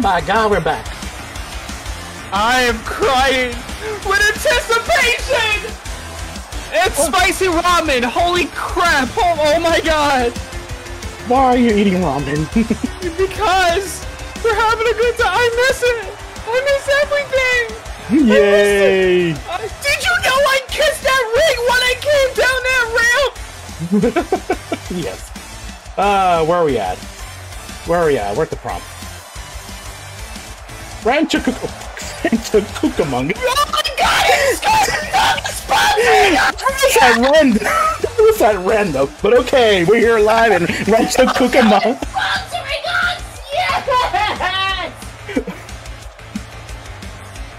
my god, we're back. I am crying with anticipation! It's oh. spicy ramen! Holy crap! Oh, oh my god! Why are you eating ramen? because we're having a good time. I miss it! I miss everything! Yay! Miss uh, did you know I kissed that ring when I came down that ramp? yes. Uh, where are we at? Where are we at? We're at the prompt. Rancho Rancho Cucamonga. Oh my god! It's that random? was that random? But okay, we're here live in Rancho Cucamonga. Sponsoring us! Yes!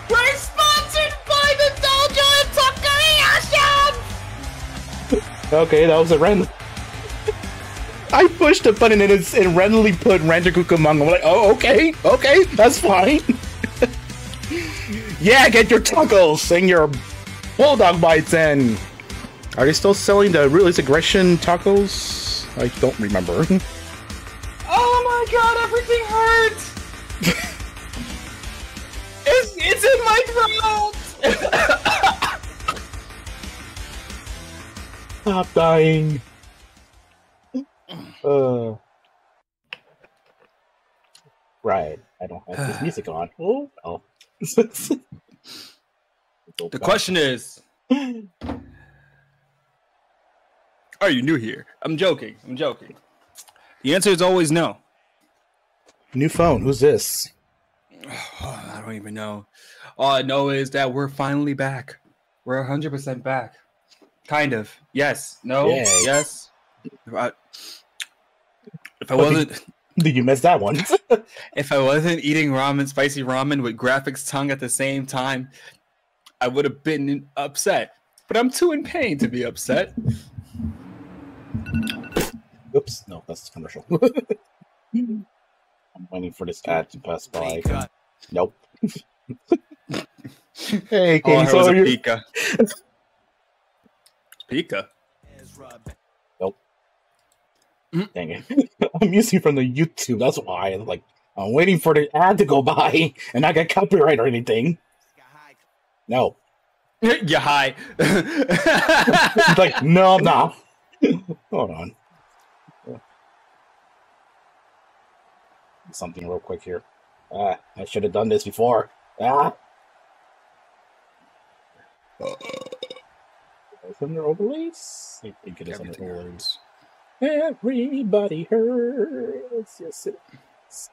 We're sponsored by the Dojo Takoyaki! Okay, that was a random. I pushed the button and it's it randomly put Rancho Cucamonga. I'm like, oh, okay, okay, that's fine. yeah, get your tacos and your bulldog bites in. Are they still selling the Ruthless Aggression tacos? I don't remember. Oh my god, everything hurts! it's, it's in my throat! Stop dying. Uh, right. I don't have this music on. Oh, oh. the question is Are you new here? I'm joking. I'm joking. The answer is always no. New phone. Who's this? Oh, I don't even know. All I know is that we're finally back. We're 100% back. Kind of. Yes. No. Yay. Yes. I, if I wasn't. Did, did you miss that one? if I wasn't eating ramen, spicy ramen with graphics tongue at the same time, I would have been upset. But I'm too in pain to be upset. Oops, no, that's commercial. I'm waiting for this ad to pass by. Nope. hey, can oh, you Pika? Pika. Mm. Dang it! I'm using from the YouTube. That's why. Like, I'm waiting for the ad to go by and not get copyright or anything. No. yeah, hi. like, no, no. Hold on. Something real quick here. Ah, I should have done this before. Ah. Is under overlays? I think it is under overlays. Everybody hurts. Yes, it is.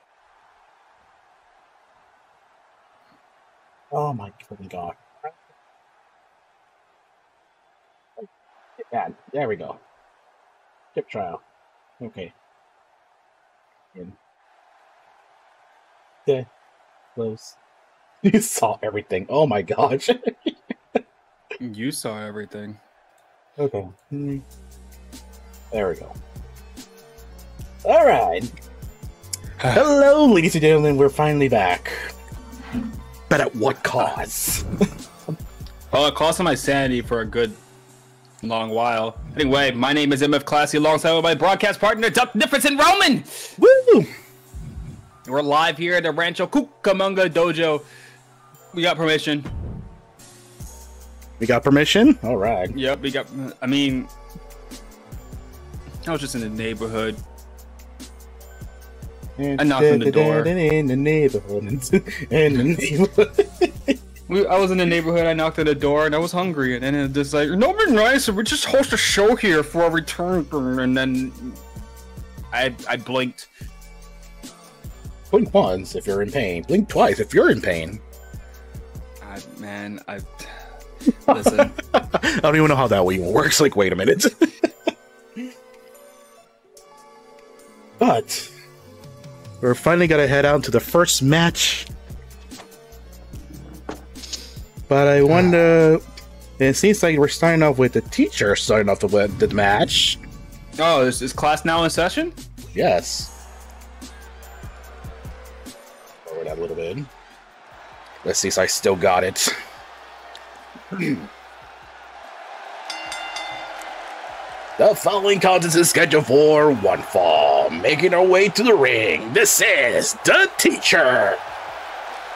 Oh my god. Yeah, there we go. Tip trial. Okay. In. The close. You saw everything. Oh my gosh. you saw everything. Okay. Hmm. There we go. All right. Hello, ladies and gentlemen. We're finally back. But at what cost? well, it cost my sanity for a good long while. Anyway, my name is MF Classy alongside with my broadcast partner, Duck Nicholson Roman. Woo! We're live here at the Rancho Cucamonga Dojo. We got permission. We got permission? All right. Yep, we got. I mean, I was just in the neighborhood. I knocked on the door. In the neighborhood. In the neighborhood. we, I was in the neighborhood. I knocked on the door, and I was hungry. And then it just like, no, be nice. We just host a show here for a return. And then I I blinked. Blink once if you're in pain. Blink twice if you're in pain. I, man, I listen. I don't even know how that even works. Like, wait a minute. But we're finally gonna head out to the first match but I wonder. it seems like we're starting off with the teacher starting off the, the match. Oh, is, is class now in session? Yes. Lower that a little bit. Let's see if I still got it. The following contest is scheduled for one fall. Making our way to the ring, this is the teacher.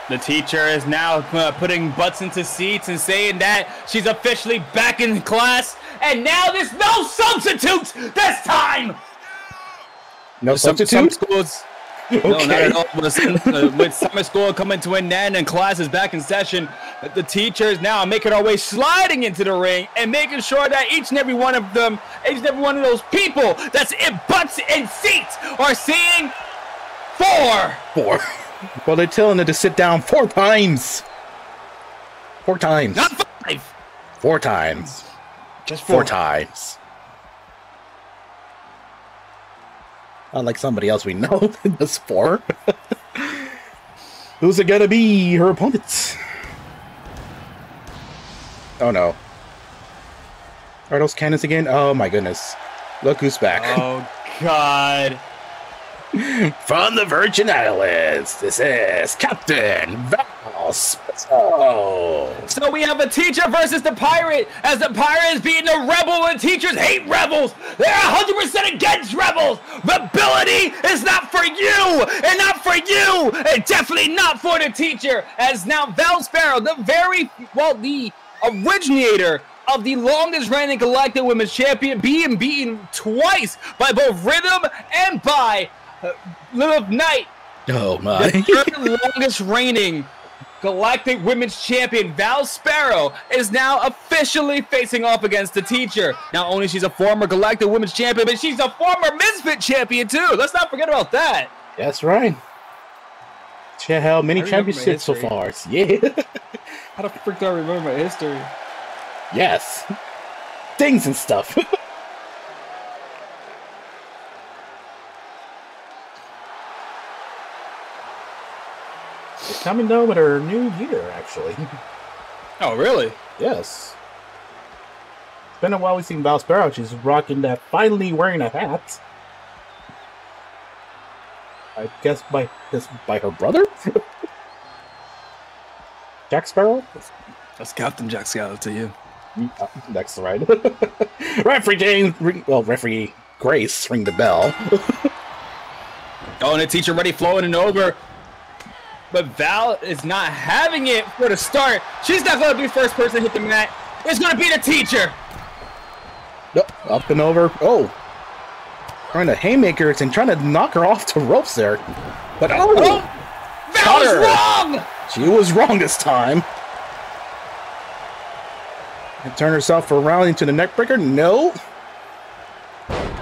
The teacher is now uh, putting butts into seats and saying that she's officially back in class, and now there's no substitutes this time. No substitutes. Some, some schools Okay. No, not at all. With, with summer school coming to an end and classes back in session, the teachers now making our way sliding into the ring and making sure that each and every one of them, each and every one of those people that's in butts and seats are seeing four. Four. Well, they're telling them to sit down four times. Four times. Not five. Four times. Just four, four times. Unlike somebody else we know in this four. Who's it gonna be? Her opponents. Oh no. Are those cannons again? Oh my goodness. Look who's back. Oh god. From the Virgin Islands, this is Captain Val Spencer. So we have a teacher versus the pirate, as the pirate is being the rebel and teachers hate rebels. They're 100% against rebels. Rebellion is not for you, and not for you, and definitely not for the teacher. As now Val Sparrow, the very, well, the originator of the longest reigning Galactic Women's Champion, being beaten twice by both Rhythm and by uh, Little Knight. Oh my! The longest reigning Galactic Women's Champion Val Sparrow is now officially facing off against the teacher. Not only she's a former Galactic Women's Champion, but she's a former Misfit Champion too. Let's not forget about that. That's right. She held many championships so far. Yeah. How the frick do I remember my history? Yes. Things and stuff. coming down with her new year, actually. Oh, really? Yes. It's been a while we've seen Val Sparrow. She's rocking that, finally wearing a hat. I guess by his, by her brother? Jack Sparrow? That's Captain Jack Sparrow to you. Uh, that's right. referee James, well, referee Grace, ring the bell. oh, and the teacher ready flowing and over but Val is not having it for the start. She's not going to be first person to hit the mat. It's going to be the teacher. Up and over. Oh. Trying to haymaker it and trying to knock her off the ropes there. But oh! oh Val was wrong! She was wrong this time. And turn herself around into the neckbreaker. No.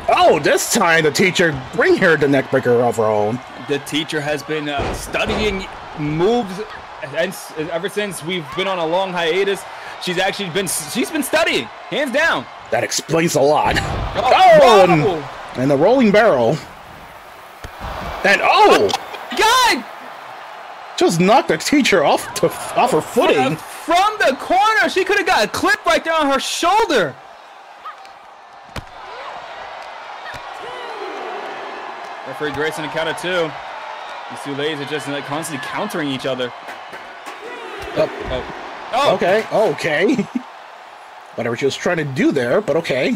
Oh, this time the teacher bring her the neckbreaker of her own. The teacher has been uh, studying moves and ever since we've been on a long hiatus. She's actually been she's been studying, hands down. That explains a lot. Oh, oh and, and, the rolling barrel. And oh, God! Just knocked the teacher off to off her footing. From, from the corner, she could have got a clip right there on her shoulder. Referee Grayson, a count of two. These two ladies are just like constantly countering each other. Oh. oh. oh. Okay, okay. Whatever she was trying to do there, but okay.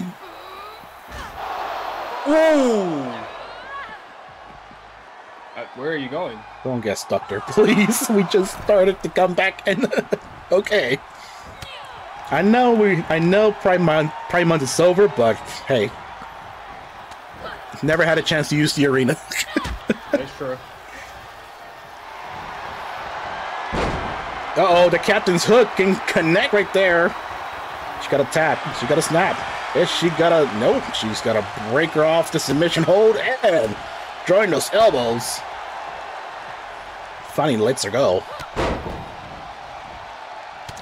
Ooh. Uh, where are you going? Don't get stuck there, please. We just started to come back and okay. I know we I know Pride Month Pride Month is over, but hey. Never had a chance to use the arena. That's true. Uh-oh, the captain's hook can connect right there. She got a tap. She got a snap. Is she got a... Nope. She's got to break her off the submission hold and drawing those elbows. Funny lets her go.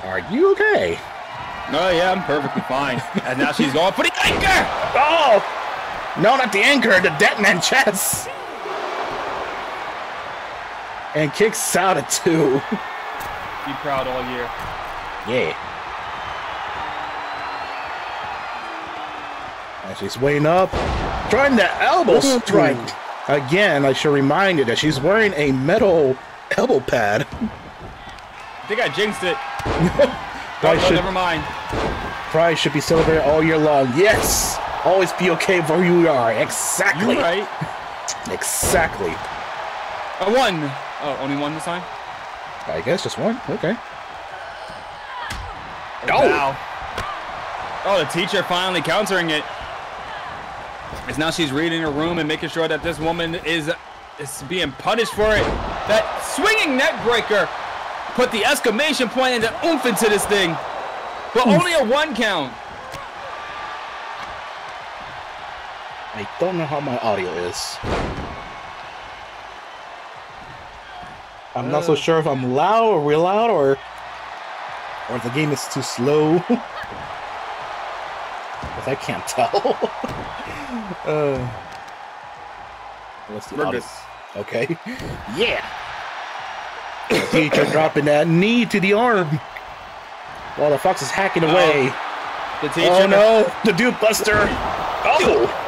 Are you okay? No, yeah, I'm perfectly fine. and now she's going for the anchor! Oh! No, not the anchor, the Deadman chest! And kicks out at two. Be proud all year. Yeah. And she's weighing up, trying to elbow mm-hmm. strike. Again, I should remind you that she's wearing a metal elbow pad. I think I jinxed it. Oh, probably oh, should, never mind. Probably should be celebrated all year long. Yes! Always be okay where you are. Exactly. You're right. Exactly. A one. Oh, only one this time? I guess just one. Okay. Oh. oh! Wow. Oh, the teacher finally countering it. As now she's reading her room and making sure that this woman is, is being punished for it. That swinging neck breaker put the exclamation point and the oomph into this thing. But only a one count. I don't know how my audio is. I'm not so uh. sure if I'm loud or real loud or or if the game is too slow. Because I can't tell. uh, what's the audio? Okay. Yeah. Teacher dropping that knee to the arm while the fox is hacking away. Oh, the teacher. Oh no, the Duke Buster. Oh.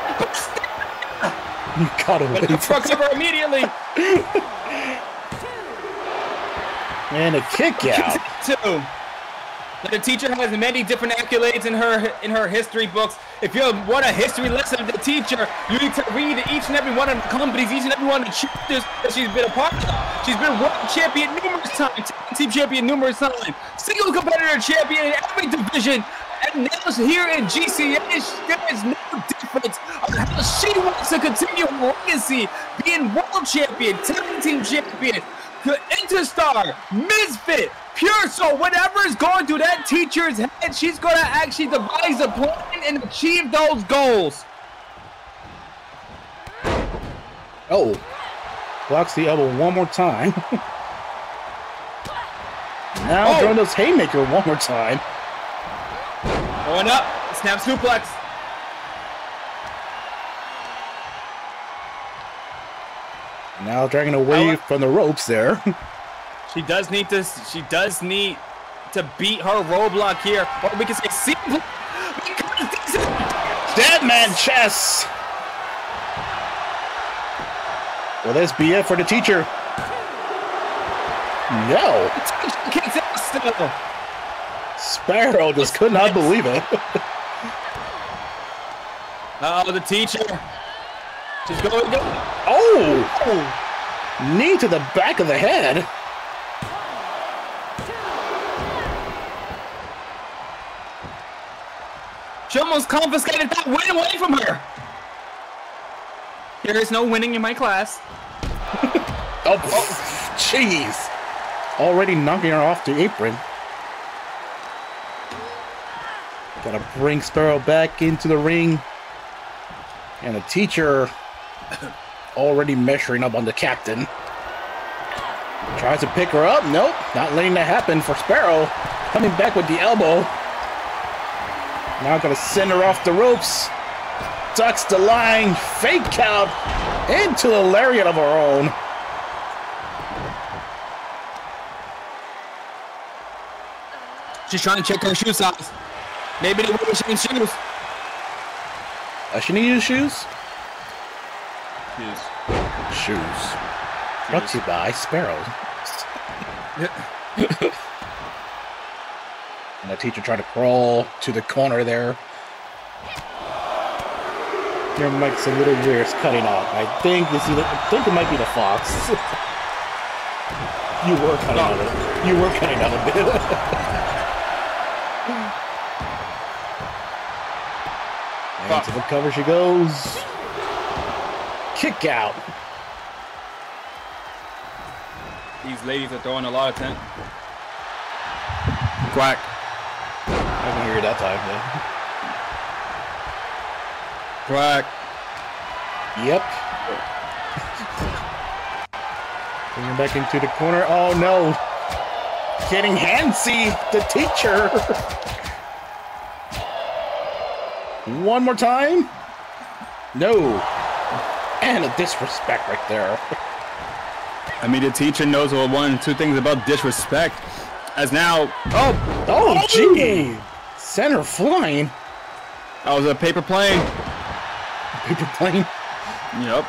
you got away. The fuck over immediately. and a kick out. Two. The teacher has many different accolades in her in her history books. If you want a history lesson of the teacher, you need to read each and every one of the companies, each and every one of the chapters that she's been a part of. She's been world champion numerous times, team champion numerous times, single competitor champion in every division. And now here in GCA, there is no on how she wants to continue her legacy, being world champion, tag team champion, Interstar, Misfit, Pure Soul, whatever is going through that teacher's head, she's going to actually devise a plan and achieve those goals. Oh, blocks the elbow one more time. now oh. throwing those haymaker one more time. Going up, snap suplex. Now dragging away from the ropes there. she does need to. She does need to beat her roadblock here, or we can say see. Dead man chess. Will this be it for the teacher? No. Sparrow just could not believe it. oh, the teacher She's going. Go. Oh! Knee to the back of the head. She almost confiscated that win away from her. There is no winning in my class. Oh, oh, jeez. Already knocking her off the apron. Gotta bring Sparrow back into the ring. And the teacher already measuring up on the captain. Tries to pick her up. Nope, not letting that happen for Sparrow. Coming back with the elbow. Now gonna send her off the ropes. Ducks the line. Fake count into a lariat of her own. She's trying to check her shoe size. Maybe they wear shoes. Does she need shoes? Shoes. Shoes. Brought to you by Sparrow. and the teacher tried to crawl to the corner there. Your mic's a little weird. It's cutting off. I think this. Either, I think it might be the fox. you were cutting out of. You were cutting out a bit. and to the cover she goes kick out. These ladies are throwing a lot of tent. Quack. I can hear you that time, though. Quack. Yep. Bringing back into the corner. Oh no. Getting handsy, the teacher. One more time. No. And a disrespect right there. I mean, the teacher knows well, one, two things about disrespect. As now, oh, oh, oh gee, center flying. That was a paper plane. Paper plane. Yep.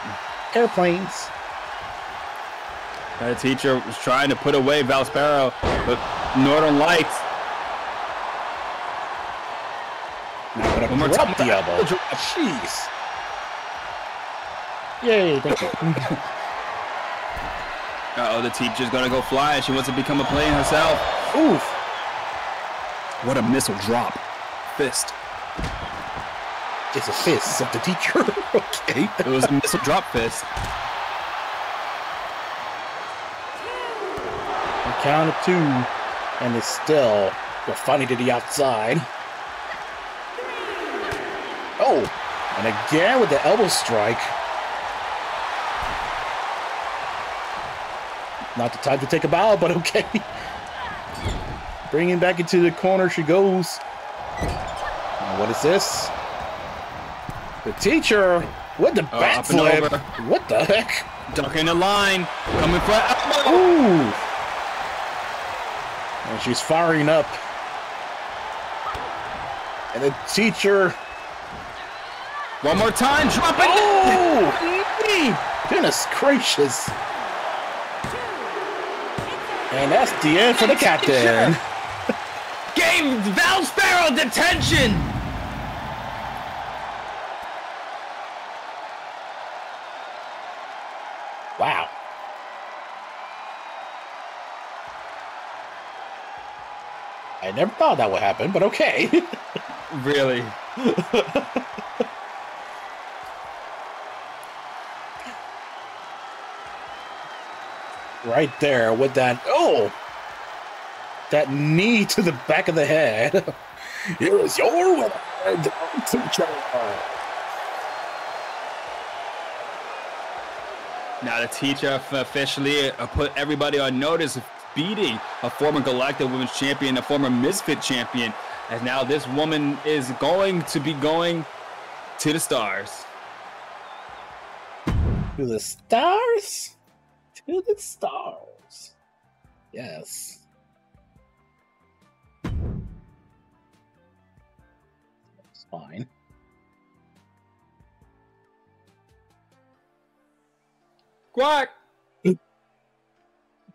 Airplanes. The teacher was trying to put away Val Sparrow, but Northern Lights. Now gonna One drop the elbow. Jeez. Yay, thank you. Uh oh, the teacher's gonna go fly. She wants to become a plane herself. Oof. What a missile drop. Fist. It's a fist of the teacher. okay. It was a missile drop fist. A count of two, and it's still we're funny to the outside. Oh, and again with the elbow strike. Not the time to take a bow, but okay. Bringing back into the corner she goes. Now what is this? The teacher with the oh, backflip. What the heck? Ducking the line. Coming for Ooh. And she's firing up. And the teacher. One more time. Drop it. Oh! Goodness gracious. And that's the end for the captain. Game Val Sparrow detention. Wow. I never thought that would happen, but okay. really? right there with that. Oh! That knee to the back of the head. Here is your winner. Now the teacher officially uh, put everybody on notice of beating a former Galactic Women's Champion, a former Misfit Champion, and now this woman is going to be going to the stars. To the stars? To the stars. Yes. That's fine. Quack!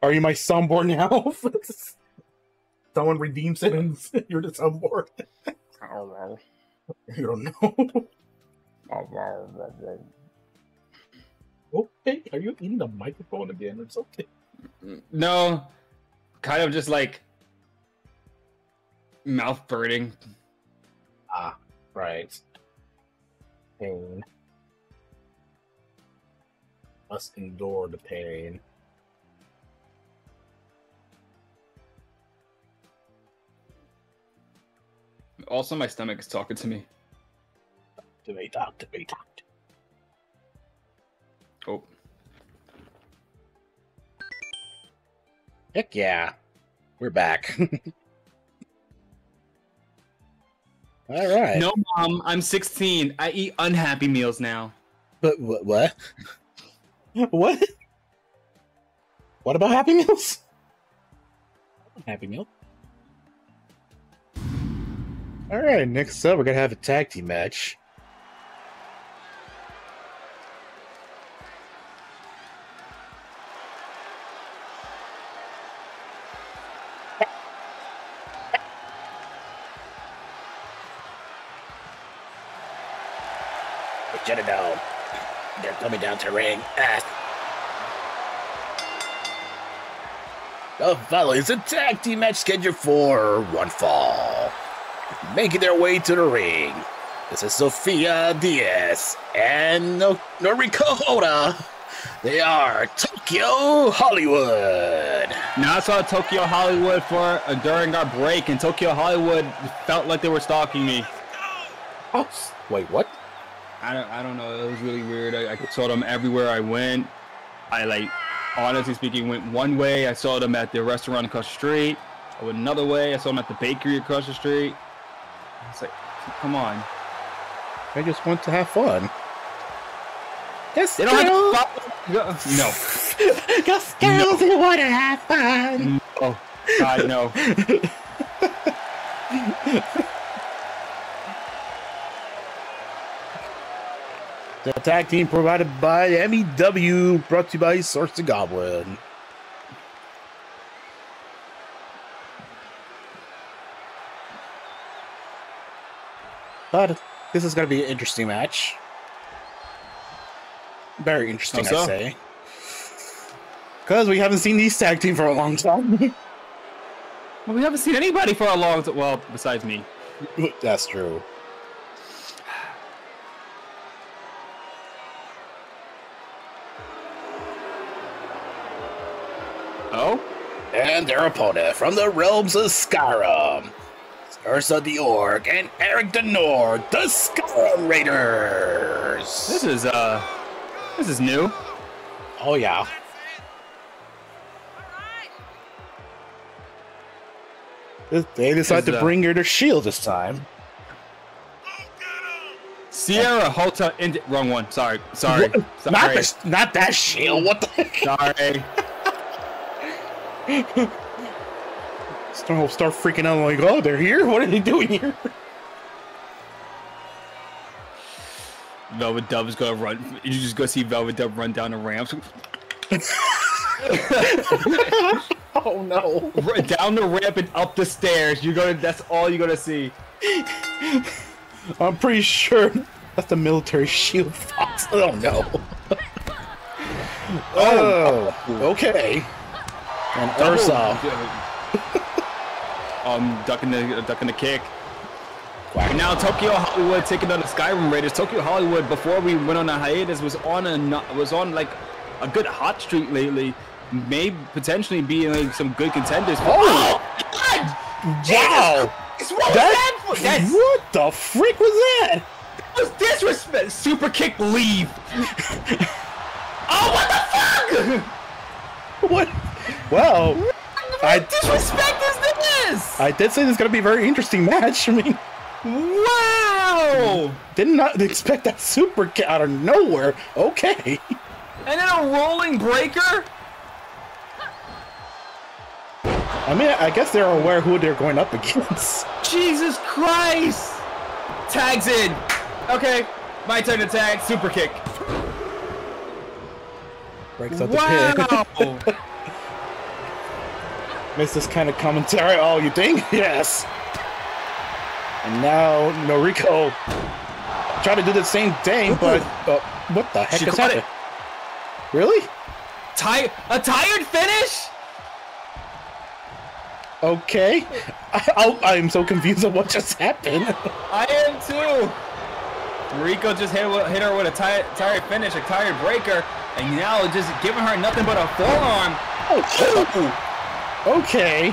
Are you my soundboard now? Someone redeems it and you're the soundboard. you don't know. Okay, are you eating the microphone again or something? No, kind of just like mouth burning. Ah, right. Pain. Must endure the pain. Also, my stomach is talking to me. To me, talk Heck yeah. We're back. All right. No, mom, I'm 16. I eat unhappy meals now. But what? What? what? What about Happy Meals? Happy Meal. All right, next up, we're gonna have a tag team match. Coming down to ring. Ah. The a tag team match scheduled for one fall making their way to the ring. This is Sofia Diaz and Noriko Oda. They are Tokyo Hollywood. Now I saw Tokyo Hollywood for uh, during our break, and Tokyo Hollywood felt like they were stalking me. Oh, wait, what? I don't, I don't know. It was really weird. I, I saw them everywhere I went. I like, honestly speaking, went one way. I saw them at the restaurant across the street. I went another way. I saw them at the bakery across the street. It's like, come on. I just want to have fun. Yes, they don't girl. have fun. No. Yes, girls no. want to have fun. Oh, God, no. the tag team provided by MEW, brought to you by Source to Goblin. But This is going to be an interesting match. Very interesting, so? I say. Because we haven't seen these tag team for a long time. well, we haven't seen anybody for a long time. Well, besides me. That's true. And their opponent from the realms of Skyrim. Urzza the Orc and Aric the Nord, the Skyrim Raiders. This is uh this is new. Oh yeah. They decide to uh, bring her to shield this time. Sierra Hota in wrong one. Sorry, sorry, sorry. Not, the, not that shield. What the? Heck? Sorry. Start, start freaking out like, oh, they're here. What are they doing here? Velvet Dove is gonna run. You just go see Velvet Dove run down the ramp. oh no! Down the ramp and up the stairs. You're gonna. That's all you're gonna see. I'm pretty sure that's the military shield fox. Oh no! oh, oh okay. And Urzza. um, ducking the ducking the kick. Quack. Now Tokyo Hollywood taking on the Skyrim Raiders. Tokyo Hollywood before we went on a hiatus was on a was on like a good hot streak lately. May potentially be like some good contenders. Oh, God! Wow! What that, that? What the freak was that? That was disrespect. Super kick leave. oh, what the fuck? What? Well, what I disrespect is this? I did say this is gonna be a very interesting match. I mean. Wow! Did not expect that super kick out of nowhere. Okay. And then a rolling breaker? I mean, I guess they're aware who they're going up against. Jesus Christ! Tags in. Okay, my turn to tag. Super kick. Breaks up wow. the pin. Makes this kind of commentary. Oh, you think? Yes. And now Noriko try to do the same thing, but uh, what the heck she is happening? Really? Tired? A tired finish? Okay. I, I, am so confused on what just happened. I am too. Rico just hit, hit her with a tired, tired finish, a tired breaker, and now just giving her nothing but a forearm. Oh, okay.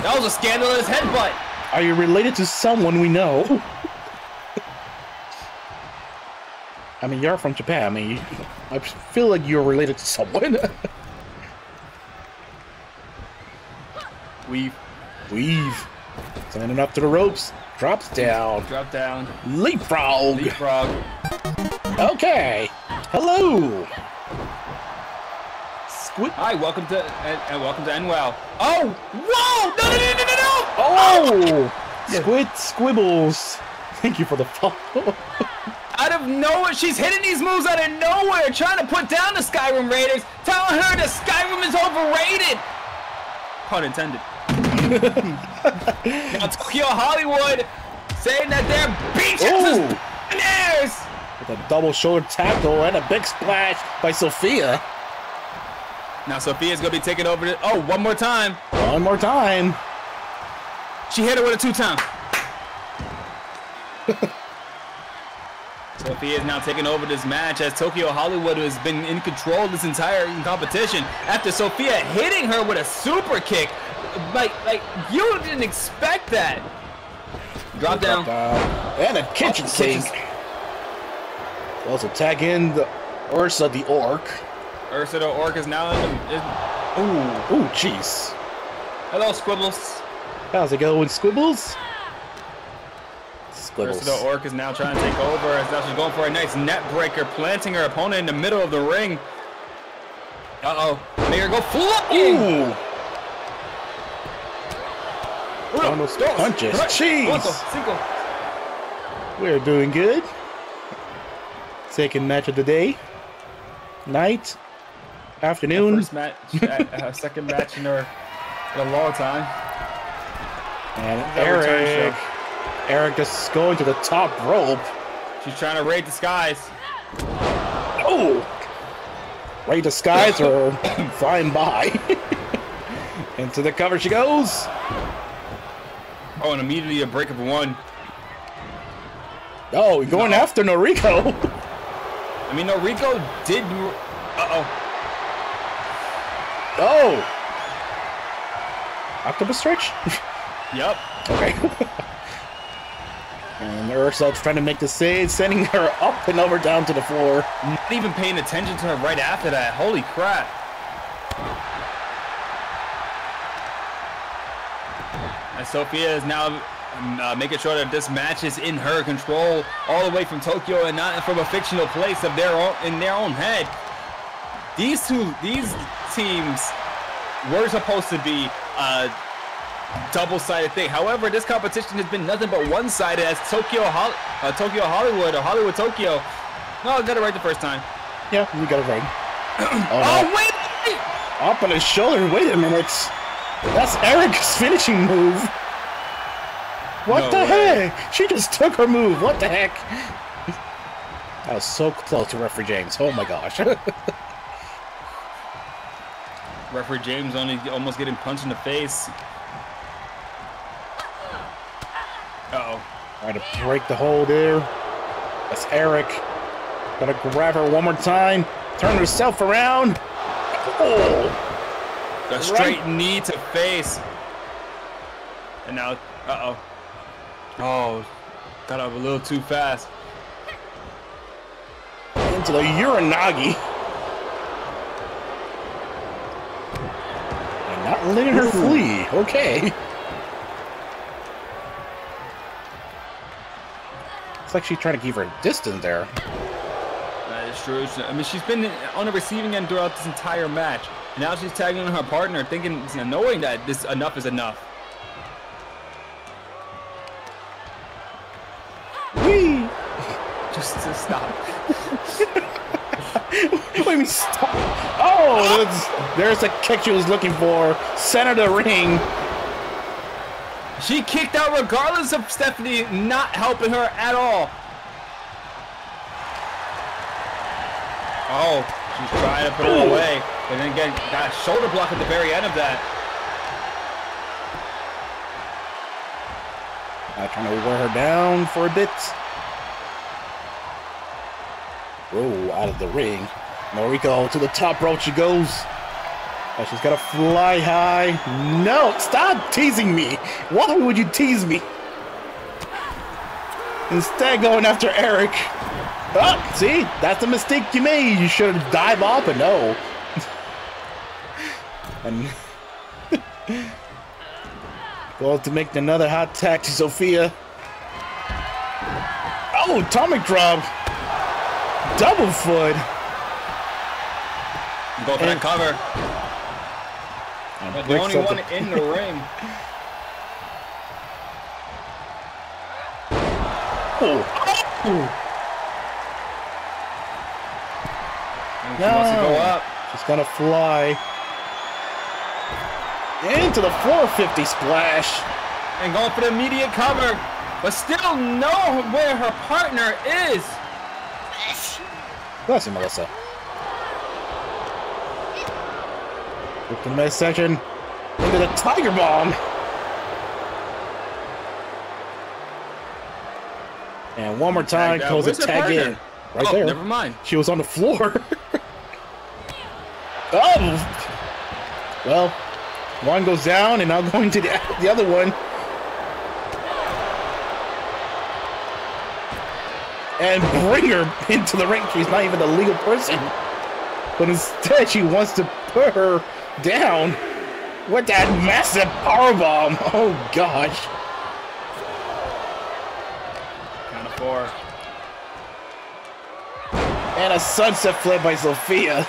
That was a scandalous headbutt. Are you related to someone we know? I mean, you're from Japan. I mean, I feel like you're related to someone. Weave. Weave. Standing up to the ropes. Drops down. Drop down. Leapfrog. Leapfrog. Okay. Hello. Squid. Hi, welcome to and, and welcome to NWOW. Oh! Whoa! No! No! No! No! No! No! Oh! Squid Squibbles. Thank you for the follow. out of nowhere. She's hitting these moves out of nowhere, trying to put down the Skyrim Raiders, telling her the Skyrim is overrated. Pun intended. now Tokyo Hollywood saying that their beaches With a double shoulder tackle and a big splash by Sofia. Now Sofia's gonna be taking over. The, oh, one more time. One more time. She hit her with a two time. Sofia is now taking over this match as Tokyo Hollywood has been in control this entire competition after Sofia hitting her with a super kick. Like, like you didn't expect that. Drop down. And a kitchen oh, sink. Also tag in the Urzza the Orc. Urzza the Orc is now in the... ooh, ooh, jeez. Hello, Squibbles. How's it going, Squibbles? Squibbles. Urzza the Orc is now trying to take over as now she's going for a nice net breaker, planting her opponent in the middle of the ring. Uh-oh. Make her go flying! Ooh! Almost punches. Jeez! We're doing good. Second match of the day. Night. Afternoon. First match, uh, second match in, our, in a long time. And Aric. Aric just going to the top rope. She's trying to raid the skies. Oh! Raid the skies or flying by. Into the cover she goes. Oh, and immediately a break of one. Oh, going no. after Noriko. I mean, Noriko did. Uh oh. Oh. Octopus stretch? yep. Okay. and Ursel's trying to make the save, sending her up and over down to the floor. Not even paying attention to her right after that. Holy crap. And Sofia is now um, uh, making sure that this match is in her control all the way from Tokyo and not from a fictional place of their own in their own head. These two, these teams were supposed to be a double-sided thing. However, this competition has been nothing but one-sided as Tokyo, Hol uh, Tokyo Hollywood or Hollywood Tokyo. No, I got it right the first time. Yeah, you got it right. oh, oh no. wait! Up on his shoulder. Wait a minute. That's Aric's finishing move. What no the way. heck? She just took her move. What the heck? That was so close to referee James. Oh my gosh. referee James only almost getting punched in the face. Uh oh. Trying to break the hold there. That's Aric. Gonna grab her one more time. Turn herself around. Oh. A straight right. knee to face. And now, uh-oh. Oh, got up a little too fast. Into the Uranage. Not letting her flee. Okay. It's like she's trying to keep her distance there. That is true. I mean, she's been on the receiving end throughout this entire match. Now she's tagging on her partner, thinking, knowing that this enough is enough. Wee! Just to stop. Wait me stop. Oh, there's the kick she was looking for. Center the ring. She kicked out regardless of Stephanie not helping her at all. Oh, she's trying to put her away. And then again, got a shoulder block at the very end of that. Uh, trying to wear her down for a bit. Whoa, out of the ring. Noriko to the top rope she goes. Oh, she's got to fly high. No, stop teasing me. Why would you tease me? Instead, going after Aric. Oh, see, that's the mistake you made. You should have dive off, but no. And well, to make another hot tag to Sofia. Oh, atomic drop. Double foot. Go for and, that cover. But the only one in the ring. Oh. oh. She no. wants to go up. She's gonna fly. Into the 450 splash. And going for the immediate cover. But still know where her partner is. Bless you, Melissa. With the midsection into the Tiger Bomb. And one more time, close it tag in. Right oh, there. Never mind. She was on the floor. oh! Well, one goes down, and now going to the, the other one. And bring her into the ring. She's not even a legal person. But instead, she wants to put her down with that massive powerbomb. Oh, gosh. Count of four. And a sunset flip by Sofia.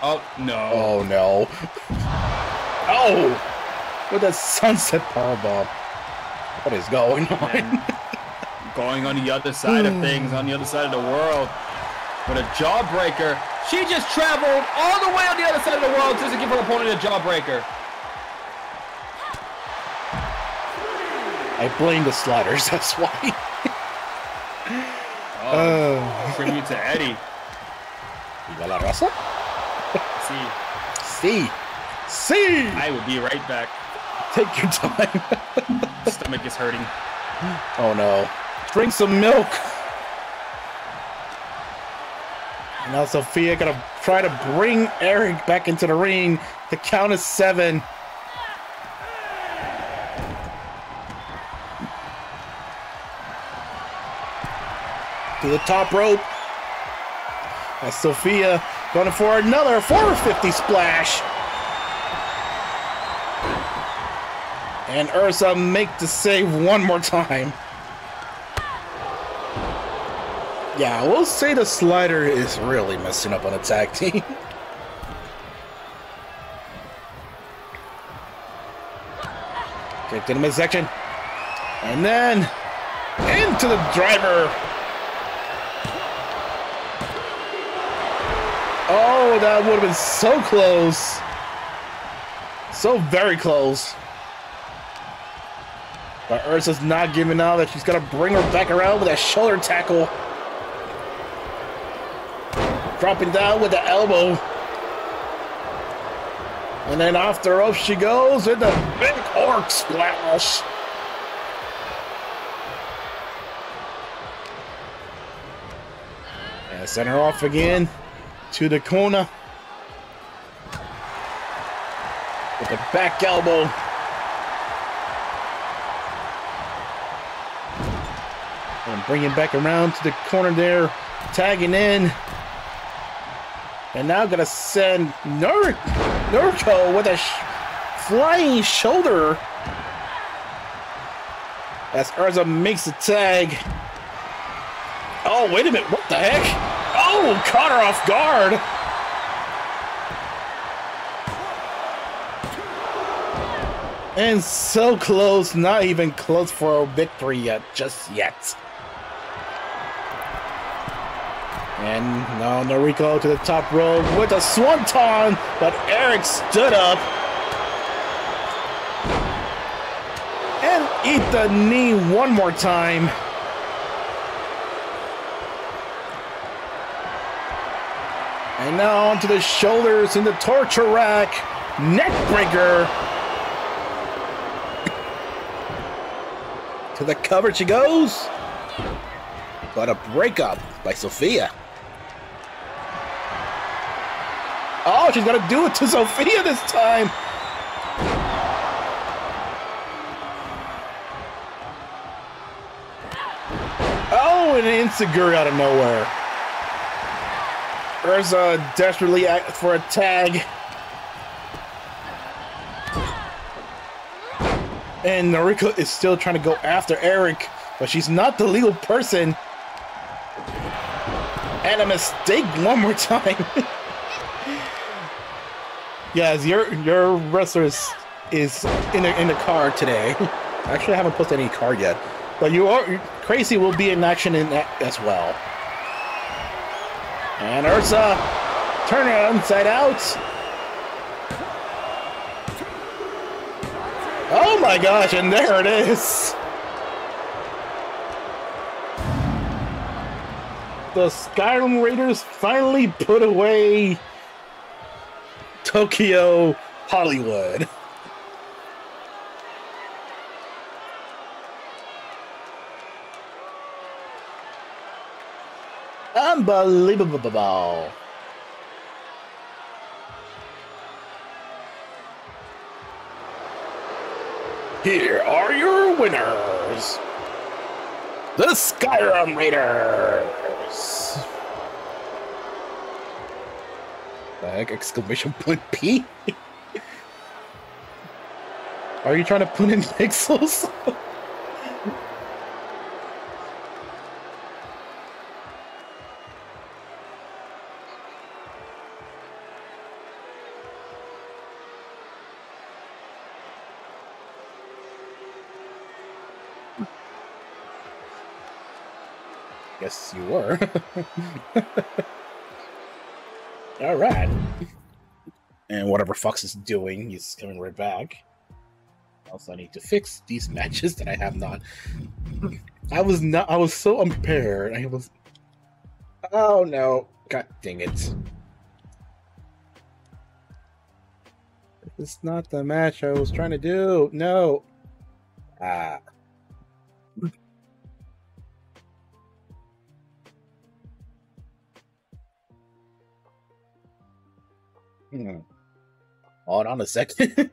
Oh, no. Oh, no. Oh! With a sunset powerbomb. What is going on? going on the other side of things, on the other side of the world. With a jawbreaker. She just traveled all the way on the other side of the world just to give her opponent a jawbreaker. I blame the sliders, that's why. oh, uh, tribute to Eddie. Viva la raza? See. See. See! I will be right back. Take your time. Stomach is hurting. Oh no. Drink some milk. Now Sofia gonna try to bring Aric back into the ring. The count is seven. To the top rope. As Sofia going for another 450 splash. And Urzza make the save one more time. Yeah, we'll say the slider is really messing up on a tag team. Kick to the midsection. And then into the driver. Oh, that would have been so close. So very close. But Urzza's not giving out that she's gonna bring her back around with a shoulder tackle. Dropping down with the elbow. And then after off the she goes with the big orc splash. And send her off again to the corner. With the back elbow. And bringing back around to the corner there, tagging in. And now gonna send Nur Nurko with a sh flying shoulder. As Urzza makes the tag. Oh, wait a minute, what the heck? Oh, caught her off guard. And so close, not even close for a victory yet, just yet. And now Noriko to the top rope with a swanton, but Aric stood up. And eat the knee one more time. And now onto the shoulders in the torture rack. Neckbreaker. to the cover she goes. But a breakup by Sofia. Oh, she's gonna do it to Sofia this time. Oh, an enzuigiri out of nowhere. Urzza desperately for a tag. And Noriko is still trying to go after Aric, but she's not the legal person. And a mistake one more time. Yes, your your wrestler is, in the in the car today. Actually, I haven't posted any card yet, but you are crazy will be in action in that as well. And Urzza, turn it inside out. Oh my gosh! And there it is. The Skyrim Raiders finally put away Tokyo Hollywood. Unbelievable. Here are your winners. The Skyrim Raiders. The heck? Exclamation point P? Are you trying to put in pixels? Yes, you were. All right. And whatever Fox is doing, he's coming right back. Also, I need to fix these matches that I have not. I was not. I was so unprepared. I was. Oh no! God dang it! It's not the match I was trying to do. No. Ah. Hmm. Hold on a second.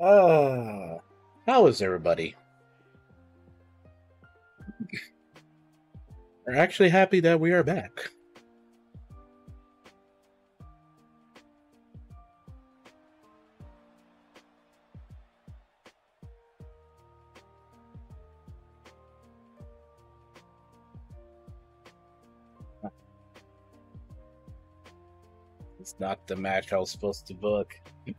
uh, how is everybody? We're actually happy that we are back. Not the match I was supposed to book.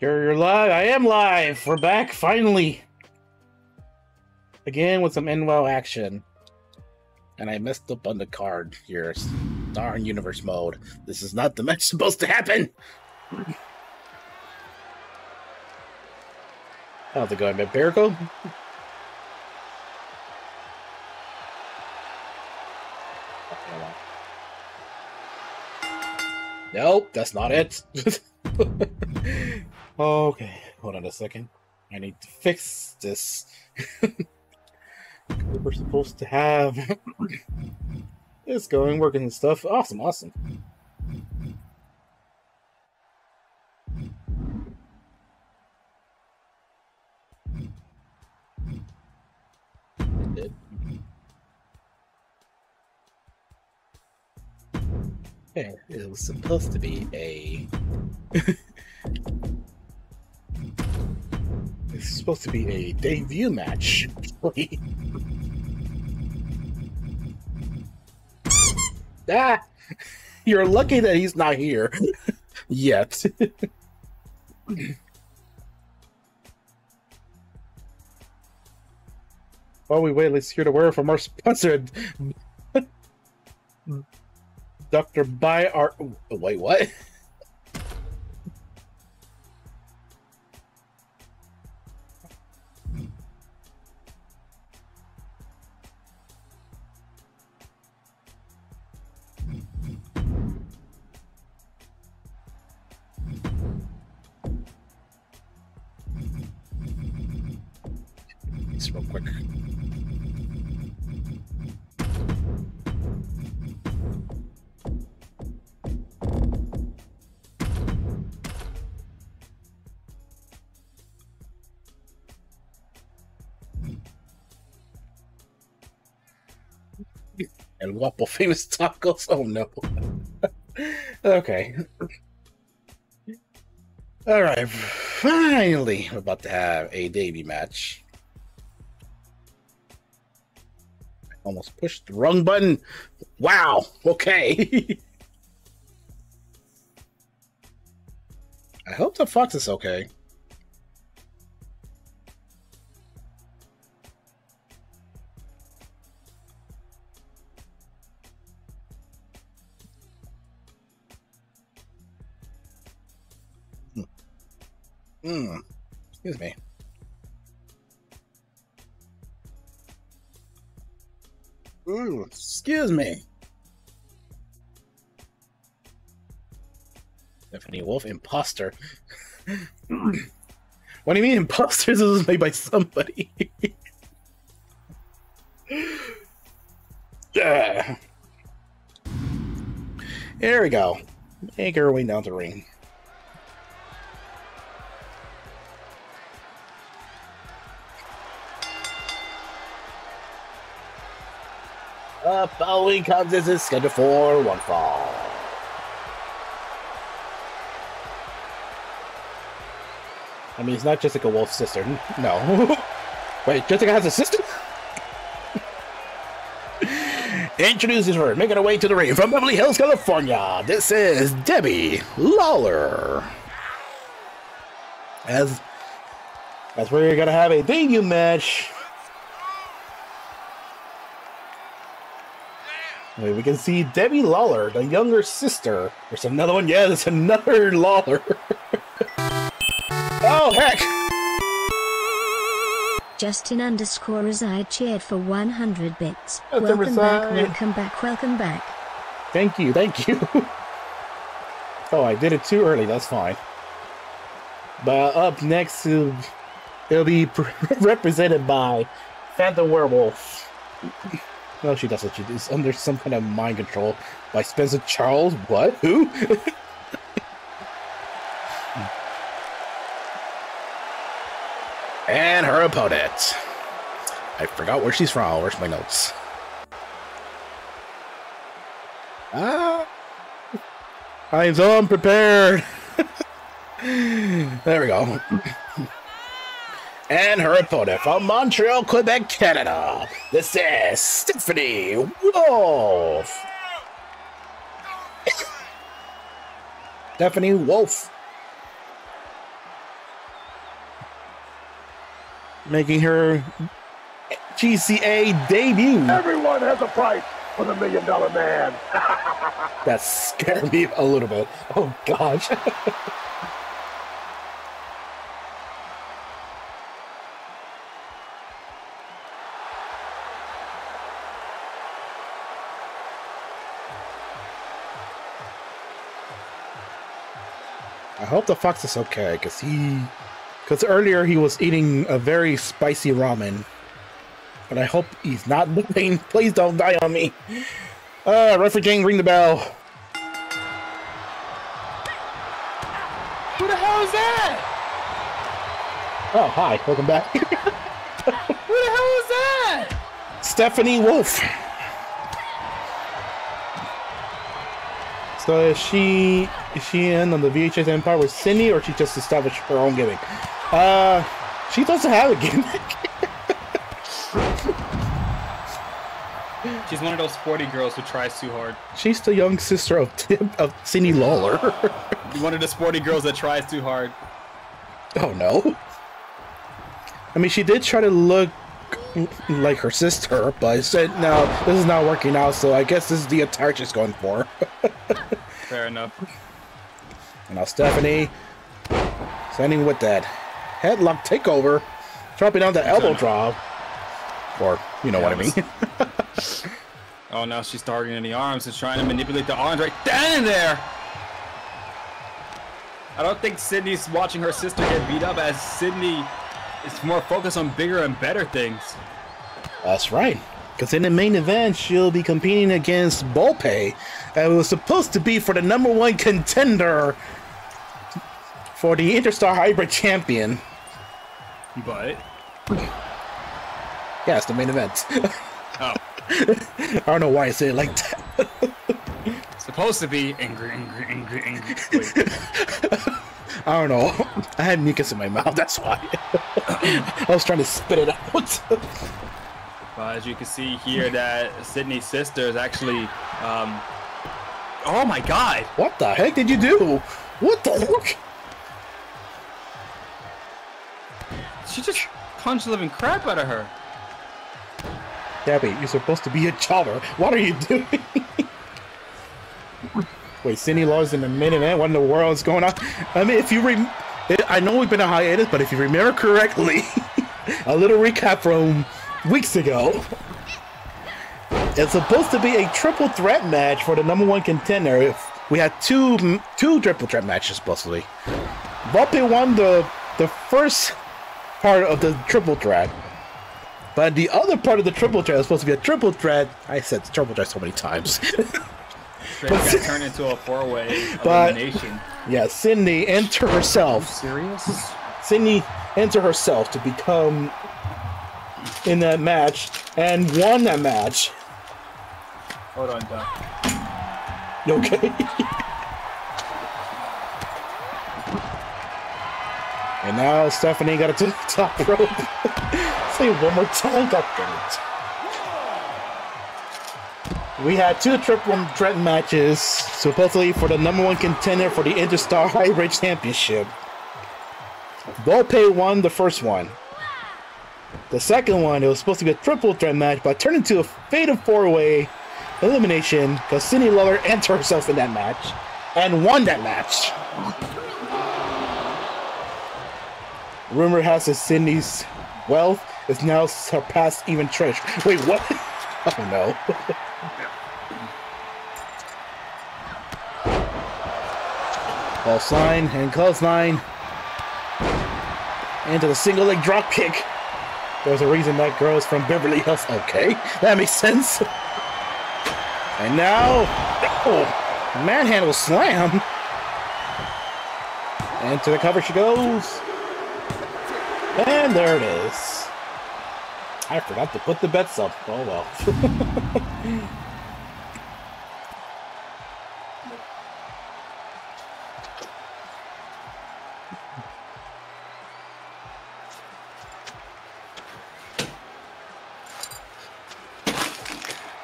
you're, you're live. I am live. We're back finally. Again with some NWoW action. And I messed up on the card here. Darn universe mode. This is not the match supposed to happen. How's it going, Empirical? Nope, that's not it. okay, hold on a second. I need to fix this. We're supposed to have it's going, working and stuff. Awesome, awesome. It was supposed to be a. it's supposed to be a debut match. ah! You're lucky that he's not here yet. While we wait, let's hear the word from our sponsor. Dr. By our. Wait, what? real quick. El Guapo famous tacos. Oh no. okay. All right. Finally, we're about to have a Davy match. Almost pushed the wrong button. Wow. Okay. I hope the fox is okay. Hmm. Excuse me. Ooh, excuse me. Steffani Wolf, imposter. what do you mean imposters? This was made by somebody. yeah. There we go. Make our way down the ring. Uh, following contest is scheduled for one fall. I mean, it's not Jessica Wolf's sister. No. Wait, Jessica has a sister? Introduces her, making her way to the ring from Beverly Hills, California. This is Debbie Lawlor. As, as we're gonna have a debut match We can see Debbie Lawlor, the younger sister. There's another one. Yeah, there's another Lawlor. oh, heck! Justin underscore reside cheered for 100 bits. welcome back, welcome back, welcome back. Thank you, thank you. oh, I did it too early. That's fine. But up next, it'll, it'll be represented by Phantom Werewolf. No, she doesn't. She is under some kind of mind control by Spencer Charles. What? Who? and her opponent. I forgot where she's from. Where's my notes? Ah, I'm so unprepared. there we go. And her opponent from Montreal, Quebec, Canada. This is Steffani Wolf. Steffani Wolf. Making her GCA debut. Everyone has a price for the million dollar man. that scared me a little bit. Oh, gosh. I hope the fox is okay, because he... Because earlier he was eating a very spicy ramen. But I hope he's not living. Please don't die on me. Uh, referee King, ring the bell. Who the hell is that? Oh, hi. Welcome back. Who the hell is that? Steffani Wolf. So she she in on the VHS Empire with Cindy, or she just established her own gimmick? Uh, she doesn't have a gimmick. She's one of those sporty girls who tries too hard. She's the young sister of Tim, of Cindy Lawlor. one of the sporty girls that tries too hard. Oh no. I mean, she did try to look like her sister, but I said, no, this is not working out, so I guess this is the attire she's going for. Fair enough. And now Steffani sending with that headlock takeover, dropping on the elbow drop. Or, you know yeah, what I mean. oh, now she's targeting in the arms and trying to manipulate the arms right down in there. I don't think Sydney's watching her sister get beat up as Sydney is more focused on bigger and better things. That's right. Because in the main event, she'll be competing against Vulpe. That was supposed to be for the number one contender for the Interstar Hybrid Champion. But? Yeah, it's the main event. oh. I don't know why I say it like that. supposed to be angry, angry, angry, angry. I don't know. I had mucus in my mouth, that's why. I was trying to spit it out. But as you can see here, that Sydney's sister is actually. Um... Oh my god! What the heck did you do? What the heck? She just punched the living crap out of her. Gabby, you're supposed to be a jobber. What are you doing? Wait, Cindy Law's in a minute, man. What in the world is going on? I mean, if you rem I know we've been a hiatus, but if you remember correctly, a little recap from weeks ago. It's supposed to be a triple threat match for the number one contender. If We had two two triple threat matches supposedly. Vulpe won the the first part of the triple threat. But the other part of the triple threat is supposed to be a triple threat. I said triple threat so many times. but got turned into a four-way elimination. Yeah, Cindy enter herself. serious? Cindy enter herself to become in that match and won that match. Hold on, Doc. You okay? And now Steffani got it to the top rope. Say one more time, God it. We had two triple threat matches, supposedly for the number one contender for the Interstar Hybrid Championship. Vulpe won the first one. The second one, it was supposed to be a triple threat match, but turned into a fatal four way elimination because Cindy Lauper entered herself in that match and won that match. Rumor has it Cindy's wealth is now surpassed even Trish. Wait, what? oh no. Close line and close line. Into the single leg drop kick. There's a reason that girl is from Beverly Hills. Okay, that makes sense. And now, oh, manhandle slam. And to the cover she goes. And there it is. I forgot to put the bets up. Oh well.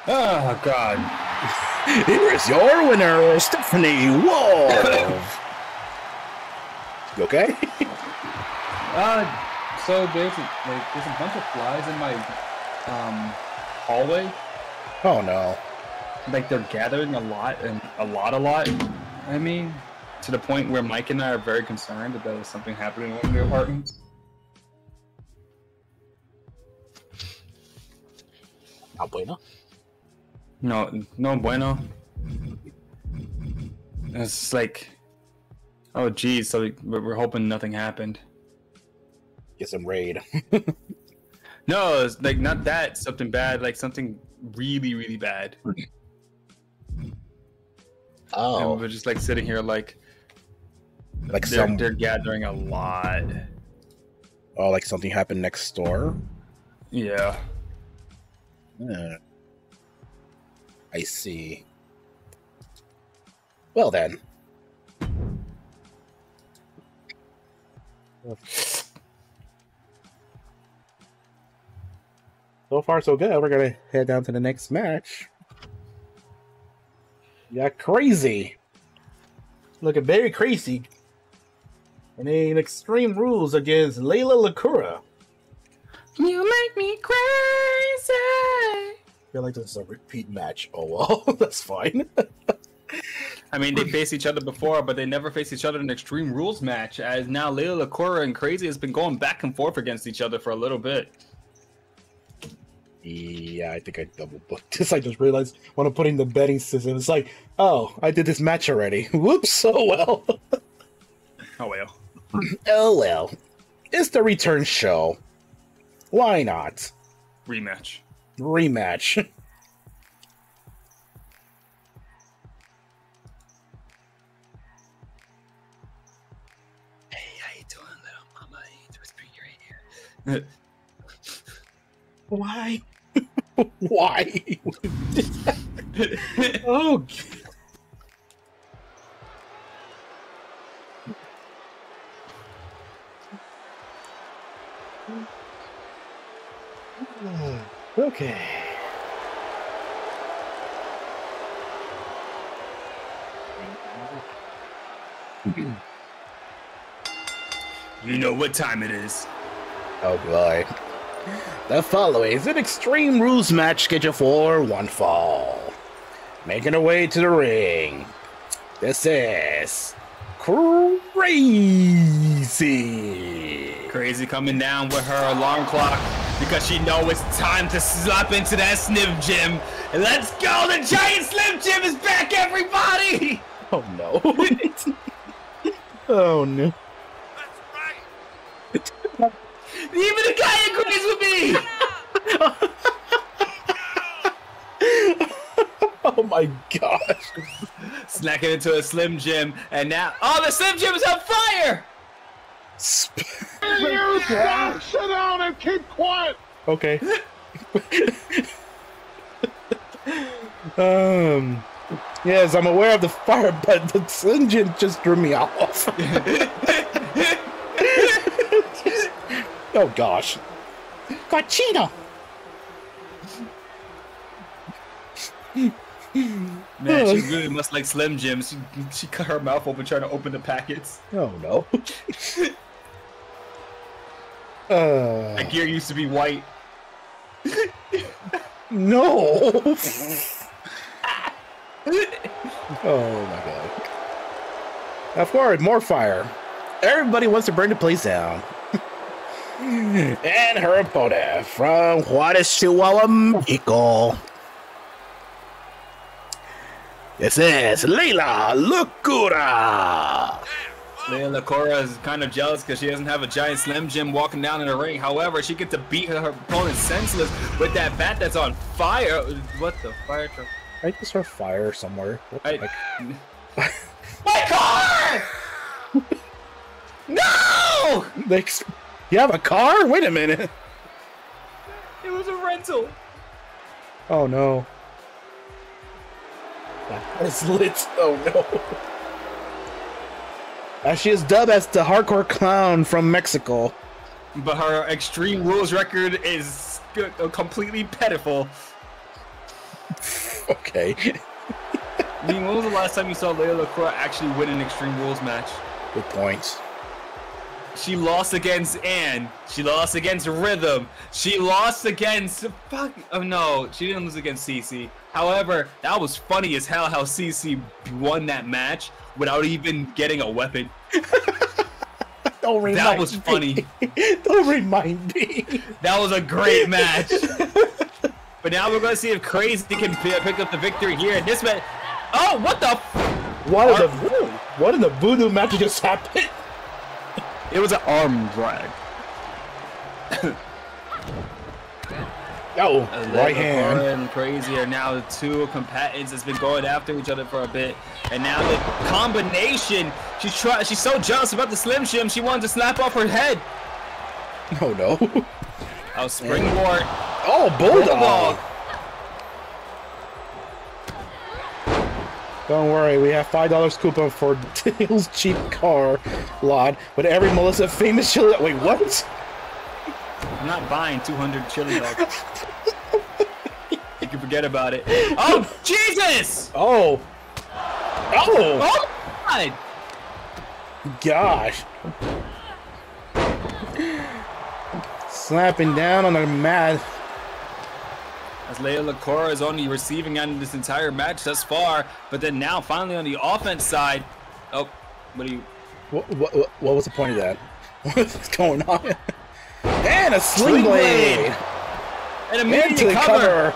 Oh God. Here is your winner, Steffani Wolf. you okay? uh so there's a, like there's a bunch of flies in my um hallway. Oh no. Like they're gathering a lot and a lot a lot. I mean, to the point where Mike and I are very concerned that there's something happening in one of the apartments. No bueno. No, no bueno. It's like, oh geez, so we're hoping nothing happened get some raid. no, it's like not that something bad, like something really, really bad. Oh, and we're just like sitting here, like, like they're, some... they're gathering a lot. Oh, like something happened next door. Yeah. yeah. I see. Well then. So far so good. We're gonna head down to the next match. Yeah, crazy. Looking very crazy. And in Extreme Rules against Leila Locura. You make me crazy. I feel like this is a repeat match. Oh well, that's fine. I mean, they faced each other before, but they never faced each other in an Extreme Rules match. As now, Leila Locura and Crazy has been going back and forth against each other for a little bit. Yeah, I think I double booked this. I just realized when I'm putting the betting system, it's like, oh, I did this match already. Whoops! Oh well. oh well. oh well. It's the return show. Why not? Rematch. Rematch. hey, how you doing, little mama? You whispering your ear. Why? Why? oh. Okay. You know what time it is. Oh boy. The following is an Extreme Rules match scheduled for one fall. Making her way to the ring. This is Crazy. Crazy coming down with her alarm clock because she know it's time to slap into that Slim Jim. And let's go! The giant Slim Jim is back, everybody! Oh no. oh no. Even the guy agrees with me. oh my gosh. Snacking into a Slim Jim, and now, oh, the Slim Jim is on fire! you stop, sit down, and keep quiet. Okay. um. Yes, I'm aware of the fire, but the Slim Jim just threw me off. Oh gosh. Cochino! Man, she really must like Slim Jim. She, she cut her mouth open trying to open the packets. Oh no. uh... That gear used to be white. no! oh my god. Of course, more fire. Everybody wants to burn the place down. And her opponent from Juarez, Chihuahua, Mexico. This is Leila Locura. Leila Locura is kind of jealous because she doesn't have a giant Slim Jim walking down in the ring. However, she gets to beat her opponent senseless with that bat that's on fire. What the fire truck? I just saw fire somewhere. I, My car! no! You have a car? Wait a minute. It was a rental. Oh no. It's lit. Oh no. As she is dubbed as the hardcore clown from Mexico. But her Extreme Rules record is uh, completely pitiful. okay. I mean, when was the last time you saw Leila Locura actually win an Extreme Rules match? Good points. She lost against Anne. She lost against Rhythm. She lost against fuck. Oh no, she didn't lose against CC. However, that was funny as hell how CC won that match without even getting a weapon. Don't remind that was funny. Don't remind me. That was a great match. but now we're gonna see if Crazy can pick up the victory here. And this match, Oh, what the? What in the what in the voodoo match just happened? It was an arm drag. oh, right hand. And crazy are now the two combatants that's been going after each other for a bit, and now the combination. She's try. She's so jealous about the Slim Jim. She wanted to snap off her head. Oh no. Oh, springboard. Oh, bulldog. bulldog. Don't worry, we have five dollars coupon for Dale's cheap car lot with every Melissa famous chili. Wait, what? I'm not buying 200 chili dogs. you can forget about it. Oh Jesus! Oh. Oh. Oh God! Gosh. Slapping down on the mat as Leila Locura is on the receiving end of this entire match thus far. But then now, finally on the offense side, oh, what do you? What, what, what was the point of that? What's going on? and a sling, sling blade. blade. And immediate cover. cover.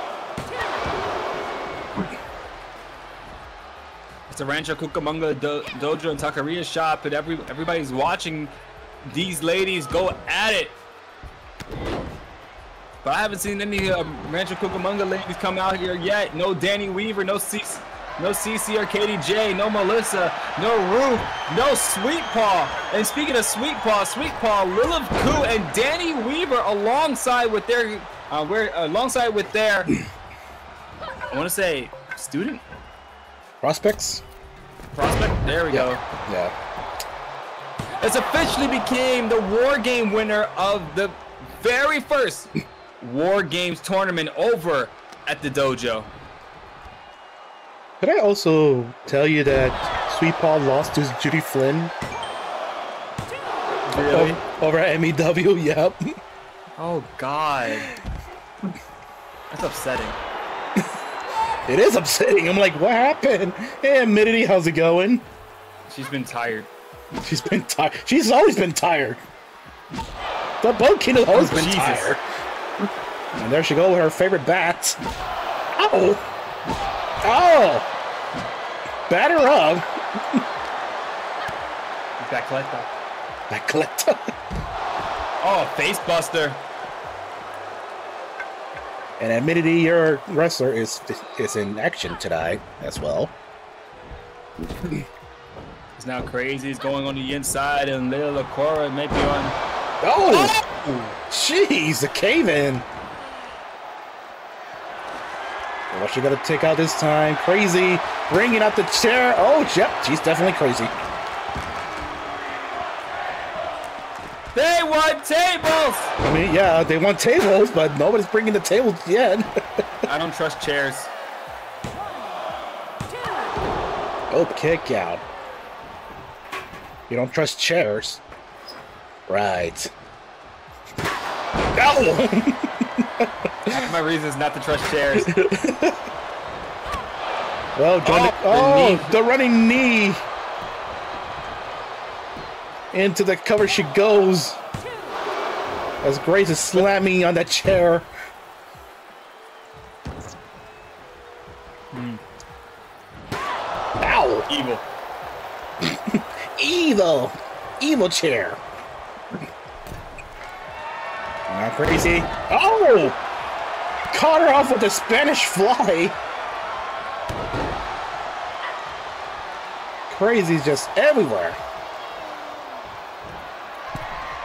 It's a Rancho Cucamonga do Dojo and Taqueria shop, and every everybody's watching these ladies go at it. But I haven't seen any uh, Rancho Cucamonga ladies come out here yet. No Danny Weaver, no CC, no CC or Katie J, no Melissa, no Ruth, no Sweet Paw. And speaking of Sweet Paw, Sweet Paw, Lilith Koo, and Danny Weaver alongside with their, uh, where alongside with their, I want to say, student prospects. Prospect. There we yeah. go. Yeah. It's officially became the war game winner of the very first War Games tournament over at the dojo. Could I also tell you that Sweet Paw lost to Judy Flynn? Really? Over, over at MEW, yep. Oh, God. That's upsetting. it is upsetting. I'm like, what happened? Hey, Amidity, how's it going? She's been tired. She's been tired. She's always been tired. The boat king has always been Jesus. tired. And there she goes with her favorite bat. Oh! Oh! Batter up! Bacleta. Bacleta. oh, face buster. And admittedly, your wrestler is is in action tonight as well. It's now crazy. He's going on the inside, and Lil Cora may be on. Oh! oh! Jeez, the cave in. What's she gonna take out this time? Crazy, bringing up the chair. Oh, yep, she's definitely crazy. They want tables! I mean, yeah, they want tables, but nobody's bringing the tables yet. I don't trust chairs. Oh, kick out. You don't trust chairs. Right. Oh! my reasons not to trust chairs. Well, oh, oh the, the running knee. Into the cover she goes. As Grace is slamming on that chair. Mm. Ow! Evil. Evil! Evil chair. Not crazy. Oh! Caught her off with a Spanish fly. Crazy's just everywhere.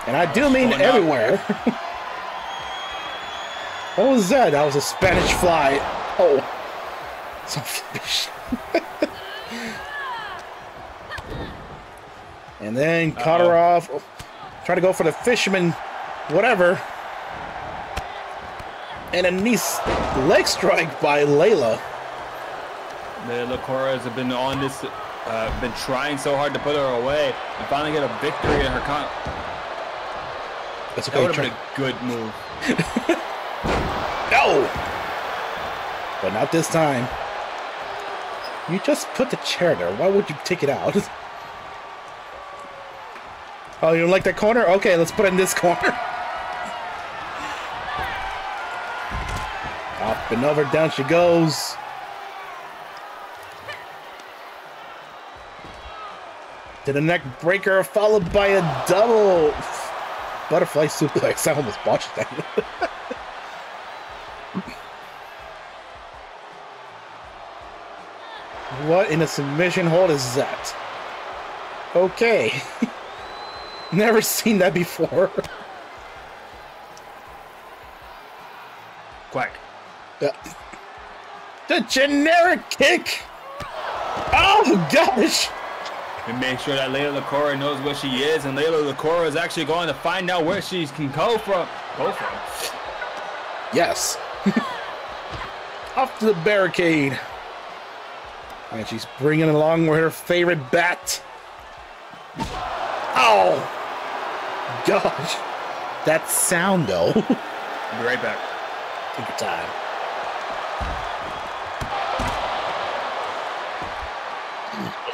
And I do mean everywhere. what was that? That was a Spanish fly. Oh. Some fish. and then cut uh -oh. her off. Try to go for the fisherman, whatever. And a nice leg strike by Leila. The Locura has been on this, uh, been trying so hard to put her away, and finally get a victory in her con. That's that would have been a good move. no, but not this time. You just put the chair there. Why would you take it out? oh, you don't like that corner? Okay, let's put it in this corner. And over, down she goes. To the neck breaker, followed by a double butterfly suplex. I almost botched that. what in a submission hold is that? Okay. Never seen that before. Quack. The generic kick! Oh gosh! And make sure that Leila Locura knows where she is, and Leila Locura is actually going to find out where she can go from. Go from. Yes. Off to the barricade. And she's bringing along with her favorite bat. Oh! Gosh. That sound, though. I'll be right back. Take your time.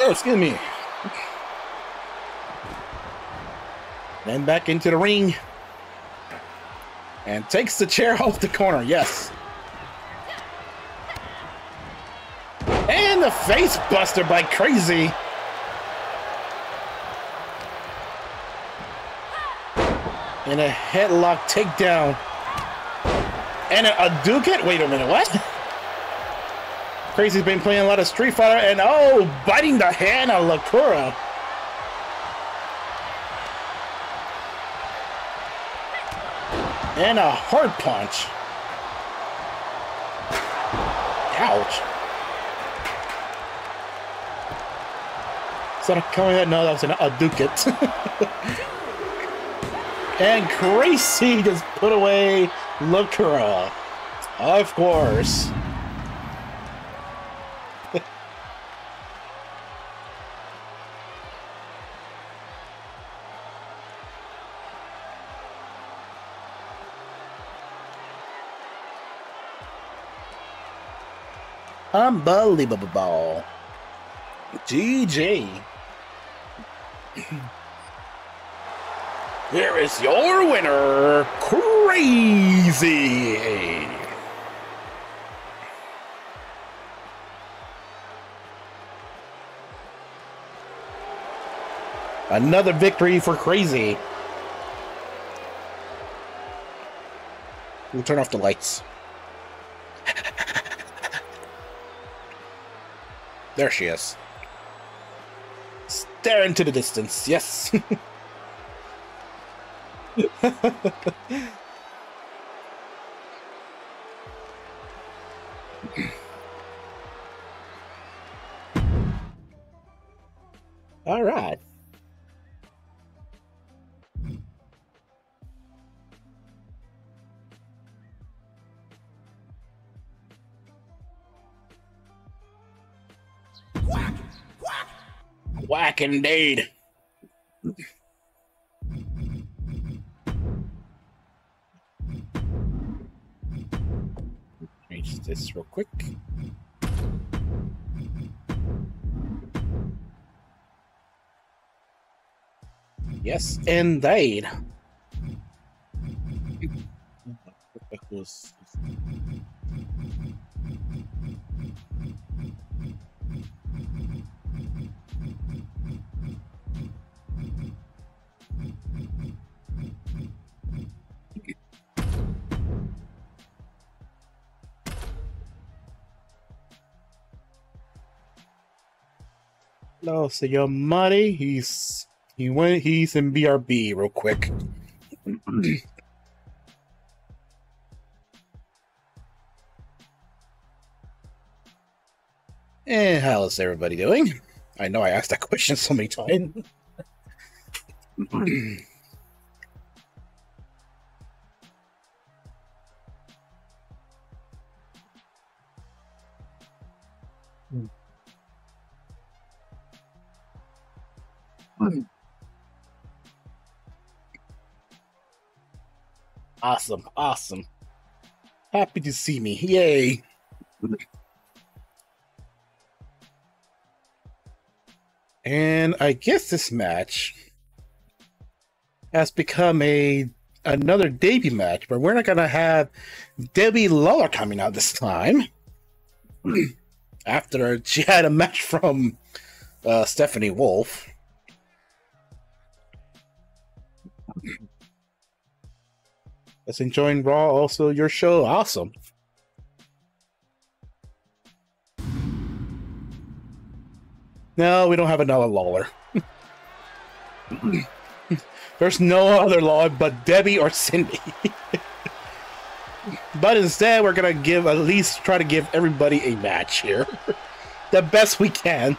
Oh, excuse me. Then back into the ring. And takes the chair off the corner. Yes. And the face buster by Crazy. And a headlock takedown. And a, a duke it? Wait a minute, what? Crazy's been playing a lot of Street Fighter and oh, biting the hand of Locura. And a hard punch. Ouch. A coming head? No, that was an, a Ducat. and Crazy just put away Locura. Of course. Unbelievable. GG. Here is your winner, Crazy. Another victory for Crazy. We'll turn off the lights. There she is. Stare into the distance, yes. All right. Whack indeed. Change this real quick. Yes, indeed. was No, so your money, he's he went he's in BRB real quick. Eh, and how's everybody doing? I know I asked that question so many times. Awesome, awesome. Happy to see me. Yay. And I guess this match has become a another debut match, but we're not gonna have Debbie Lawlor coming out this time. After she had a match from uh, Steffani Wolf. Let's enjoying Raw. Also, your show, awesome. No, we don't have another Lawlor. There's no other Lawlor but Debbie or Cindy. but instead, we're gonna give at least try to give everybody a match here, the best we can.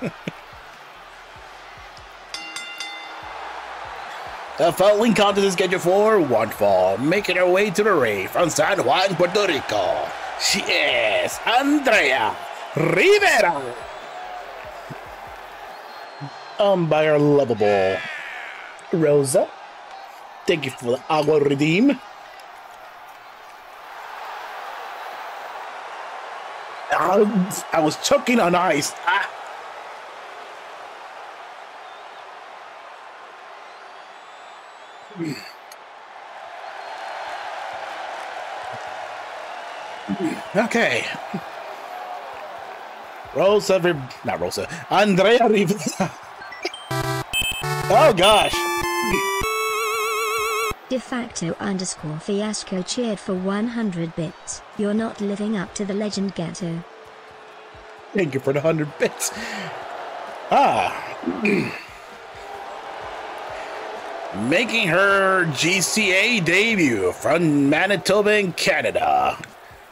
The following contest is scheduled for one fall, making her way to the ring from San Juan, Puerto Rico. She is Andrea Rivera. Um, by our lovable Rosa. Thank you for the agua redeem. I was choking on ice. Ah. Okay. Rosa, not Rosa, Andrea Rivera. oh gosh. De facto underscore fiasco cheered for 100 bits. You're not living up to the legend Gato. Thank you for the 100 bits. Ah. making her GCA debut from Manitoba in Canada.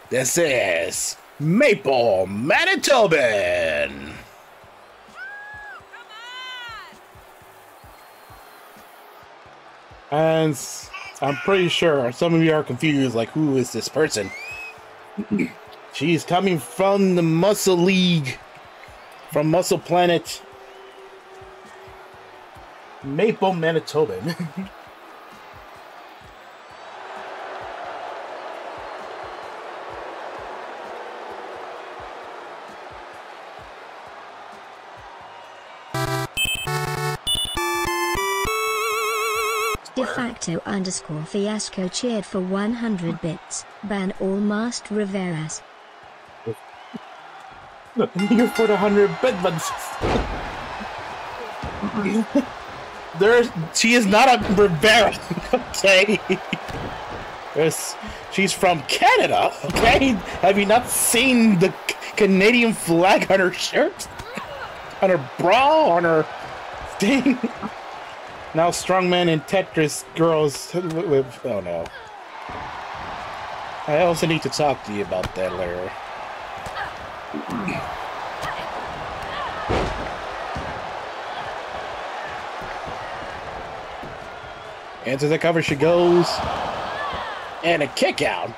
This is Maple Manitoban. And I'm pretty sure some of you are confused, like, who is this person? She's coming from the Muscle League, from Muscle Planet, Maple, Manitoban. De facto underscore fiasco cheered for 100 bits. Ban all masked Riveras. Here for the 100 bit ones. There's, she is not a Rivera, okay? There's, she's from Canada, okay? Have you not seen the Canadian flag on her shirt? On her bra, on her thing? Now strongman and Tetris girls with, oh no. I also need to talk to you about that later. Into the cover she goes. And a kick out.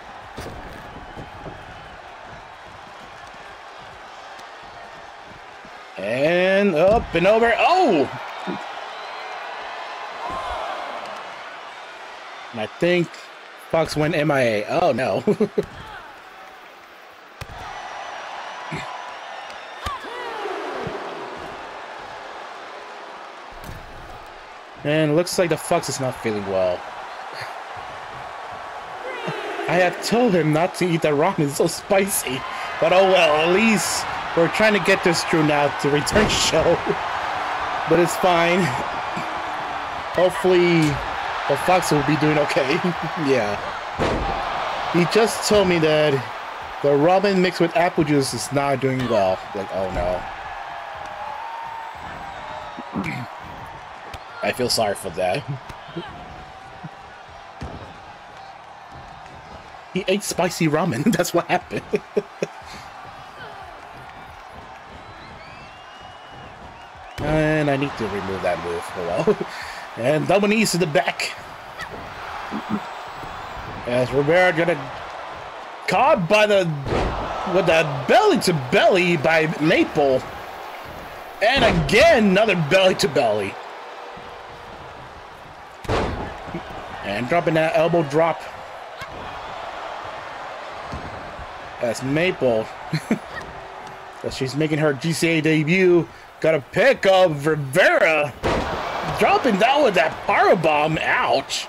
And up and over. Oh! And I think Fox went MIA. Oh no. And looks like the Fox is not feeling well. I had told him not to eat that ramen, it's so spicy. But oh well, at least we're trying to get this through now to return show. but it's fine. Hopefully the Fox will be doing okay. yeah. He just told me that the ramen mixed with apple juice is not doing well. Like, oh no. I feel sorry for that. he ate spicy ramen. That's what happened. and I need to remove that move for well. and Dominique to the back. As Rivera gonna caught by the with that belly to belly by Maple. And again, another belly to belly. And dropping that elbow drop. That's Maple. As she's making her GCA debut. Got a pick of Rivera. Dropping down with that power bomb. Ouch.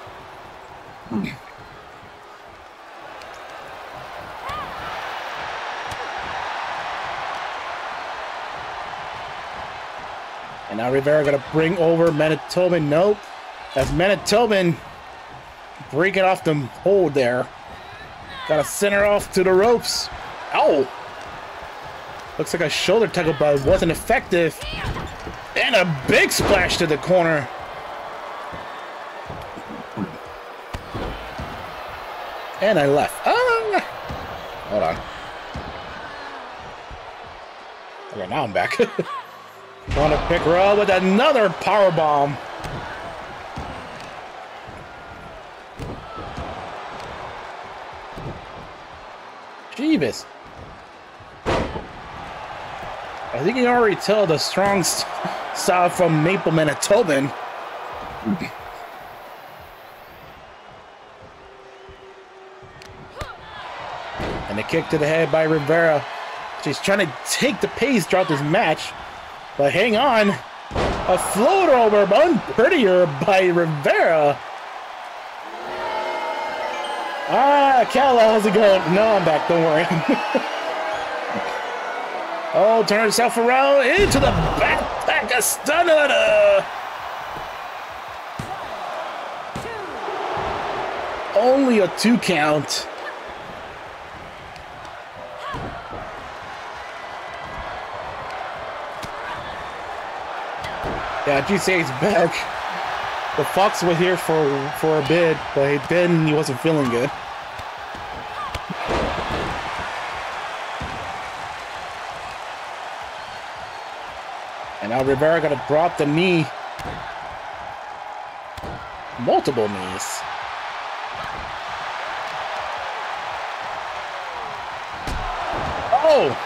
And now Rivera gonna bring over Manitoban. Nope. That's Manitoban breaking off the hold there. Gotta send her off to the ropes. Ow! Looks like a shoulder tackle, but wasn't effective. And a big splash to the corner. And I left. Ah! Hold on. Okay, now I'm back. Want to pick her up with another power bomb. Jeebus. I think you can already tell the strong style from Maple Manitoban. And a kick to the head by Rivera. She's trying to take the pace throughout this match. But hang on. A float over, but prettier by Rivera. Ah, Calla, how's it going? No, I'm back. Don't worry. oh, turn herself around into the back backpack. A stunner. Only a two count. Yeah, GCA's back. The Fox was here for for a bit, but then he wasn't feeling good. And now Rivera got to drop the knee. Multiple knees. Oh!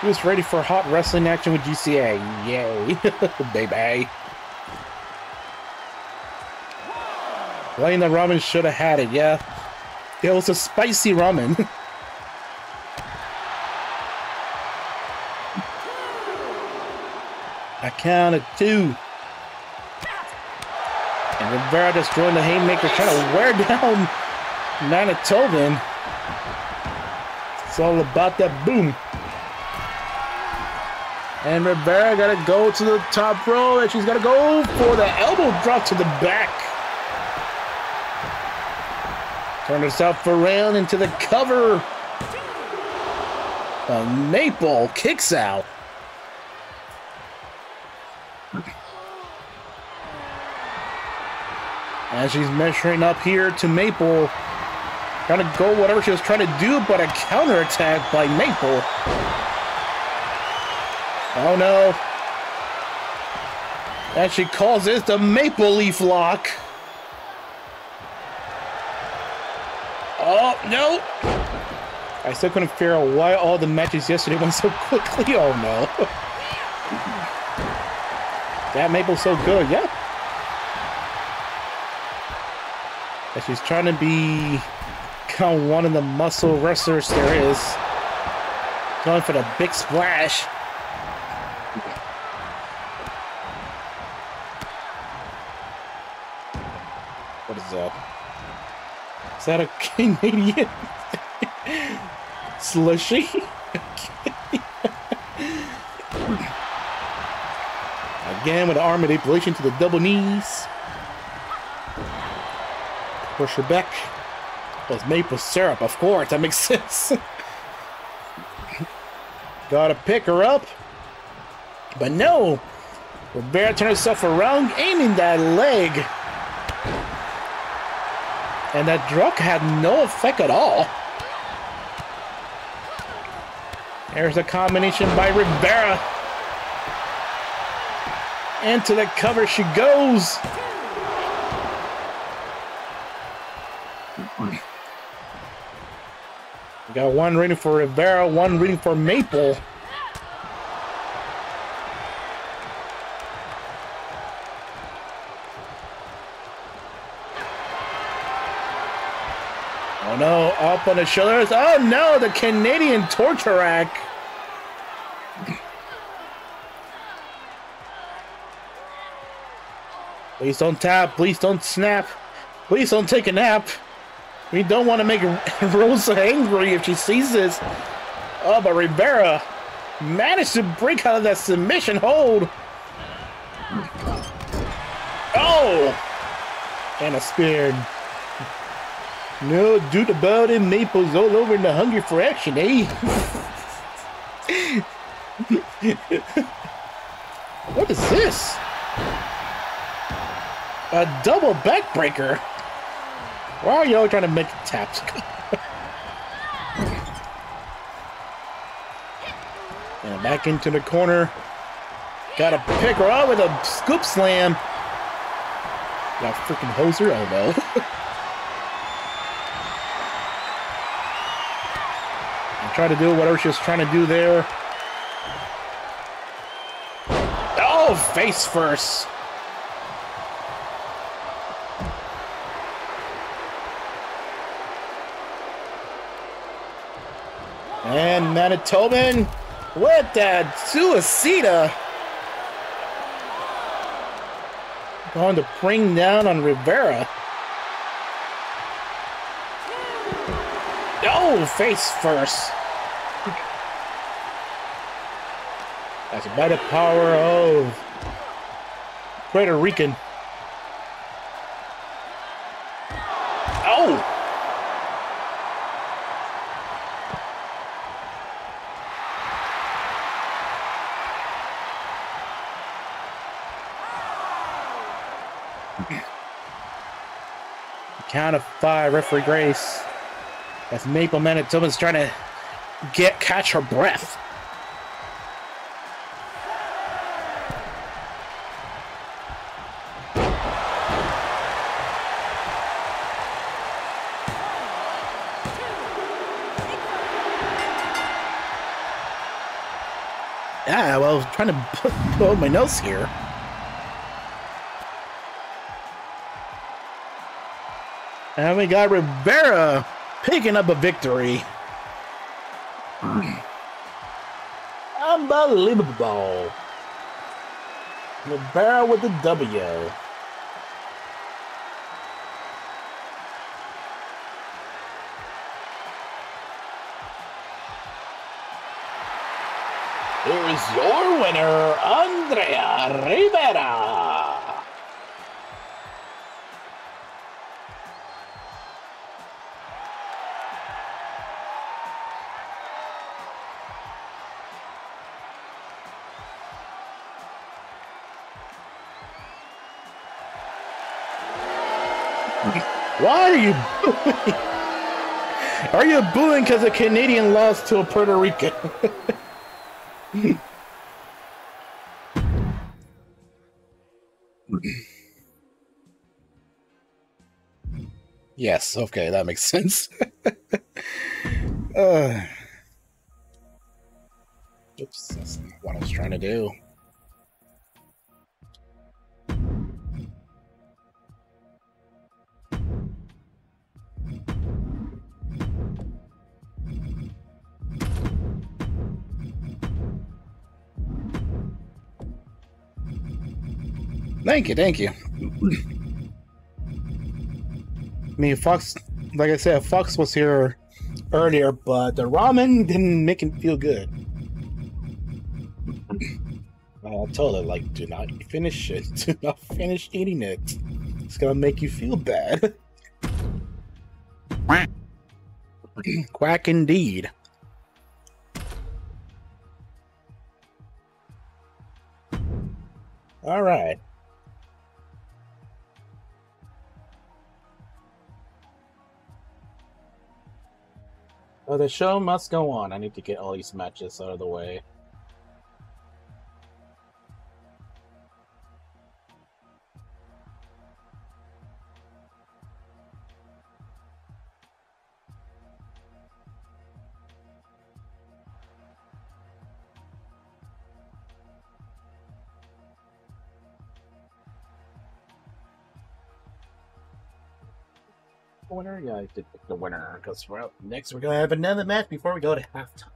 He was ready for hot wrestling action with GCA. Yay. Baby. Playing the ramen should have had it, yeah. It was a spicy ramen. I counted two. And Rivera destroying the haymaker, trying to wear down Manitoban. It's all about that boom. And Rivera got to go to the top row, and she's got to go for the elbow drop to the back. Turn herself around into the cover. A Maple kicks out. As she's measuring up here to Maple. Trying to go whatever she was trying to do, but a counterattack by Maple. Oh no. And she calls this the Maple Leaf Lock. No. I still couldn't figure out why all the matches yesterday went so quickly. Oh no. that Maple's so good, yeah. And she's trying to be kind of one of the muscle wrestlers there is. Going for the big that a Canadian slushy? Again with arm manipulation to the double knees. Push her back. Was maple syrup, of course, that makes sense. Gotta pick her up. But no! Rivera turned herself around, aiming that leg. And that drug had no effect at all. There's a combination by Rivera. Into the cover she goes. We got one reading for Rivera, one reading for Maple. Up on the shoulders. Oh no, the Canadian torture rack. Please don't tap. Please don't snap. Please don't take a nap. We don't want to make Rosa angry if she sees this. Oh, but Rivera managed to break out of that submission hold. Oh! And a spear. No doubt about it, Maple's all over in the hungry for action, eh? what is this? A double backbreaker? Why are y'all trying to make taps? and back into the corner. Gotta pick her up with a scoop slam. Got freaking hoser? Oh. try to do whatever she was trying to do there. Oh, face first. And Manitoban with that Suicida. Going to bring down on Rivera. Oh, face first. That's by the power of Puerto Rican. Oh! Count of five, referee Grace. As Maple Manitoba's trying to get catch her breath. Trying to pull my nose here. And we got Rivera picking up a victory. Unbelievable. Rivera with the W. Here's your winner, Andrea Rivera. Why are you booing? Are you booing because a Canadian lost to a Puerto Rican? yes, okay, that makes sense. uh, oops, that's not what I was trying to do. Thank you, thank you. I mean, Fox like I said, Fox was here earlier, but the ramen didn't make him feel good. I told her, like, do not finish it. Do not finish eating it. It's gonna make you feel bad. Quack indeed. All right. Oh, the show must go on. I need to get all these matches out of the way. Winner? Yeah, I did pick the winner because next we're gonna have another match before we go to halftime.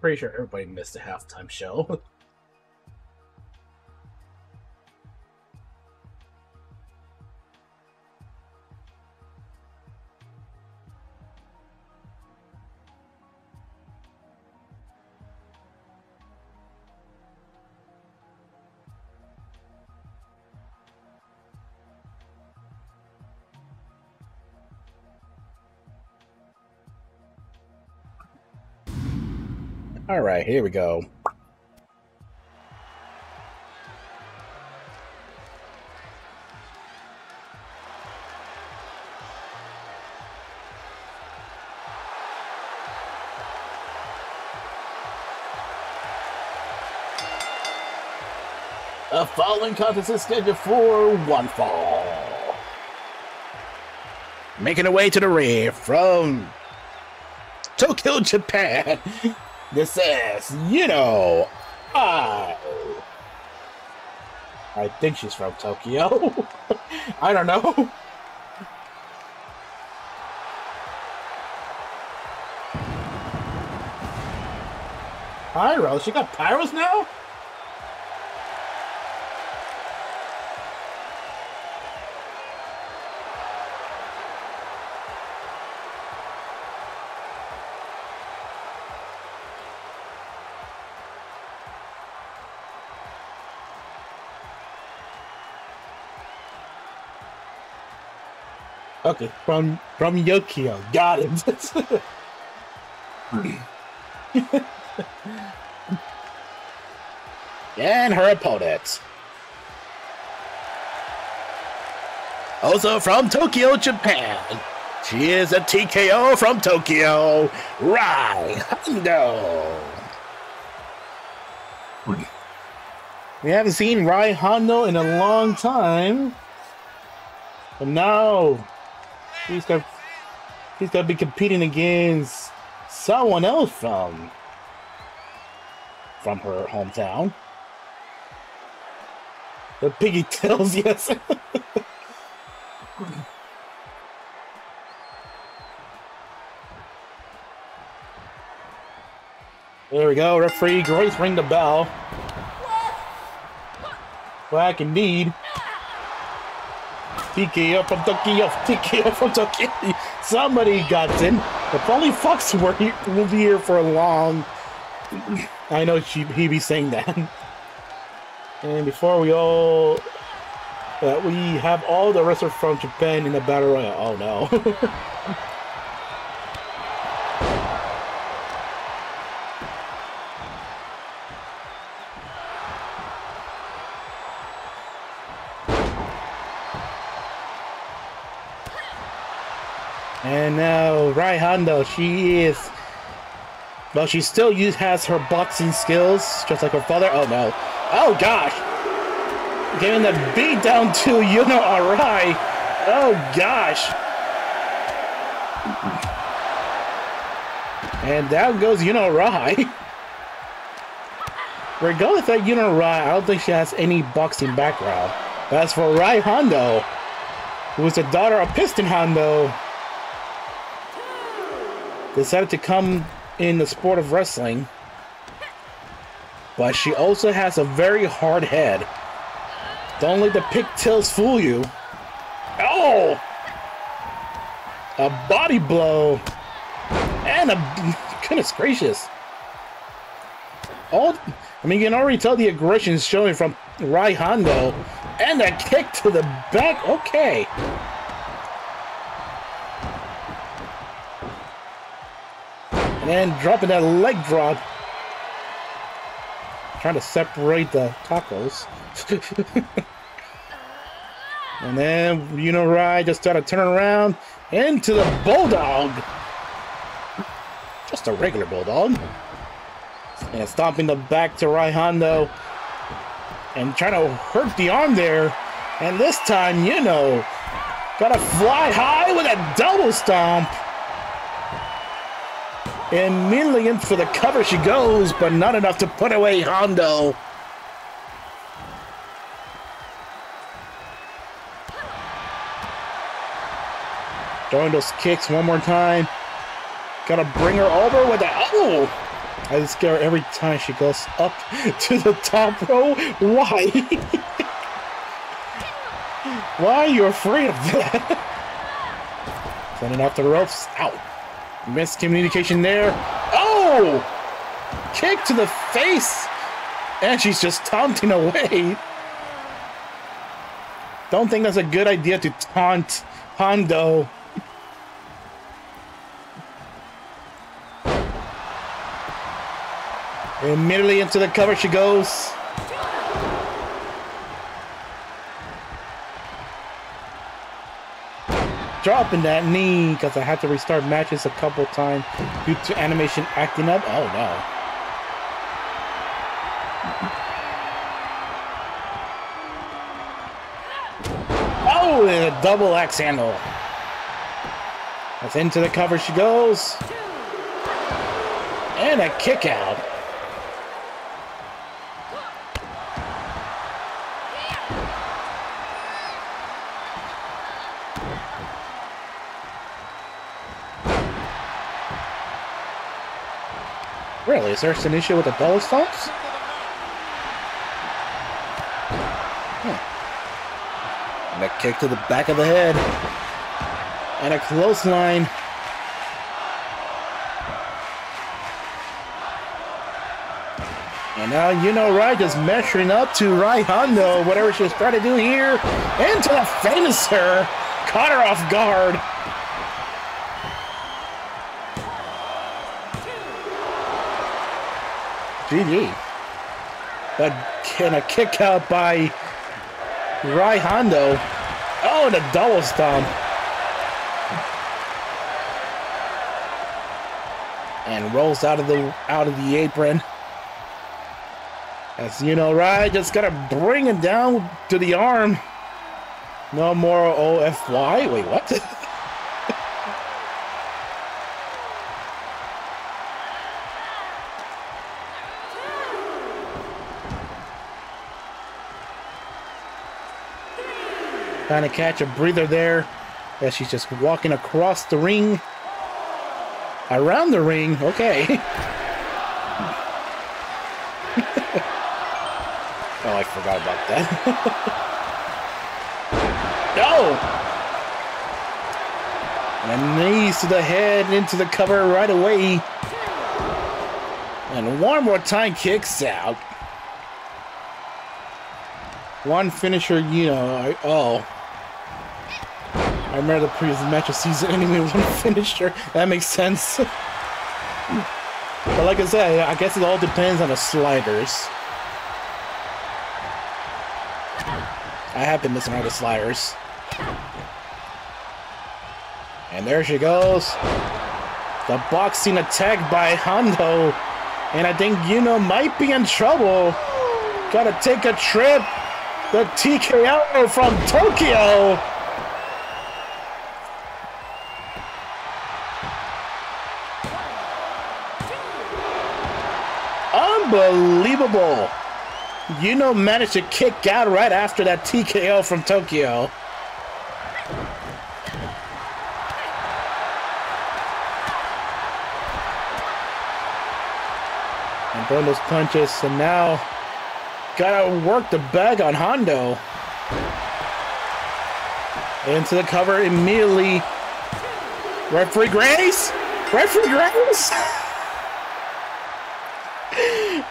Pretty sure everybody missed the halftime show. right, here we go. The following contest is scheduled for one fall. Making a way to the ring from Tokyo, Japan. This is, you know, I. I think she's from Tokyo. I don't know. Pyro? She got pyros now? Okay, from from Yokio. Got it. and her opponent. Also from Tokyo, Japan. She is a TKO from Tokyo. Rei Hondo. We haven't seen Rei Hondo in a long time. But now He's got he's got to be competing against someone else from from her hometown. The piggy tails, yes. there we go. Referee Grace ring the bell. Black indeed. TKO from Tokyo, TKO from Tokyo. Somebody got in. If only Fox will be here for a long. I know she, he be saying that. And before we all, uh, we have all the wrestlers from Japan in the battle royal. Oh no. And now Rei Hondo, she is well, she still use, has her boxing skills, just like her father. Oh no. Oh gosh! Giving the beat down to Yuno Arai. Oh gosh. And down goes Yuno Arai. Regardless of Yuno Arai, I don't think she has any boxing background. As for Rei Hondo, who is the daughter of Piston Hondo, decided to come in the sport of wrestling. But she also has a very hard head. Don't let the pigtails fool you. Oh, A body blow. And a goodness gracious. All I mean you can already tell the aggression is showing from Rei Hondo. And a kick to the back. Okay. And dropping that leg drop. Trying to separate the tacos. and then, you know, Rai just to turn around into the Bulldog. Just a regular Bulldog. And stomping the back to Rei Hondo. And trying to hurt the arm there. And this time, you know, gotta fly high with a double stomp. Immediately in for the cover she goes, but not enough to put away Hondo. Throwing those kicks one more time. Gotta bring her over with that. Oh! I just scare her every time she goes up to the top row. Why? Why are you afraid of that? Running off the ropes. Out. Miscommunication there. Oh! Kick to the face! And she's just taunting away. Don't think that's a good idea to taunt Hondo. Immediately into the cover she goes. Dropping that knee because I had to restart matches a couple times due to animation acting up. Oh no. Oh, and a double axe handle. That's into the cover she goes. And a kick out. Really? Is there an issue with the double stomps? Huh. And a kick to the back of the head. And a close line. And now, you know, Rai just measuring up to Rei Hondo, whatever she was trying to do here. Into the Famouser. Caught her off guard. GG. But can a kick out by Rei Hondo. Oh, and a double stomp. And rolls out of the out of the apron. As you know, Rai just gotta bring it down to the arm. No more OFY. Wait, what? Trying to catch a breather there as she's just walking across the ring. Around the ring, okay. oh, I forgot about that. no! And knees to the head, into the cover right away. And one more time kicks out. One finisher, you know, I, oh. I remember the previous match of season anyway, one finisher. That makes sense. but like I said, I guess it all depends on the sliders. I have been missing all the sliders. And there she goes. The boxing attack by Hondo. And I think Yuno might be in trouble. Gotta take a trip. The TKO from Tokyo. Unbelievable. Yuno managed to kick out right after that TKO from Tokyo. And throwing those punches, and now gotta work the bag on Hondo. Into the cover immediately. Referee Grace! Referee Grace!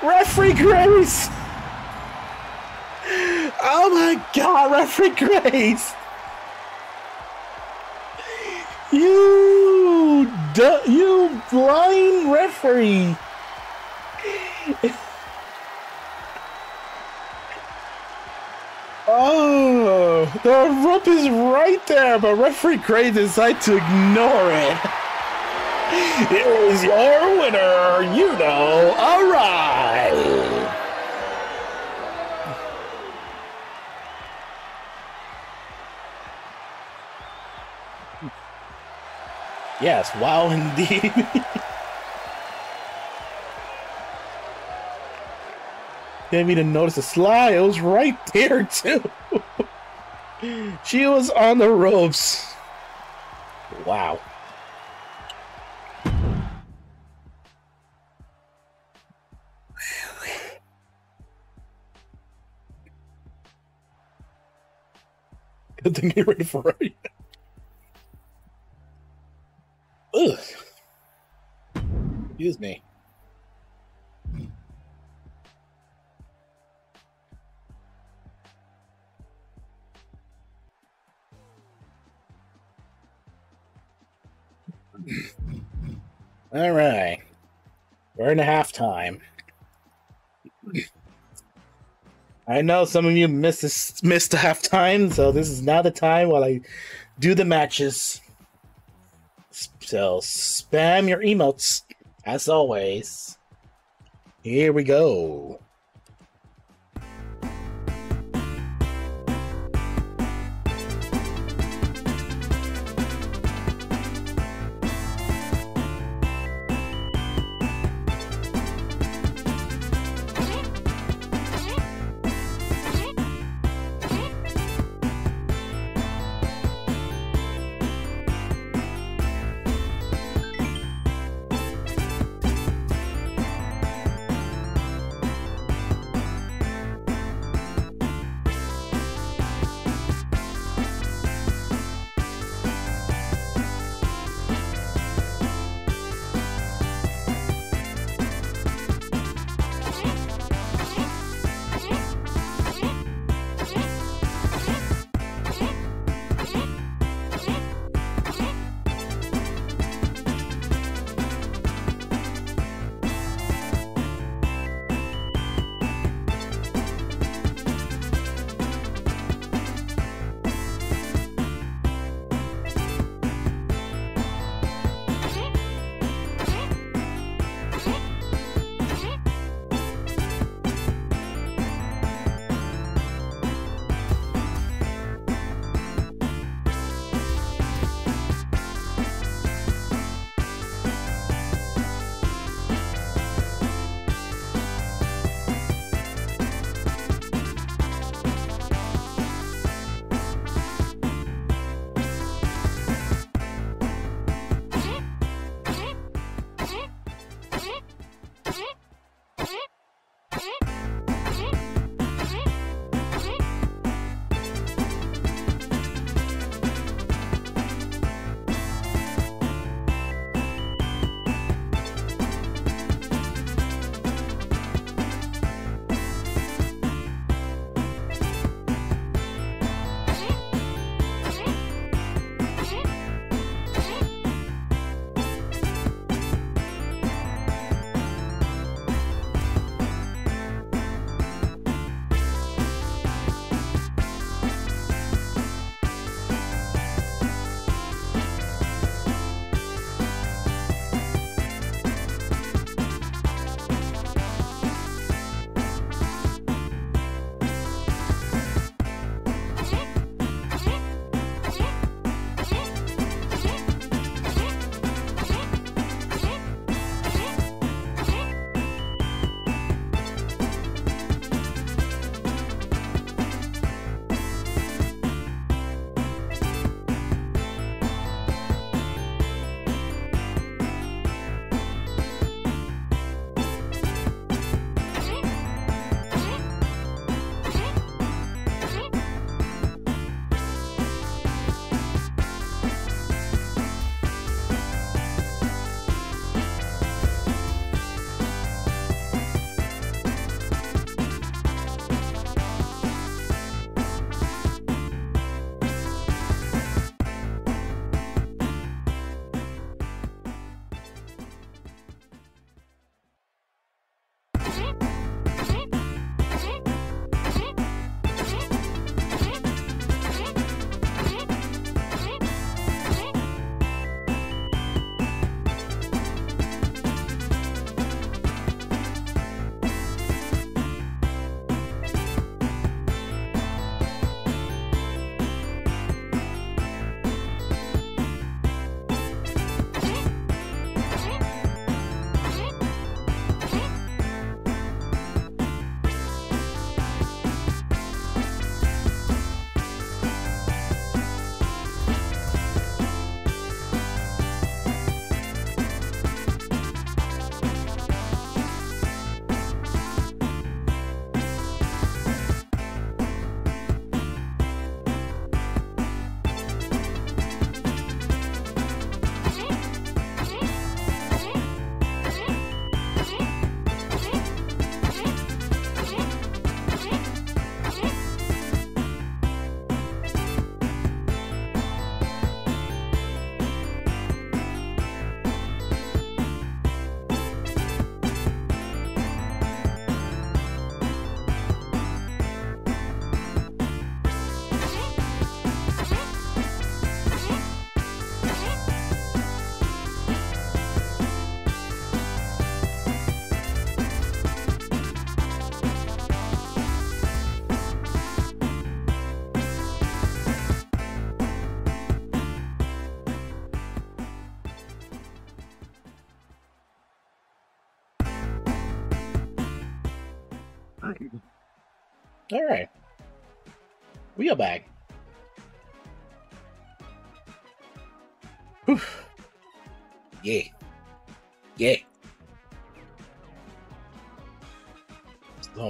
Referee Grace! Oh my god, Referee Grace! You, you blind referee! Oh, the rope is right there, but referee Gray decided to ignore it. It was your winner, you know. All right. Yes, wow, indeed. Didn't even notice the slide. It was right there, too. she was on the ropes. Wow. Good thing you're ready for it. Ugh. Excuse me. All right. We're in halftime. I know some of you missed this, missed halftime, so this is now the time while I do the matches. So spam your emotes as always. Here we go.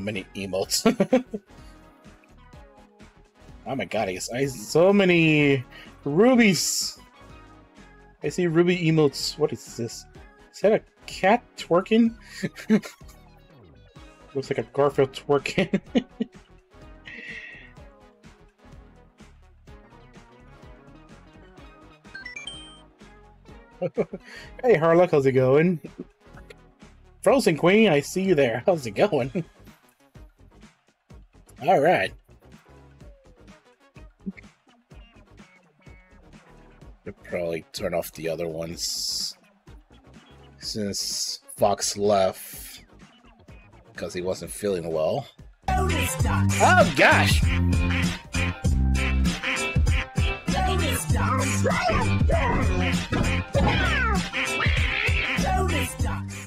Many emotes. oh my god, I, I so many rubies. I see ruby emotes. What is this? Is that a cat twerking? Looks like a Garfield twerking. hey, Harlock, how's it going? Frozen Queen, I see you there. How's it going? All right. I'll probably turn off the other ones since Fox left because he wasn't feeling well. Oh gosh!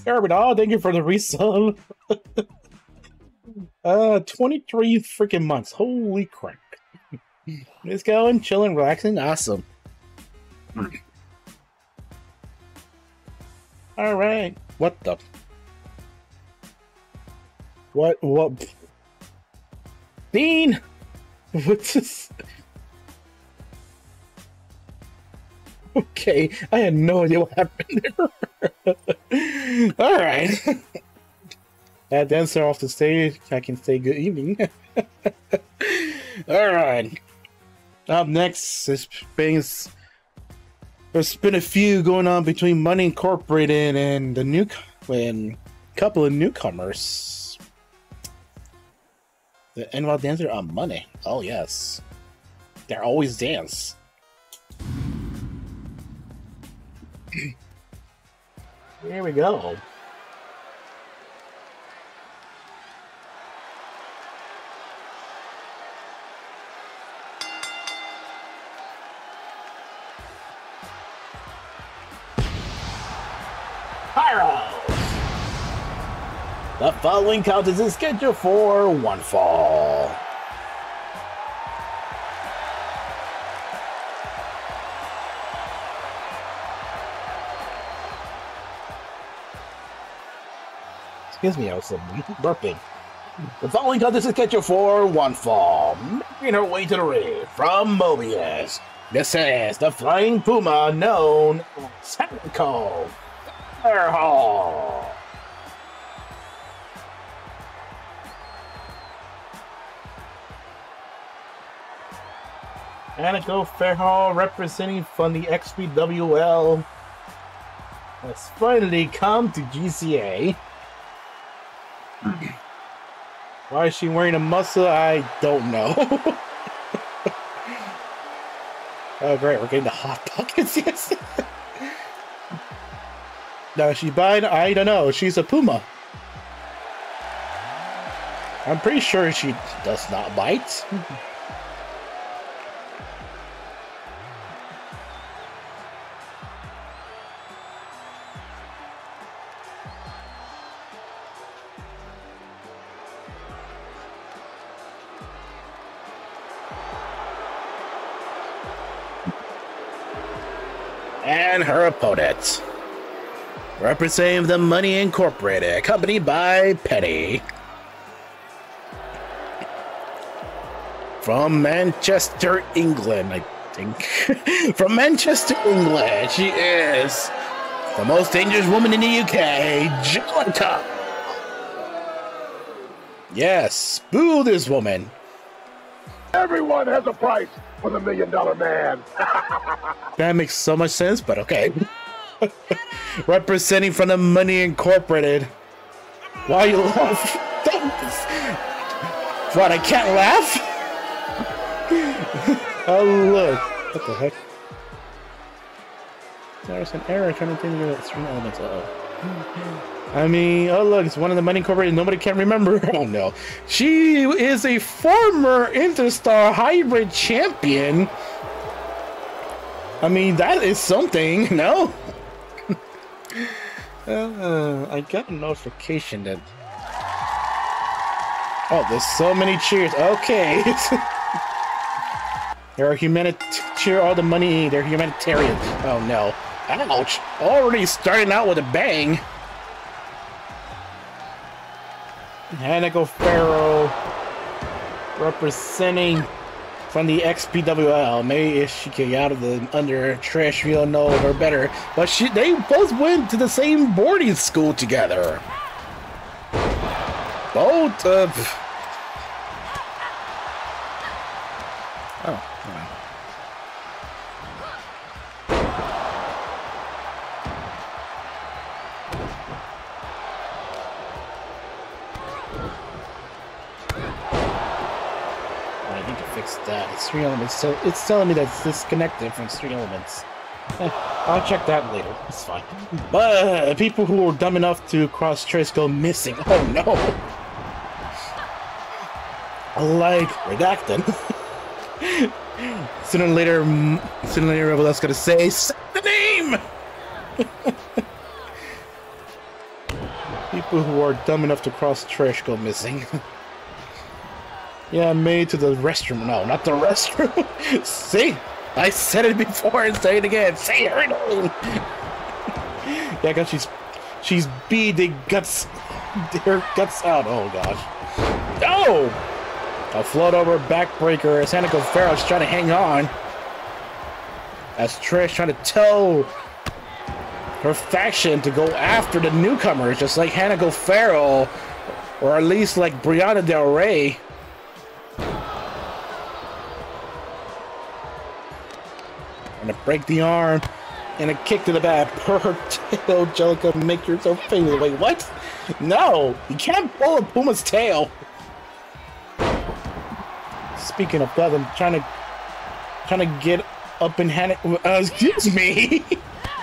Carbidol, thank you for the resub. uh, 23 freaking months. Holy crap. It's going, chilling, relaxing. Awesome. All right. What the? What? What? Dean! What's this? Okay, I had no idea what happened there. All right. That dancer off the stage. I can say good evening. All right. Up next is things. There's been a few going on between Money Incorporated and the new and couple of newcomers. The NWL dancer on Money. Oh yes, they're always dance. Here we go. The following contest is scheduled for one fall. Excuse me, I was burping. The following contest is scheduled for one fall. Making her way to the ring from Mobius. This is the Flying Puma known as Helico Fairhall. Aniko Fairhall representing from the XPWL has finally come to GCA. Why is she wearing a muscle? I don't know. oh, great. We're getting the hot pockets. Yes. no, she buying. I don't know. She's a puma. I'm pretty sure she does not bite. and her opponent. Representing the Money Incorporated, accompanied by Penny. From Manchester, England, I think. From Manchester, England, she is the most dangerous woman in the UK, Jolanta. Yes, boo this woman. Everyone has a price for the million dollar man. that makes so much sense, but okay. Representing from the Money Incorporated. Why you laugh? what, I can't laugh? oh, look. What the heck? There's an error trying to think of StreamElements. Uh oh. I mean, oh look, it's one of the Money Incorporated. Nobody can remember. Oh no, she is a former Interstar Hybrid champion. I mean, that is something. No. Uh, I got a notification that Oh, there's so many cheers. Okay. They're humanitarian. All the money. They're humanitarian. Oh no. Ouch. Already starting out with a bang. Hannibal Pharaoh representing from the XPWL. Maybe if she can get out of the under trash, we'll know her better. But she, they both went to the same boarding school together. Both of. Oh, that. It's StreamElements. So it's telling me that it's disconnected from three elements. Eh, I'll check that later. It's fine. But uh, people who were dumb enough to cross trace go missing. Oh no! Like redacted. sooner or later, sooner or later, everyone's gonna say the name. people who are dumb enough to cross trash go missing. Yeah, made to the restroom. No, not the restroom. See? I said it before and say it again. Say her name. yeah, because she's she's beat the guts her guts out. Oh gosh. Oh! A float over backbreaker as Hannibal Farrow's trying to hang on. As Trish trying to tell her faction to go after the newcomers, just like Hannibal Farrow, or at least like Brianna Del Rey. And a break the arm. And a kick to the back. Perfect Angelica, make yourself famous. Wait, what? No! You can't pull a Puma's tail! Speaking of that, I'm trying to trying to get up and hand. Uh, excuse me.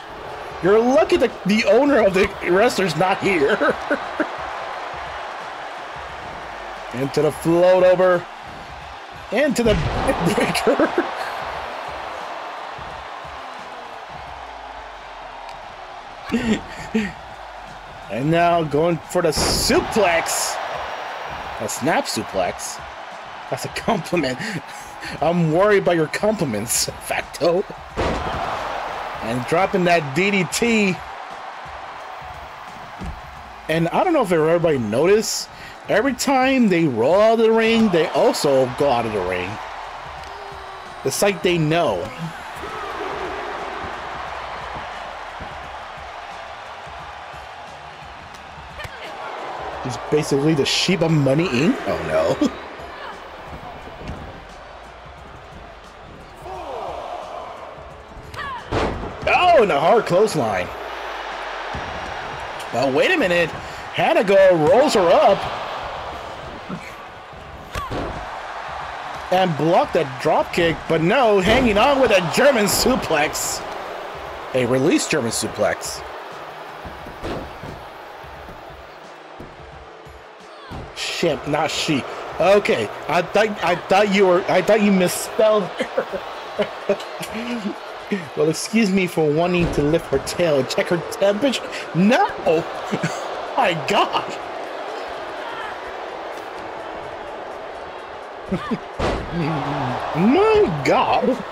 You're lucky that the owner of the wrestler's not here. Into the float over. Into the breaker. and now going for the suplex. A snap suplex. That's a compliment. I'm worried about your compliments, Facto. And dropping that DDT. And I don't know if everybody noticed, every time they roll out of the ring, they also go out of the ring. It's like they know. He's basically the Shiba Money Inc. Oh no. oh, and a hard clothesline. But wait a minute. Hanako rolls her up. And blocked that drop kick, but no, hanging on with a German suplex. A release German suplex. Shit, not she. Okay, I thought I thought you were I thought you misspelled her. well, excuse me for wanting to lift her tail and check her temperature. No, my God. my God.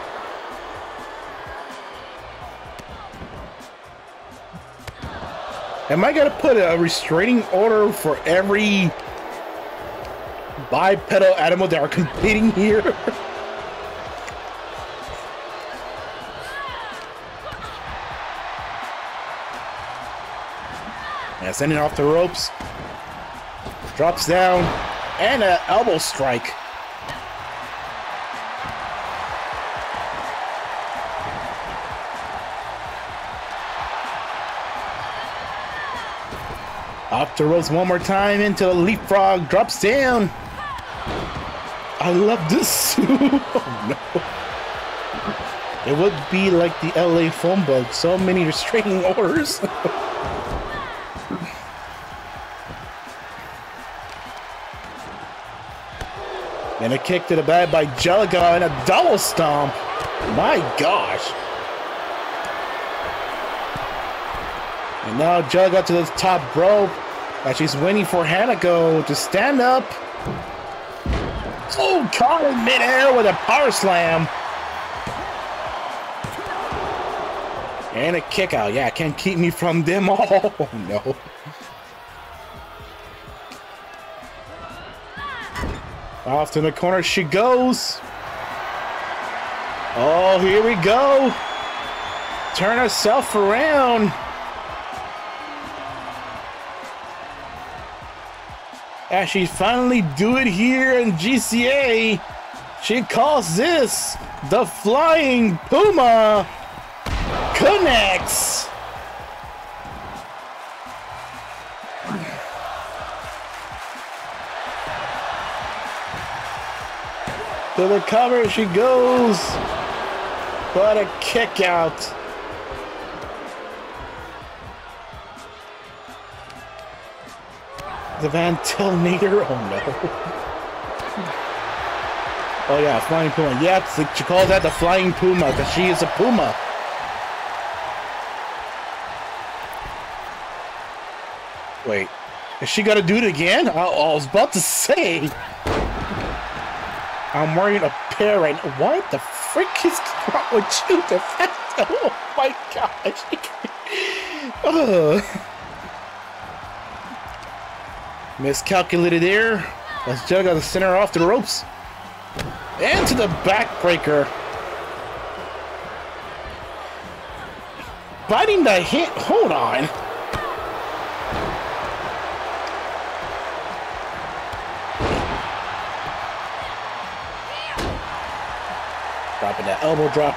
Am I gonna put a restraining order for every bipedal animal that are competing here. yeah, sending off the ropes. Drops down. And an elbow strike. Off the ropes one more time into the leapfrog. Drops down. I love this oh no. It would be like the LA phone book. So many restraining orders. and a kick to the back by Jelica and a double stomp. My gosh. And now Jelica to the top rope. And she's waiting for Hanako to stand up Oh, caught in midair with a power slam. And a kick out. Yeah, can't keep me from them all. Oh, no. Off to the corner she goes. Oh, here we go. Turn herself around. As she finally do it here in GCA, she calls this the Flying Puma connects. To the cover she goes. What a kick out. The Van Tilnader. Oh no. Oh yeah, Flying Puma. Yep, she calls that the Flying Puma because she is a Puma. Wait, is she gonna do it again? I, I, was about to say. I'm wearing a pair right now. What the frick is wrong with you? Oh my gosh. oh. Miscalculated there. As Jug got the center off the ropes. And to the backbreaker. Biting the hit. Hold on. Dropping that elbow drop.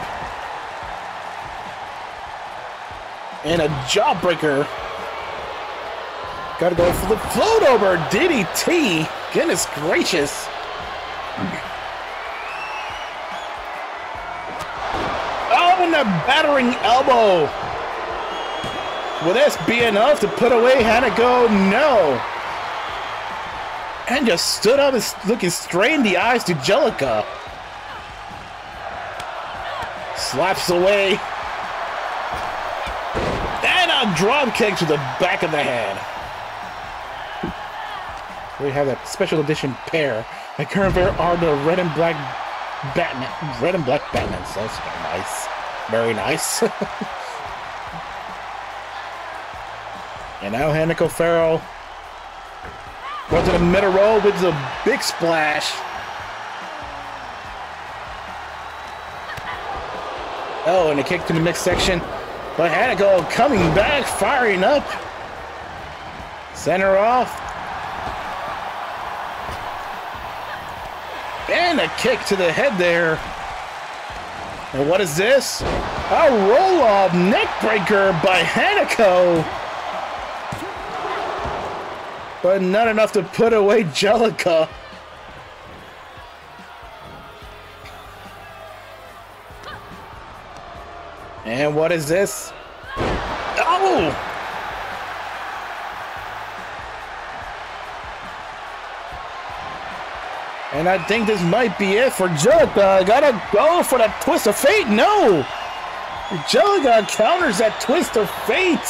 And a jawbreaker. Gotta go for the float over DDT. Goodness gracious. Oh, and a battering elbow. Will this be enough to put away Hanako? No. And just stood up and looking straight in the eyes to Jelica. Slaps away. And a drop kick to the back of the head. We have that special edition pair. My current pair are the red and black Batman. Red and black Batman. So that's nice. Very nice. and now Hanako Farrell goes to the middle row with the big splash. Oh, and a kick to the mix section. But Hanako coming back, firing up. Center off. And a kick to the head there. And what is this? A roll-up neckbreaker by Hanako. But not enough to put away Jelica. And what is this? Oh! And I think this might be it for Jelica. Uh, gotta go for that twist of fate. No! Jelica uh, counters that twist of fate.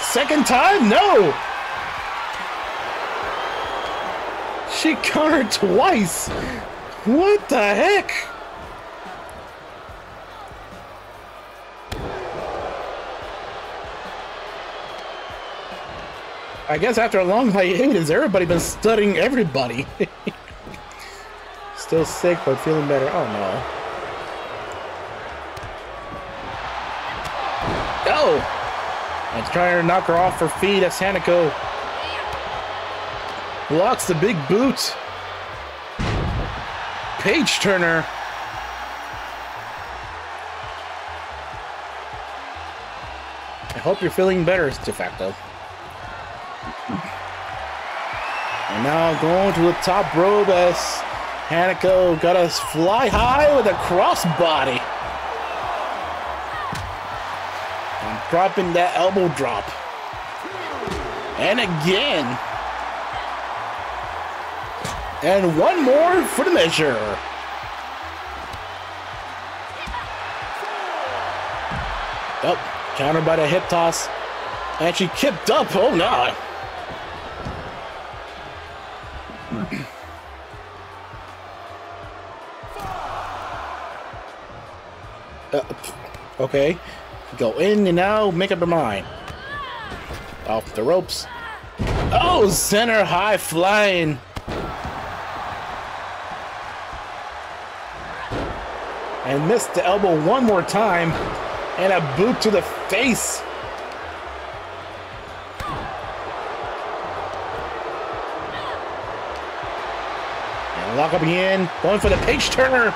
Second time? No! She countered twice. What the heck? I guess after a long hiatus, everybody been studying everybody. Still sick, but feeling better. Oh no. Oh! And trying to knock her off her feet as Hanako blocks the big boot. Page Turner. I hope you're feeling better, de facto. And now going to the top rope as Hanako got us fly high with a crossbody. And dropping that elbow drop. And again. And one more for the measure. Oh, countered by the hip toss. And she kicked up. Oh, no. Uh, okay. Go in and out, make up your mind. Off the ropes. Oh, center high flying. And missed the elbow one more time. And a boot to the face. And lock up again. Going for the page turner.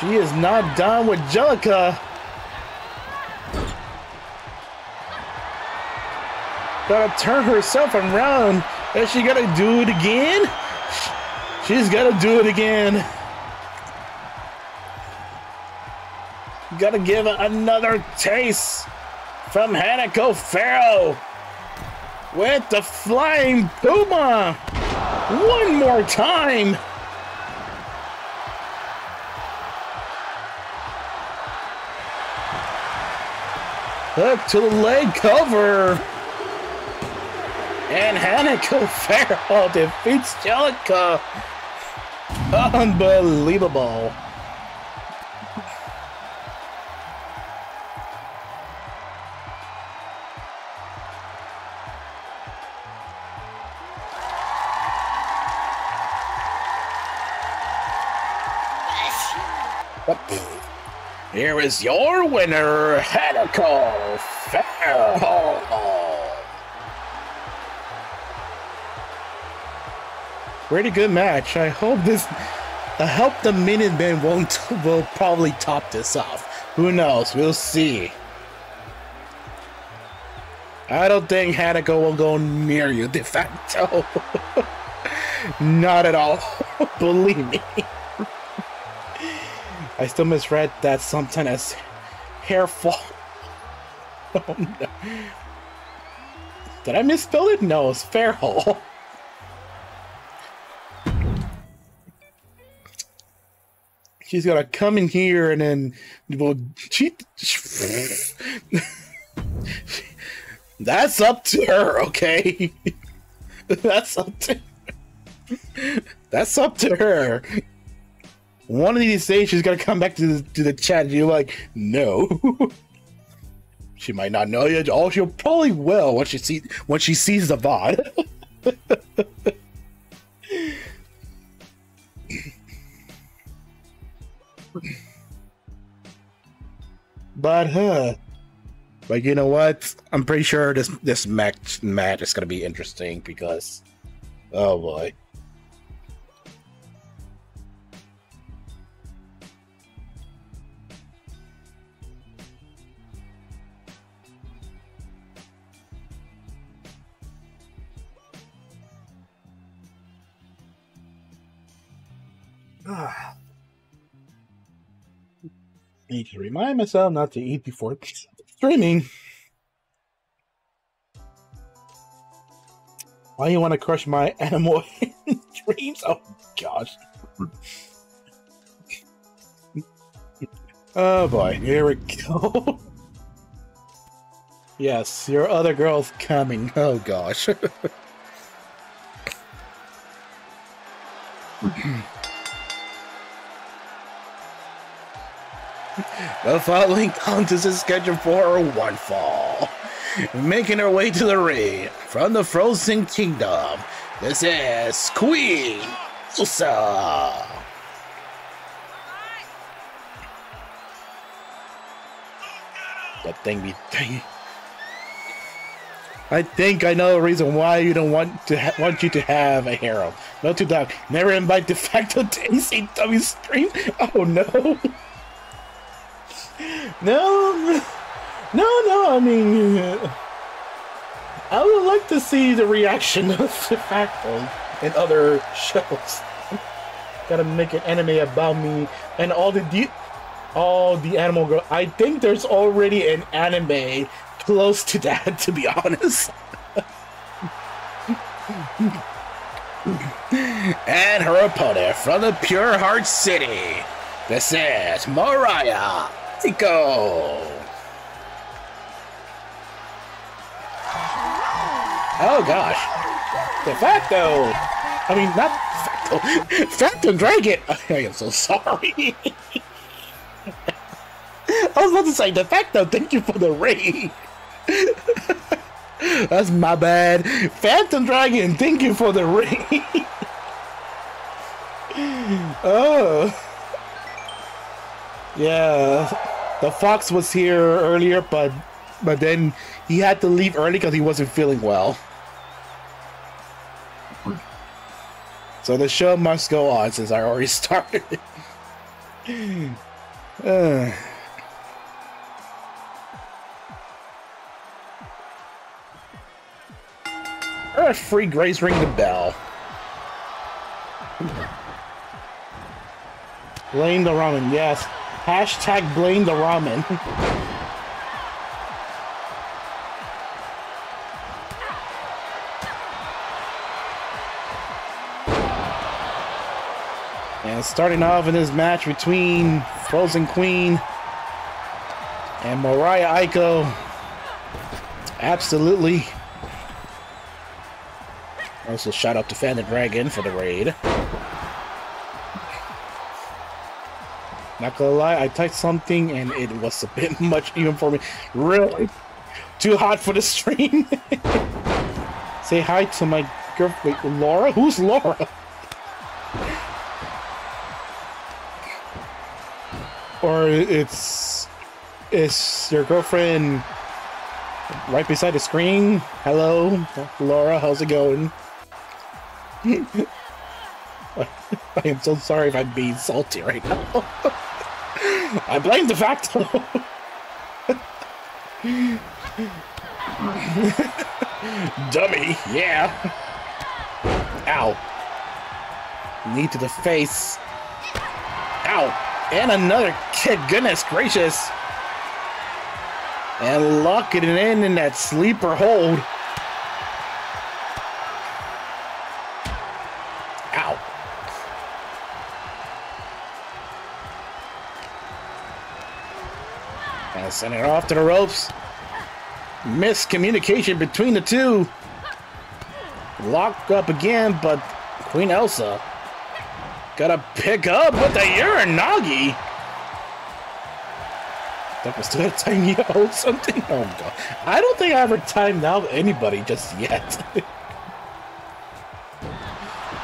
She is not done with Jelica. Gotta turn herself around. Is she gonna do it again? She's gotta do it again. Gotta give another taste from Hanako Pharaoh with the Flying Puma. One more time. Hook to the leg cover. And Hanako Pharaoh defeats Jelica. Unbelievable. Here is your winner, Hanako Pharaoh. Pretty good match. I hope this. I hope the Minutemen won't will probably top this off. Who knows? We'll see. I don't think Hanako will go near you de facto. Not at all. Believe me. I still misread that sometimes as hair fall. Oh no. Did I misspell it? No, it's Fairhole. She's gonna come in here and then well. That's up to her, okay? That's up to That's up to her. One of these days, she's gonna come back to the, to the chat, and you're like, no. she might not know you. Oh, she'll probably will when she see when she sees the VOD. but huh. But you know what? I'm pretty sure this this match match is gonna be interesting because, oh boy. Ah. Need to remind myself not to eat before streaming. Why you want to crush my animal dreams? Oh gosh. oh boy, here we go. yes, your other girl's coming. Oh gosh. The following contest is scheduled for one fall. Making her way to the ring from the Frozen Kingdom, this is Queen Elsa. That thing be. I think I know the reason why you don't want to want you to have a hero. No to dog. Never invite de facto to ACW stream. Oh no. No, no, no. I mean, I would like to see the reaction of the facto in other shows. Gotta make an anime about me and all the de- all the animal girl. I think there's already an anime close to that, to be honest. and her opponent from the Pure Heart City. This is Mariah Tico. Oh gosh. De facto. I mean, not facto. Facto Dragon. I am so sorry. I was about to say, de facto, thank you for the raid. That's my bad. Phantom Dragon, thank you for the raid. oh. Yeah. The Fox was here earlier, but but then he had to leave early because he wasn't feeling well. So the show must go on since I already started. uh. Earth Free Grace ring the bell. Lane the ramen, yes. Hashtag blame the ramen. and starting off in this match between Frozen Queen and Mariah Iako. Absolutely also, shout out to Phantom Dragon for the raid. Not gonna lie, I typed something and it was a bit much even for me. Really? Too hot for the stream? Say hi to my girlfriend, Laura? Who's Laura? or it's... It's your girlfriend right beside the screen? Hello, Laura, how's it going? I am so sorry if I'm being salty right now. I blame the fact Dummy, yeah. Ow. Knee to the face. Ow. And another kick, goodness gracious. And locking it in in that sleeper hold. Sending her off to the ropes. Miscommunication between the two. Lock up again, but Queen Elsa gotta pick up with the Uranage. That was a time you out something. Oh god, I don't think I ever timed out anybody just yet.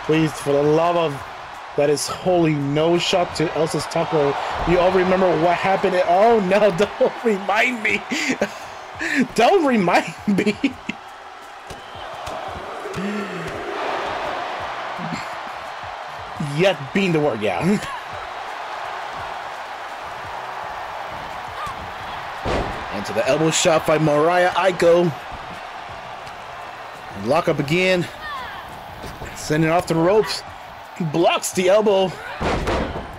Please, for the love of that is holy no shot to Elsa's taco. You all remember what happened? oh no, don't remind me. don't remind me. Yet being the word, yeah. Into the elbow shot by Mariah Iako. Lock up again. Sending off the ropes blocks the elbow.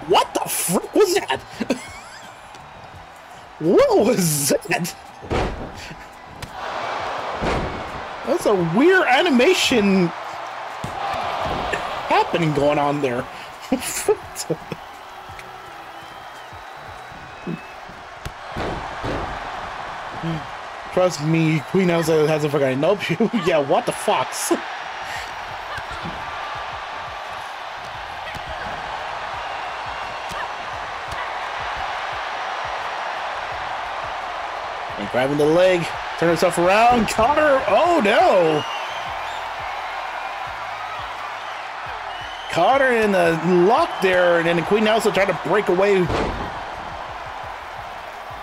What the frick was that? what was that? That's a weird animation happening going on there. Trust me, Queen Elsa hasn't forgotten. Nope. yeah, what the fox? Grabbing the leg, turn himself around. Connor, oh no! Connor in the lock there, and then the Queen Elsa trying to break away.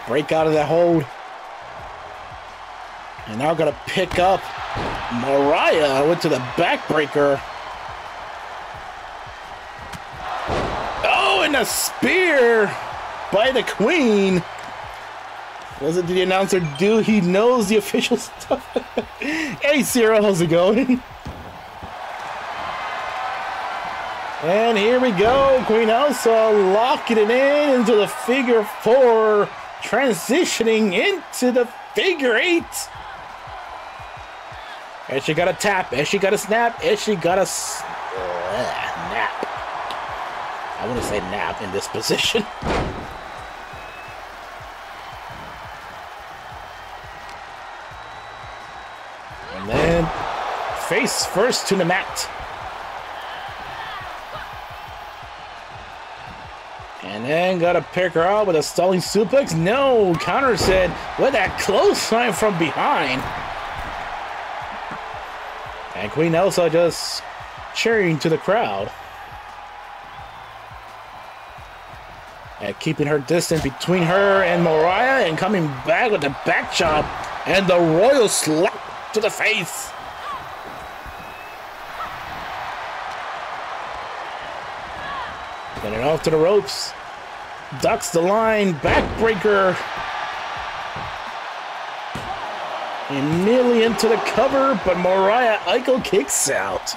Break out of that hold. And now gonna pick up Mariah. Went to the backbreaker. Oh, and a spear by the Queen. Did the announcer do? He knows the official stuff. hey, Sarah, how's it going? And here we go. Queen Elsa locking it in into the figure four, transitioning into the figure eight. And she got a tap, and she got a snap, and she got a uh, nap. I want to say nap in this position. Face first to the mat. And then gotta pick her out with a stalling suplex. No, counter said with that close line from behind. And Queen Elsa just cheering to the crowd. And keeping her distance between her and Mariah and coming back with the back chop and the royal slap to the face. Getting off to the ropes. Ducks the line. Backbreaker. And nearly into the cover, but Mariah Eichel kicks out.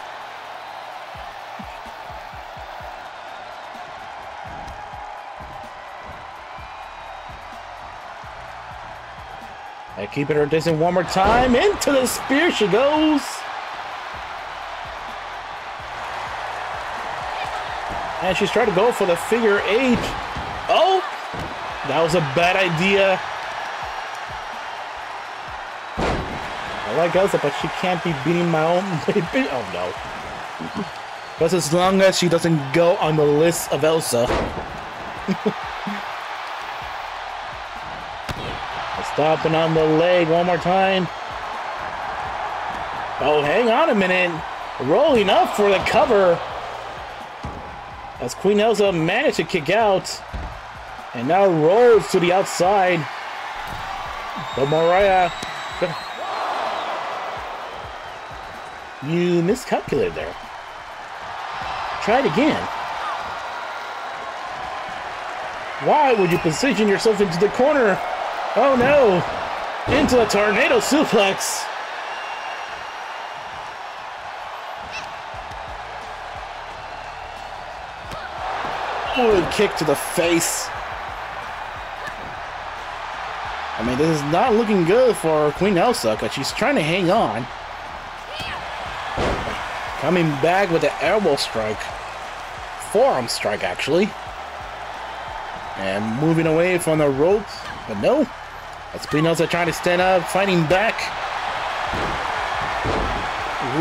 And keeping her distance one more time. Into the spear she goes. And she's trying to go for the figure eight. Oh! That was a bad idea. I like Elsa, but she can't be beating my own baby. Oh no. Because as long as she doesn't go on the list of Elsa. Stopping on the leg one more time. Oh, hang on a minute. Rolling up for the cover. As Queen Elsa managed to kick out. And now rolls to the outside. But Mariah... You miscalculated there. Try it again. Why would you position yourself into the corner? Oh no! Into a tornado suplex! Oh, kick to the face. I mean, this is not looking good for Queen Elsa because she's trying to hang on. Coming back with the elbow strike. Forearm strike, actually. And moving away from the rope. But no. Elsa trying to stand up, fighting back.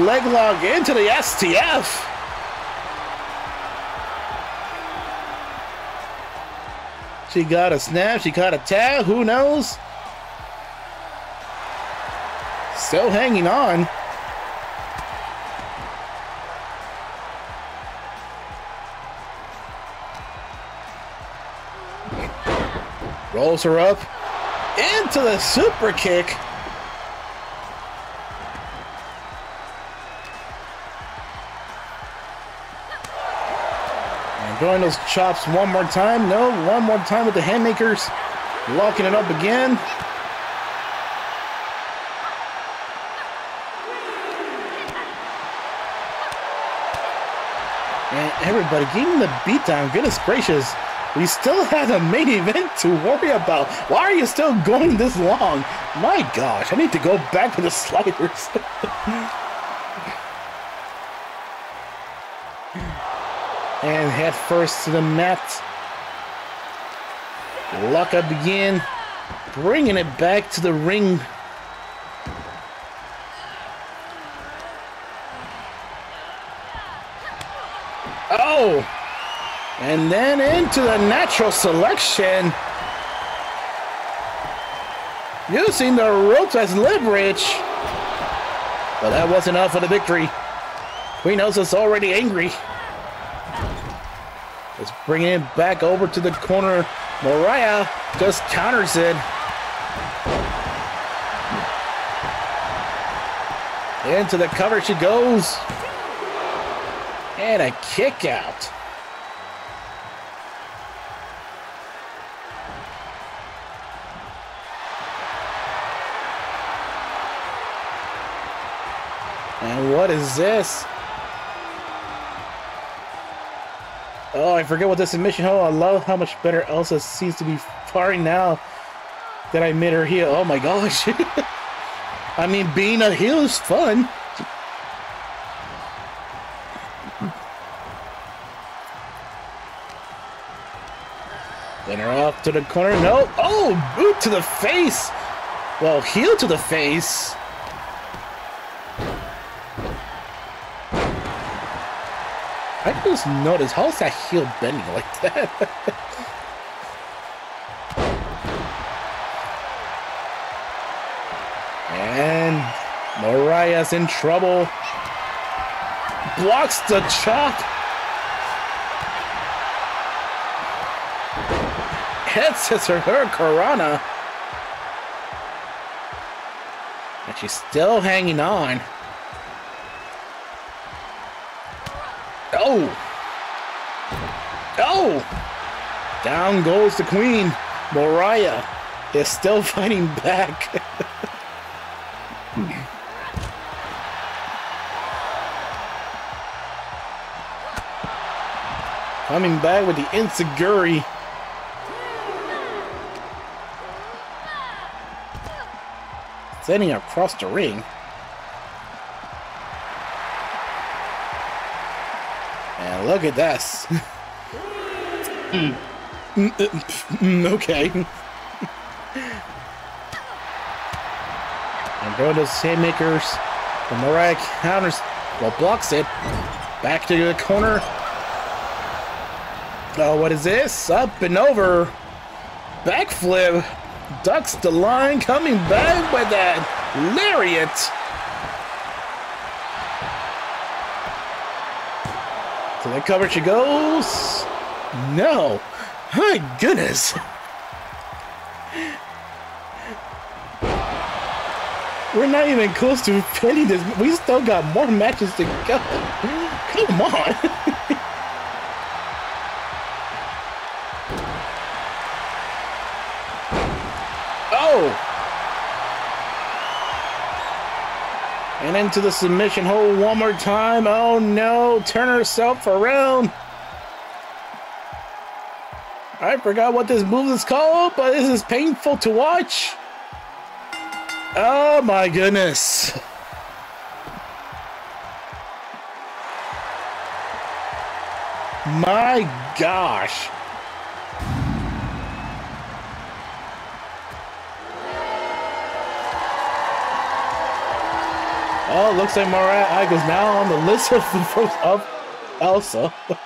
Leg lock into the STF. She got a snap, she got a tag, who knows? Still hanging on. Rolls her up into the super kick. Throwing those chops one more time. No, one more time with the handmakers. Locking it up again. And everybody getting the beatdown. Goodness gracious. We still have a main event to worry about. Why are you still going this long? My gosh, I need to go back to the sliders. and head first to the mat. Lock up again, bringing it back to the ring. Oh! And then into the natural selection. Using the ropes as leverage. But that wasn't enough for the victory. Queen Elsa's already angry. Let's bring it back over to the corner. Mariah just counters it. Into the cover she goes. And a kick out. And what is this? Oh, I forget what the submission. Oh, I love how much better Elsa seems to be faring now that I made her heel. Oh my gosh. I mean, being a heel is fun. Then her off to the corner. No. Oh, boot to the face. Well, heel to the face. I just noticed, how is that heel bending like that? and Mariah's in trouble. Blocks the chop. Hits his her, her Karana. And she's still hanging on. Oh! Oh! Down goes the queen. Mariah is still fighting back. Coming back with the Enzuigiri. Sending across the ring. Look at this. mm. Mm, okay. and to Haymakers. The Mariah counters. Well, blocks it. Back to the corner. Oh, what is this? Up and over. Backflip. Ducks the line. Coming back with that lariat. The cover she goes. No. My goodness. We're not even close to finishing this. We still got more matches to go. Come on. into the submission hold one more time. Oh no, turn herself around. I forgot what this move is called, but this is painful to watch. Oh my goodness. My gosh. Oh, looks like Mariah is now on the list of, the folks of Elsa.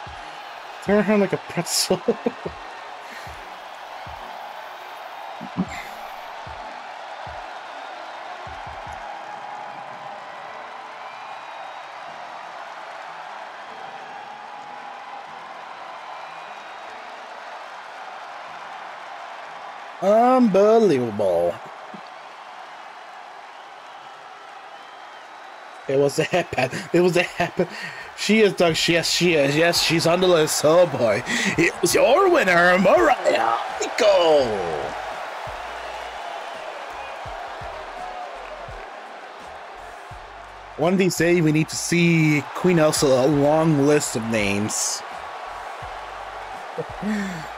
Turn her like a pretzel. Unbelievable. It was a happen. It was a happen. She is Doug. Yes, she is. Yes, she's on the list. Oh boy. It was your winner, Mariah. Go. One of these days, we need to see Queen Elsa a long list of names.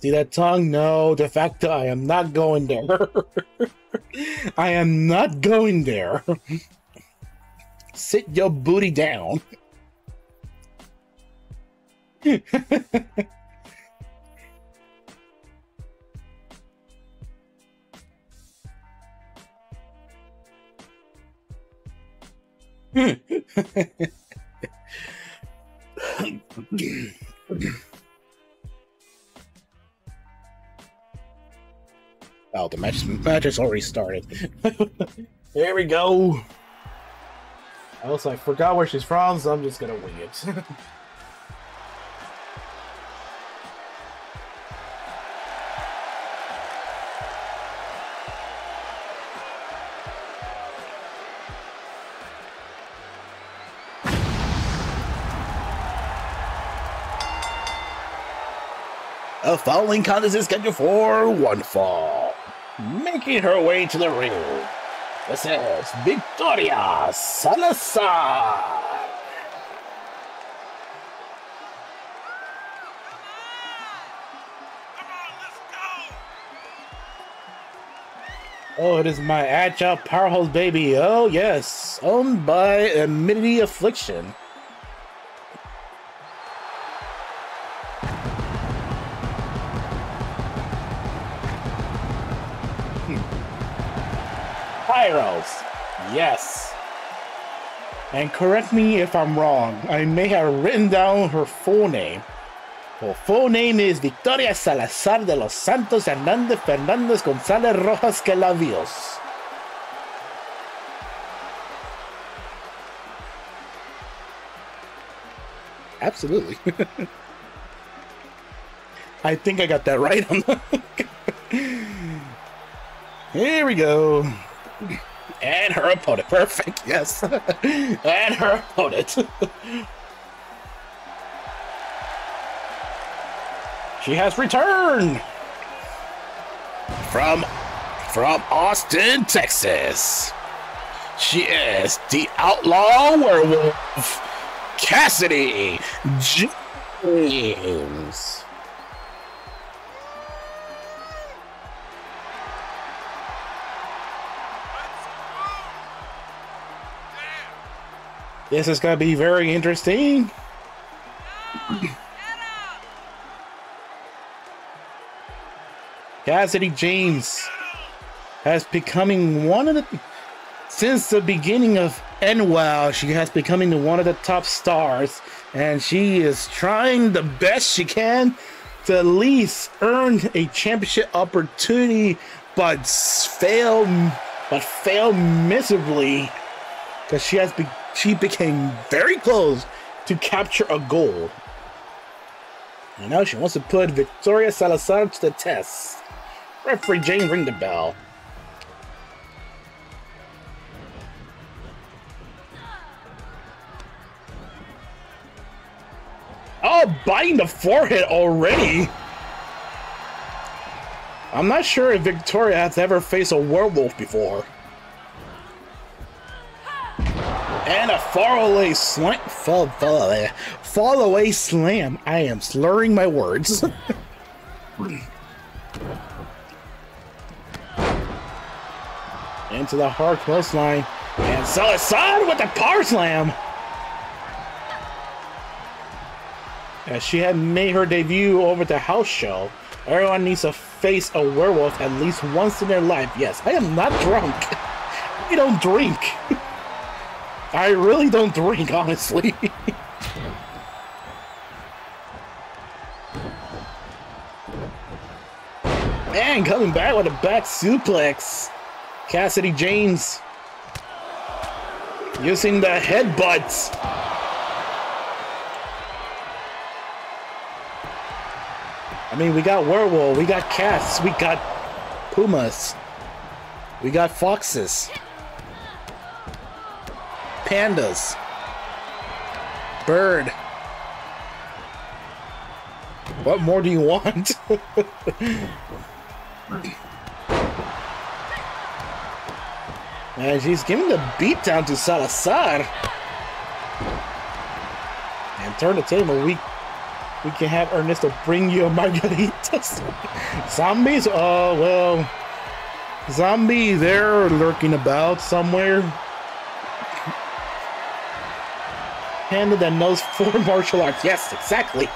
See that tongue? No, de facto, I am not going there. I am not going there. Sit your booty down. Oh, the match, match has already started. Here we go. Also I forgot where she's from, so I'm just gonna wing it. A following contest is scheduled for one fall making her way to the ring. This is Victoria Salazar. Oh, it is my agile powerhouse baby. Oh, yes. Owned by Immunity Affliction. Yes. And correct me if I'm wrong. I may have written down her full name. Her full name is Victoria Salazar de los Santos Hernandez Fernandez González Rojas Calavios. Absolutely. I think I got that right. Here we go. And her opponent. Perfect. Yes. and her opponent. she has returned from from Austin, Texas. She is the outlaw werewolf, Cassidy James. This is going to be very interesting. Cassidy James has becoming one of the since the beginning of NWoW, she has becoming one of the top stars, and she is trying the best she can to at least earn a championship opportunity, but fail, but fail miserably because she has be she became very close to capture a goal. And now she wants to put Victoria Salazar to the test. Referee Jane ring the bell. Oh, biting the forehead already. I'm not sure if Victoria has ever faced a werewolf before. And a far away slam. Fall, fall, fall away slam. I am slurring my words. Into the hard close line. And Salazar with the power slam. As she had made her debut over the house show, everyone needs to face a werewolf at least once in their life. Yes, I am not drunk. I don't drink. I really don't drink, honestly. Man, coming back with a back suplex. Cassidy James using the headbutts. I mean, we got werewolf, we got cats, we got pumas, we got foxes, pandas, bird. What more do you want? and she's giving the beat down to Salazar. And turn the table. We we can have Ernesto bring you a margaritas. Zombies? Oh, well. Zombie, they're lurking about somewhere. Panda that knows four martial arts. Yes, exactly.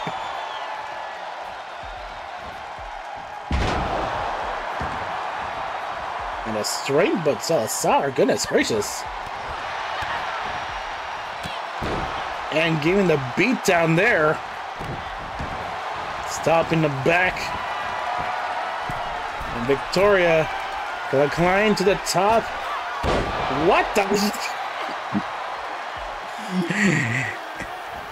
and a straight but uh, Salazar, goodness gracious. And giving the beat down there. Stop in the back. And Victoria gonna climb to the top. What the?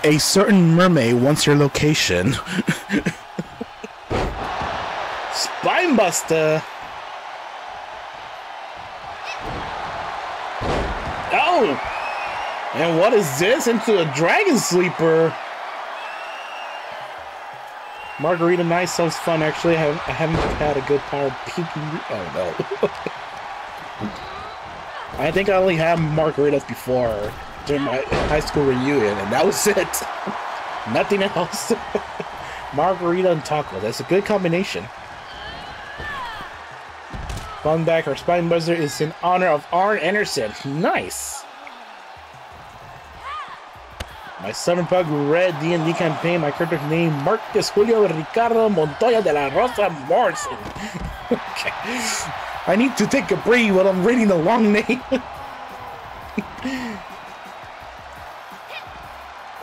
A certain mermaid wants your location. Spinebuster. Oh! And what is this? Into a dragon sleeper. Margarita Night sounds fun. Actually, I haven't, I haven't had a good power peeking. Oh no. I think I only had margaritas before during my high school reunion, and that was it. Nothing else. Margarita and taco. That's a good combination. Fun back, our spine buster is in honor of Arn Anderson. Nice. My Seven Pug Red D&D campaign, my character's name, Marcus Julio Ricardo Montoya de la Rosa Morrison. okay. I need to take a breathe while I'm reading the long name.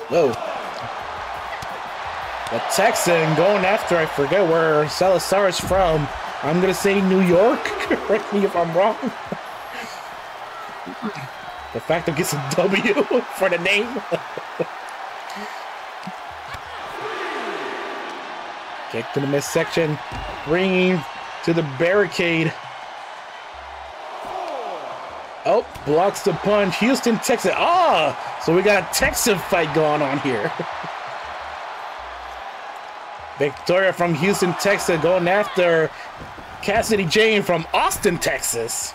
Whoa. The Texan going after, I forget where Salazar is from. I'm gonna say New York. Correct me if I'm wrong. the fact that gets a W for the name. Kick to the midsection, bringing to the barricade. Oh, blocks the punch. Houston, Texas. Ah, so we got a Texan fight going on here. Victoria from Houston, Texas, going after Cassidy Jane from Austin, Texas.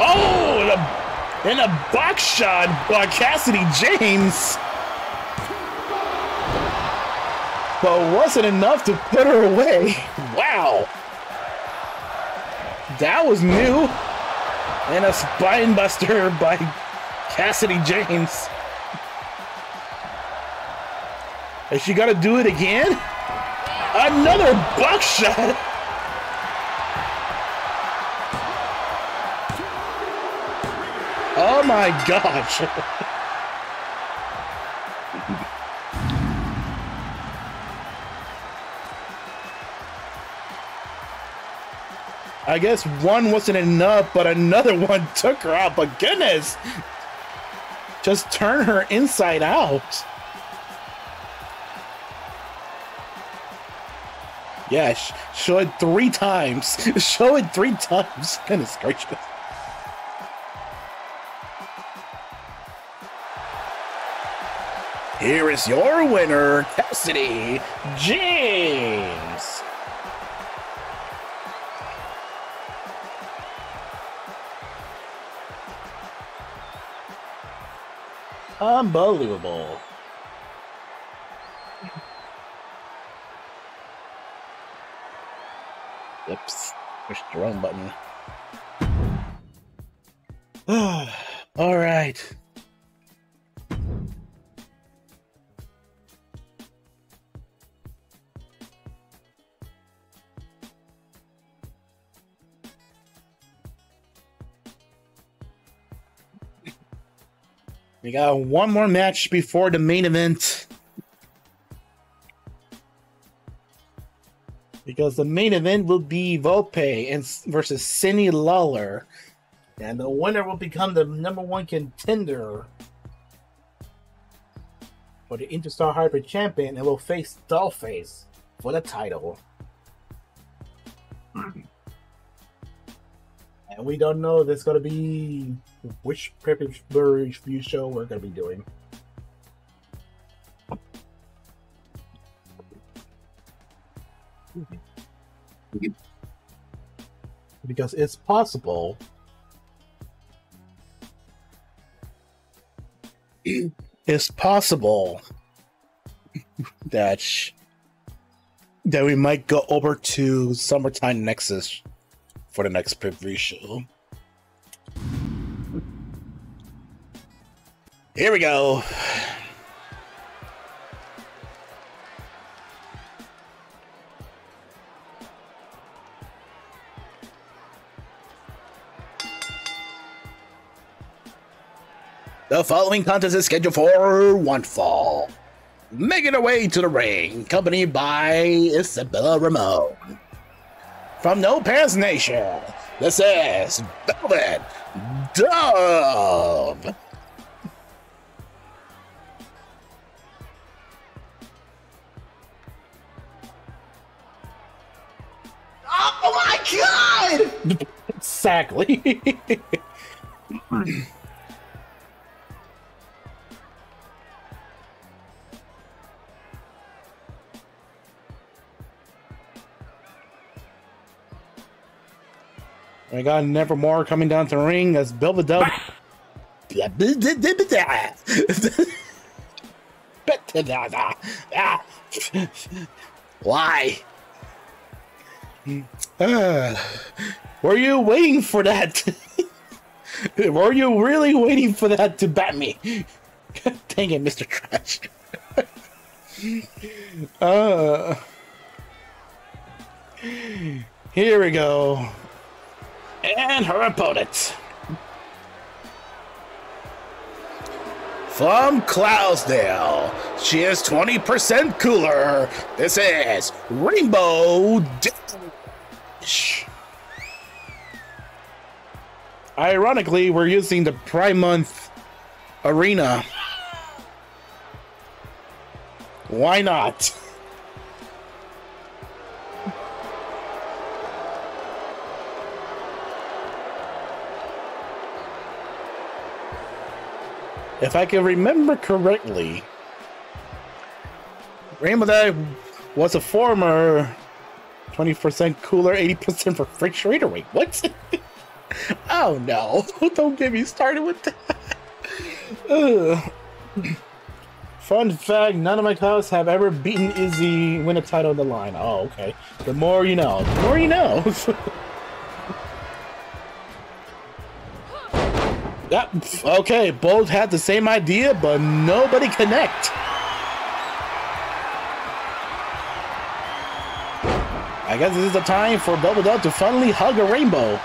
Oh, a, and a buckshot by Cassidy James. But wasn't enough to put her away. Wow. That was new. And a spine buster by Cassidy James. Is she gonna do it again? Another buckshot! Oh my gosh! I guess one wasn't enough, but another one took her out. But goodness! Just turn her inside out. Yeah, sh show it three times. show it three times. Goodness gracious. Here is your winner, Cassidy James. Unbelievable. Oops, push the wrong button. All right. We got one more match before the main event. because the main event will be Vulpe and versus Cindy Lawlor, and the winner will become the number one contender for the Interstar Hybrid Champion and will face Dollface for the title. and we don't know if it's going to be which pay-per-view show we're going to be doing. Because it's possible it's possible that that we might go over to Summertime Nexus for the next preview show. Here we go. The following contest is scheduled for one fall. Making her way to the ring, accompanied by Isabella Ramon. From No Pants Nation, this is Velvet Dove. Oh my god! exactly. I got Nevermore coming down to the ring as Belvedere. Why? Uh, were you waiting for that? were you really waiting for that to bat me? Dang it, Mr. Trash. uh. Here we go. And her opponent. From Cloudsdale, she is 20% cooler. This is Rainbow Ironically, we're using the Prime Month Arena. Why not? if I can remember correctly, Rainbow Dye was a former 20% cooler, 80% refrigerator. Wait, what? oh no, don't get me started with that. Fun fact, none of my cows have ever beaten Izzy win a title on the line. Oh, okay. The more you know. The more you know. Yeah, okay, both had the same idea, but nobody connect. I guess this is the time for Double Dog to finally hug a rainbow.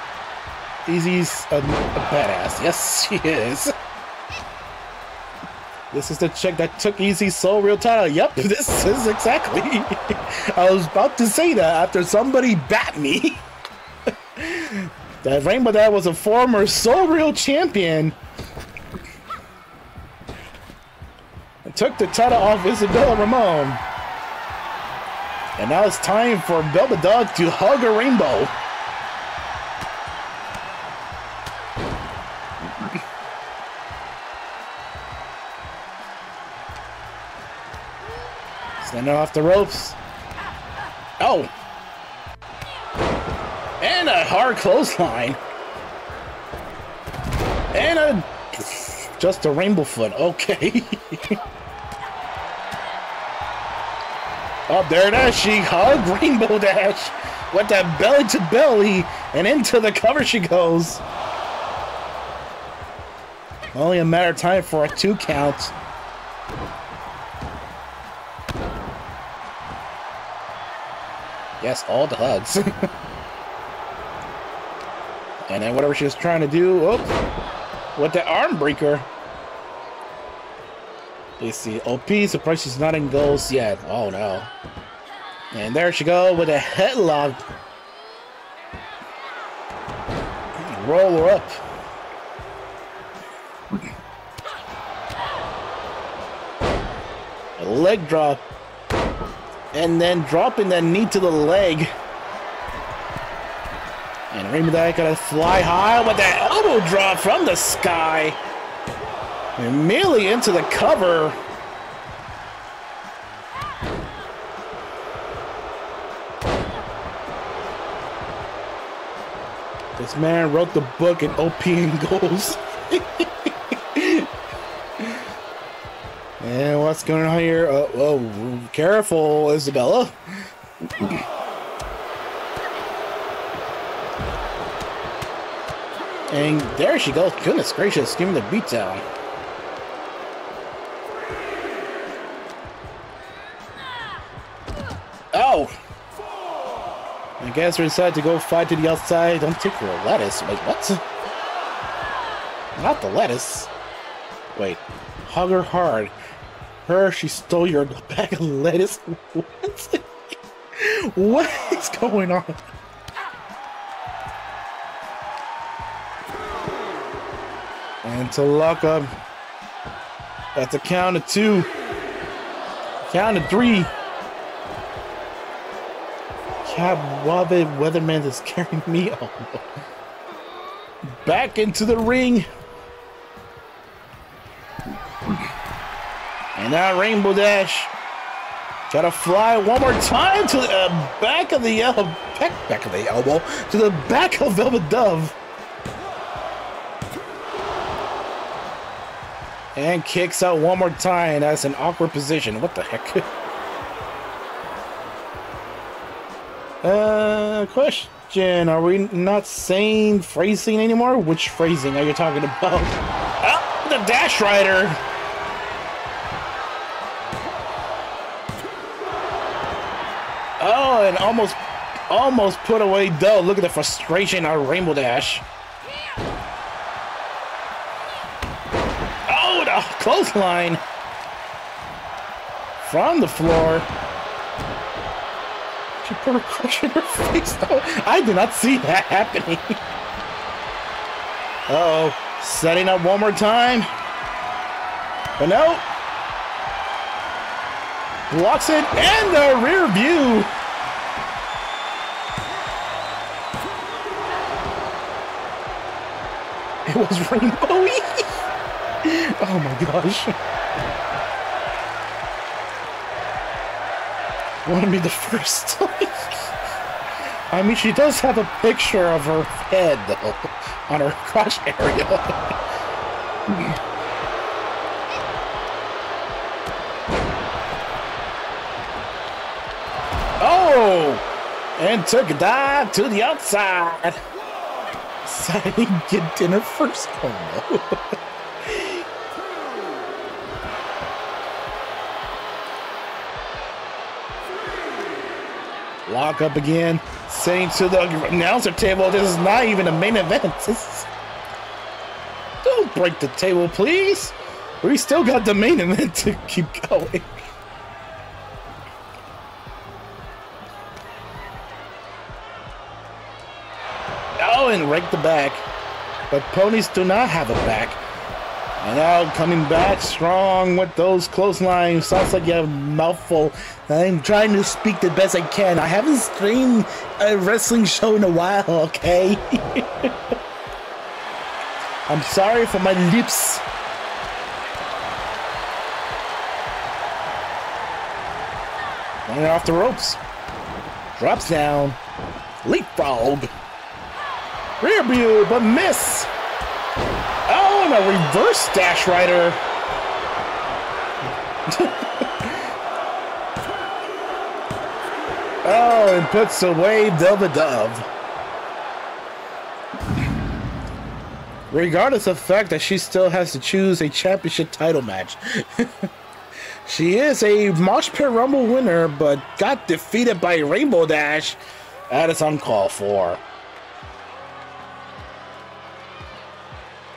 Izzy's a, a badass. Yes, she is. This is the chick that took Izzy Soul Real title. Yep, this is exactly. I was about to say that after somebody bat me. That Rainbow Dash was a former Soul Real champion. And took the title off Isabella Ramon. And now it's time for Velvet Dove to hug a rainbow. Send her off the ropes. Oh! And a hard clothesline. And a... Just a rainbow foot. Okay. oh, there it is. She hugged Rainbow Dash with that belly to belly. And into the cover she goes. Only a matter of time for a two count. Yes, all the hugs. And then whatever she was trying to do, oh, with the arm breaker. Let's see. OP, surprise she's not in goals yet. Oh no. And there she go with a headlock. Roll her up. A leg drop. And then dropping that knee to the leg. And Rainbow Dye gotta fly high with that elbow drop from the sky. And into the cover. This man wrote the book in OP goals. and what's going on here? Oh, oh careful, Isabella. And there she goes. Goodness gracious, give me the beatdown. Oh! I guess we decided to go fight to the outside. Don't take your lettuce. Wait, what? Not the lettuce. Wait. Hug her hard. Her, she stole your bag of lettuce. What? what is going on? And to lock up. That's a count of two. Count of three. Cab Wabbit Weatherman is carrying me on. Back into the ring. And now Rainbow Dash. Gotta fly one more time to the uh, back of the elbow. Back, back of the elbow. To the back of Velvet Dove. And kicks out one more time. That's an awkward position. What the heck? uh, question. Are we not saying phrasing anymore? Which phrasing are you talking about? Oh, the Dash Rider! Oh, and almost almost put away though. Look at the frustration on Rainbow Dash. Oh, the clothesline from the floor. She put her crush in her face. though. I did not see that happening. Uh oh, setting up one more time. But no. Blocks it and the rear view. It was rainbowy. oh my gosh. Want to be the first? I mean, she does have a picture of her head though on her crotch area. oh, and took a dive to the outside. Deciding to get dinner first. Oh Lock up again, saying to the announcer table, this is not even a main event. This Don't break the table, please. We still got the main event to keep going. Oh, and rake the back. But ponies do not have a back. And now coming back strong with those clotheslines. Sounds like you have a mouthful. I'm trying to speak the best I can. I haven't streamed a wrestling show in a while, okay? I'm sorry for my lips. Running off the ropes. Drops down. Leapfrog. Rear view, but miss. A reverse dash rider. oh, and puts away Dove Dove. Regardless of the fact that she still has to choose a championship title match. she is a Mosh Pit Rumble winner, but got defeated by Rainbow Dash. That is uncalled for.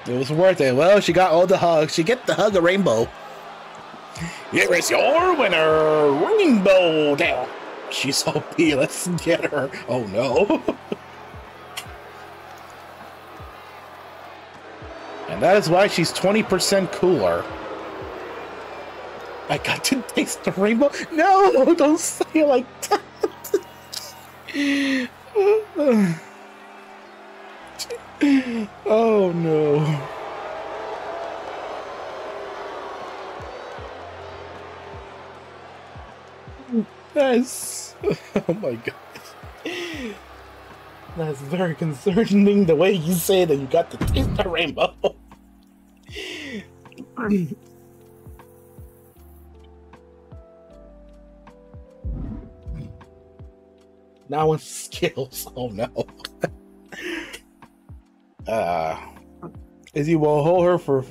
It was worth it. Well, she got all the hugs. She get the hug of Rainbow. Here is your winner, Rainbow Dash. She's OP. Let's get her. Oh no. and that is why she's 20% cooler. I got to taste the rainbow. No, don't say it like that. oh no. That's oh my god. That's very concerning the way you say that you got to taste the rainbow. now on skills. Oh no. Uh Izzy will hold her for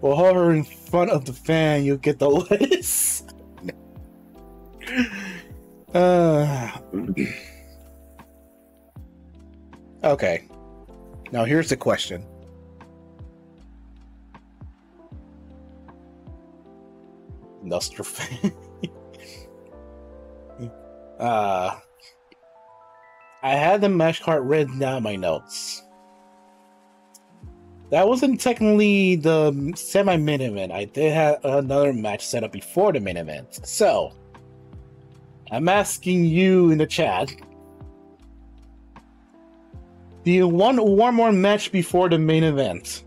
will hold her in front of the fan, you get the lettuce. uh Okay. Now here's the question. Nostra fan. uh I had the match card written down my notes. That wasn't technically the semi main event. I did have another match set up before the main event. So, I'm asking you in the chat do you want one more match before the main event?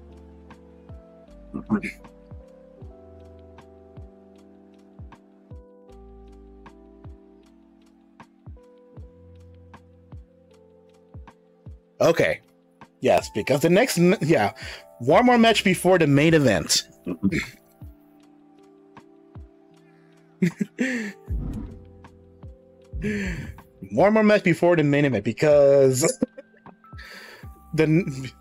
Okay. Yes, because the next, yeah, one more match before the main event. one more match before the main event because the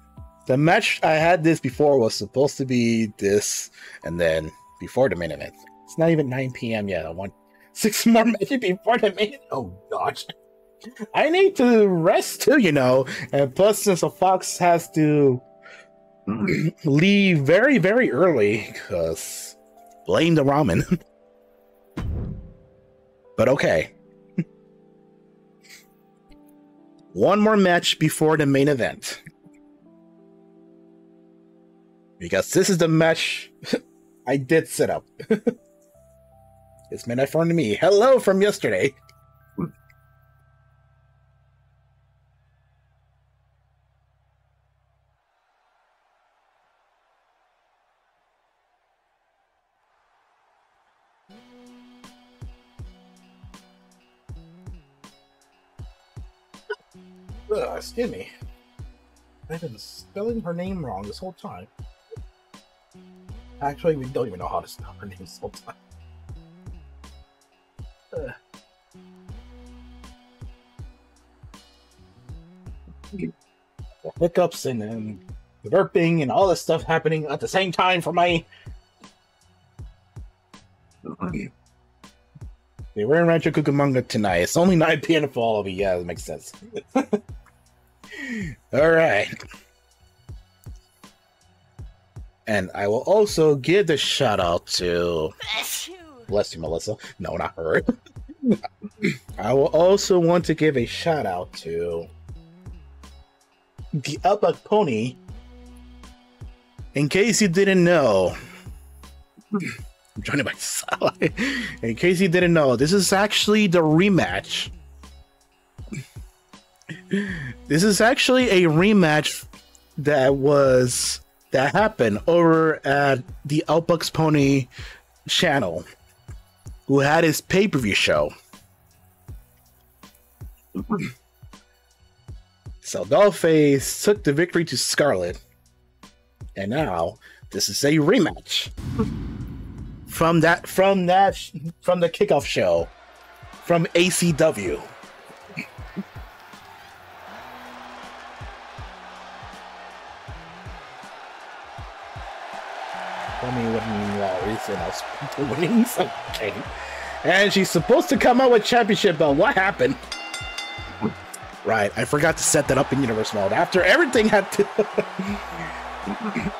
the match I had this before was supposed to be this, and then before the main event. It's not even 9 p.m. yet. I want six more matches before the main. Oh gosh. I need to rest too, you know. And plus, since a fox has to leave very, very early, because blame the ramen. but okay. One more match before the main event. Because this is the match I did set up. it's midnight for me. Hello from yesterday. Excuse me. I've been spelling her name wrong this whole time. Actually, we don't even know how to spell her name this whole time. Ugh. The hiccups and, and the burping and all this stuff happening at the same time for my. Were in Rancho Cucamonga tonight. It's only 9 p.m. for all of you. Yeah, that makes sense. all right. And I will also give the shout out to. Bless you. Bless you, Melissa. No, not her. I will also want to give a shout out to the Outback Pony. In case you didn't know, I'm trying to myself. In case you didn't know, this is actually the rematch. This is actually a rematch that was that happened over at the Outbucks Pony channel, who had his pay per view show. So Dollface took the victory to Scarlett, and now this is a rematch from that from that from the kickoff show from ACW. Me what uh, reason I was winning okay. And she's supposed to come out with championship belt. What happened? Right, I forgot to set that up in universe mode. After everything had to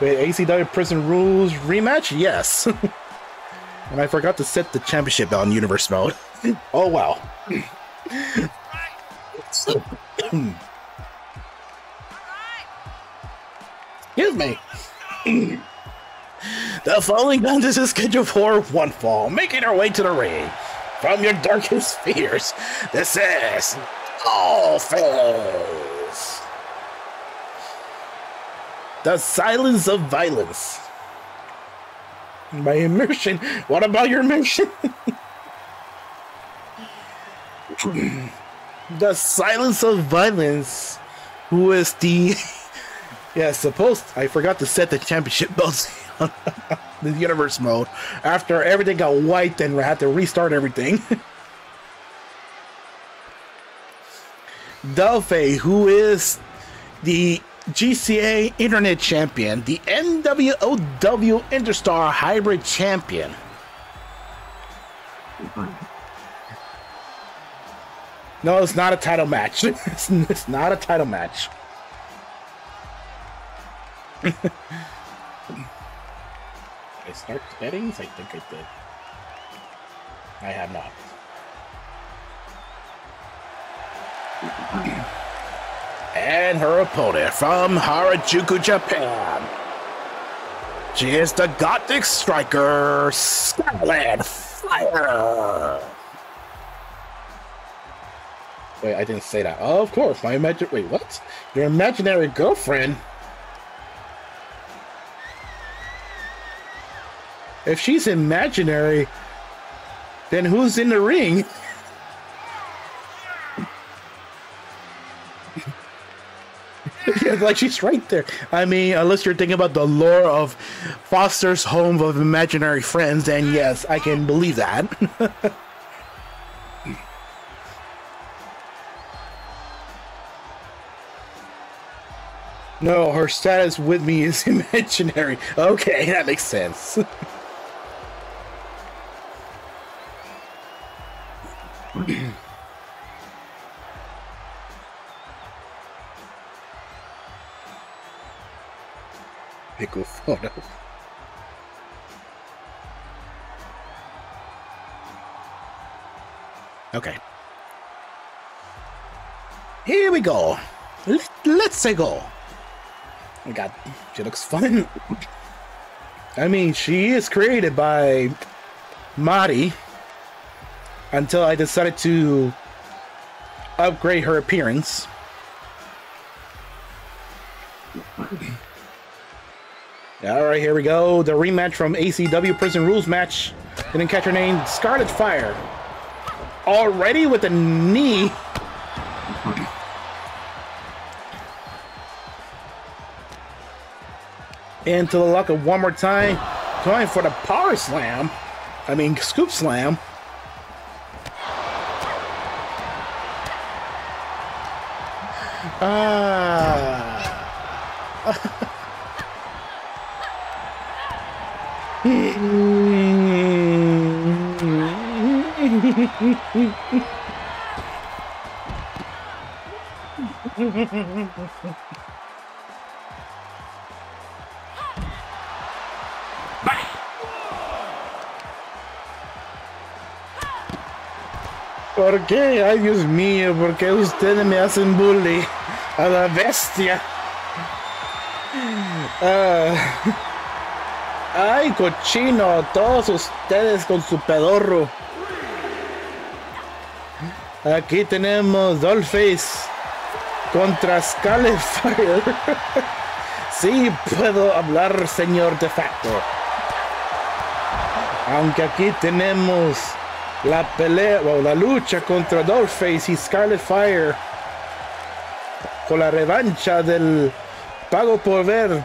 Wait, ACW Prison Rules rematch? Yes. and I forgot to set the championship belt in universe mode. oh wow. Excuse me. the following contest is scheduled for one fall, making our way to the ring. From your darkest fears, this is All Face. The silence of violence. My immersion. What about your immersion? the silence of violence. Who is the? yeah, supposed. I forgot to set the championship belts the universe mode after everything got wiped and we had to restart everything. Delphi, who is the GCA Internet Champion, the NWOW Interstar Hybrid Champion. No, it's not a title match. It's not a title match. I start settings? I think I did. I have not. and her opponent from Harajuku, Japan. She is the Gothic Striker, Scarlett Fire. Wait, I didn't say that. Oh, of course, my imagine. Wait, what? Your imaginary girlfriend? If she's imaginary, then who's in the ring? like she's right there. I mean, unless you're thinking about the lore of Foster's home of imaginary friends, then yes, I can believe that. no, her status with me is imaginary. Okay, that makes sense. Pickle photo. Okay. Here we go. Let, let's say go. Oh God, she looks fun. I mean, she is created by Marty until I decided to upgrade her appearance. All right, here we go. The rematch from ACW Prison Rules match. Didn't catch her name. Scarlett Fire. Already with a knee. Into the lock of one more time. Going for the power slam. I mean, scoop slam. Ah. ¿Por qué? Ay, Dios mío, ¿por qué ustedes me hacen bully? A la bestia. Uh, ay, cochino, todos ustedes con su pedorro. Aquí tenemos Dollface contra Scarlet Fire. sí, puedo hablar, señor de facto. Aunque aquí tenemos la pelea o la lucha contra Dollface y Scarlet Fire con la revancha del pago por ver.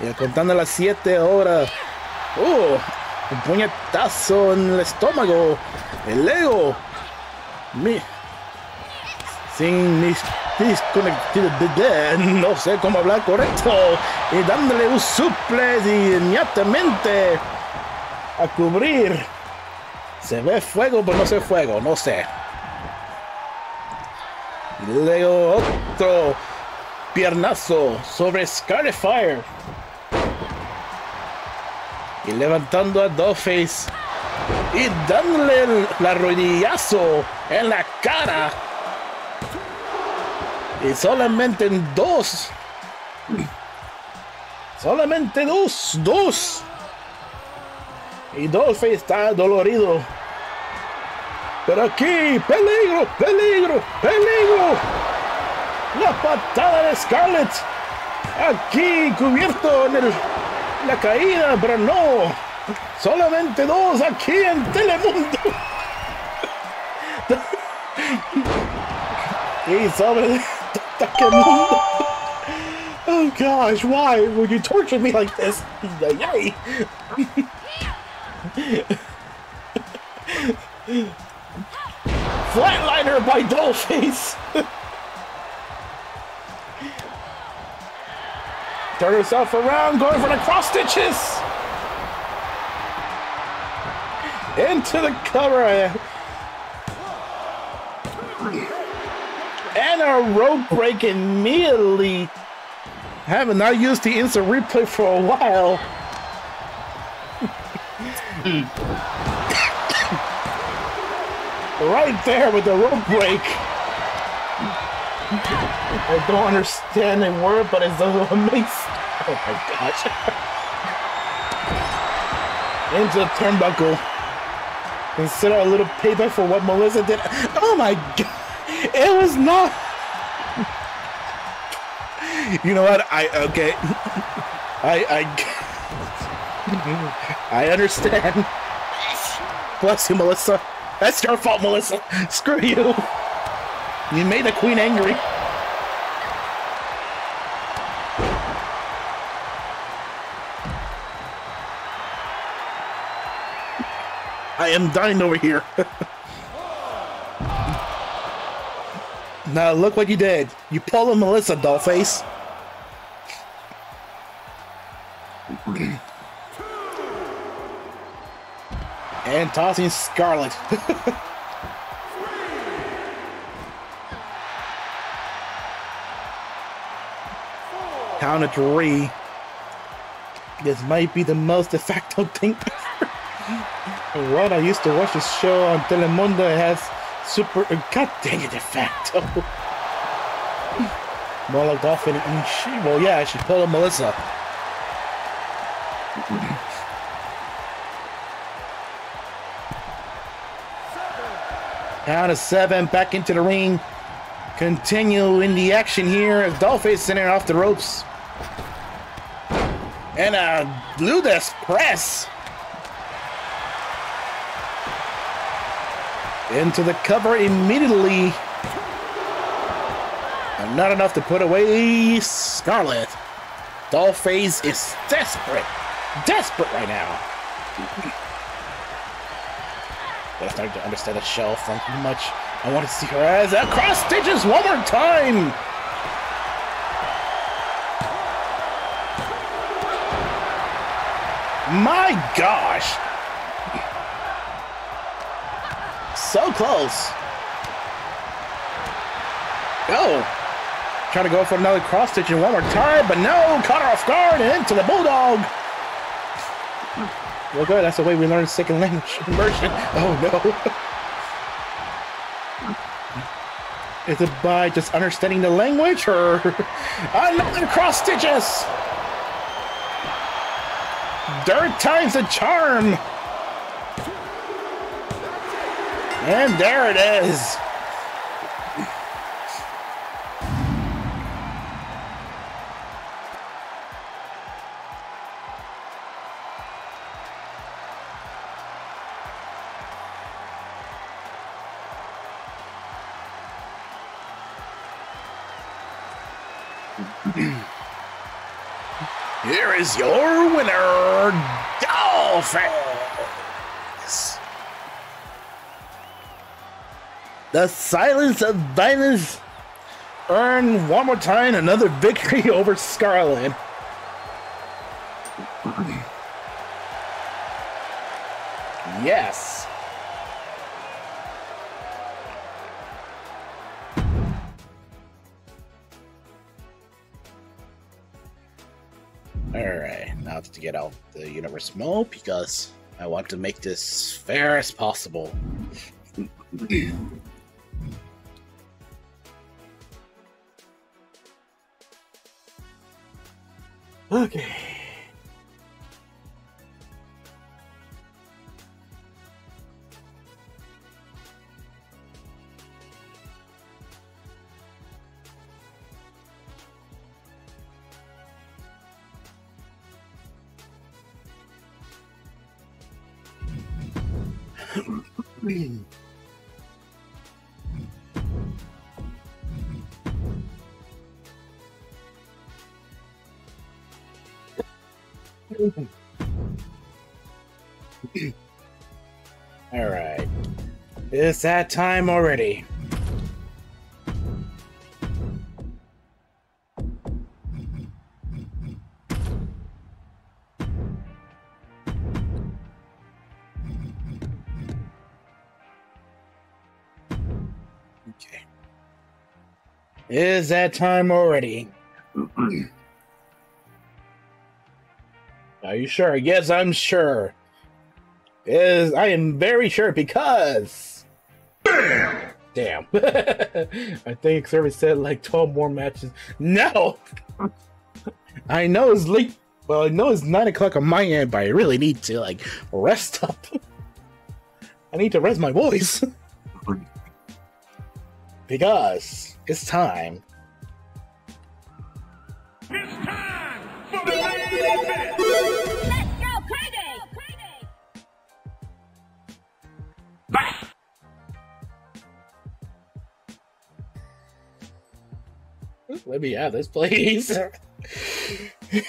Y contando las 7 horas. ¡Oh! Un puñetazo en el estómago. El ego. Mi, sin mis no sé cómo hablar correcto. Y dándole un suple inmediatamente a cubrir. Se ve fuego, pero no se fuego, no sé. Luego otro piernazo sobre Scarlet Fire. Y levantando a Dollface y dándole la rodillazo en la cara. Y solamente en dos. Solamente dos, dos. Y Dolphy está dolorido. Pero aquí, peligro, peligro, peligro. La patada de Scarlett. Aquí cubierto en el, la caída, pero no. Solamente dos aquí en Telemundo. y sobre Telemundo. Oh gosh, why would you torture me like this? Flatliner by Dollface! Turn herself around, going for the cross stitches! Into the cover. And a rope break immediately. Haven't not used the instant replay for a while. Mm. right there with the rope break. I don't understand a word, but it's amazing. Oh my gosh. Into the turnbuckle. Consider a little payback for what Melissa did. Oh my god. It was not. You know what? I okay. I I I understand. Bless you, Melissa. That's your fault, Melissa. Screw you. You made the queen angry. I am dying over here. now look what you did. You pulled a Melissa, dollface. and tossing Scarlett. Count of three. This might be the most de facto thing ever. what? I used to watch this show on Telemundo. It has super. God dang it, de facto. More like Dolphin and she. Well, yeah, she pulled Melissa. Down to seven, back into the ring. Continue in the action here as Dollface sending off the ropes. And a Lou Thesz press. Into the cover immediately. Not enough to put away Scarlett. Dollface is desperate. Desperate right now. I'm starting to understand the shell too much. I want to see her as a cross stitches one more time. My gosh. So close. Go. Trying to go for another cross stitch one more time, but no, caught her off guard and into the bulldog. Well, good. That's the way we learn second language immersion. Oh no. Is it by just understanding the language or another cross stitches? Third time's a charm. And there it is. Here is your winner, Dollface. The silence of violence earn one more time another victory over Scarlett. yes. Alright, now to get out the universe mode because I want to make this fair as possible. okay. All right. It's that time already. Okay. Is that time already? you sure? Yes, I'm sure. Is I am very sure because Damn. Damn. I think service said like 12 more matches. No! I know it's late. Well, I know it's 9 o'clock on my end, but I really need to like rest up. I need to rest my voice. because it's time. Let me have this, please.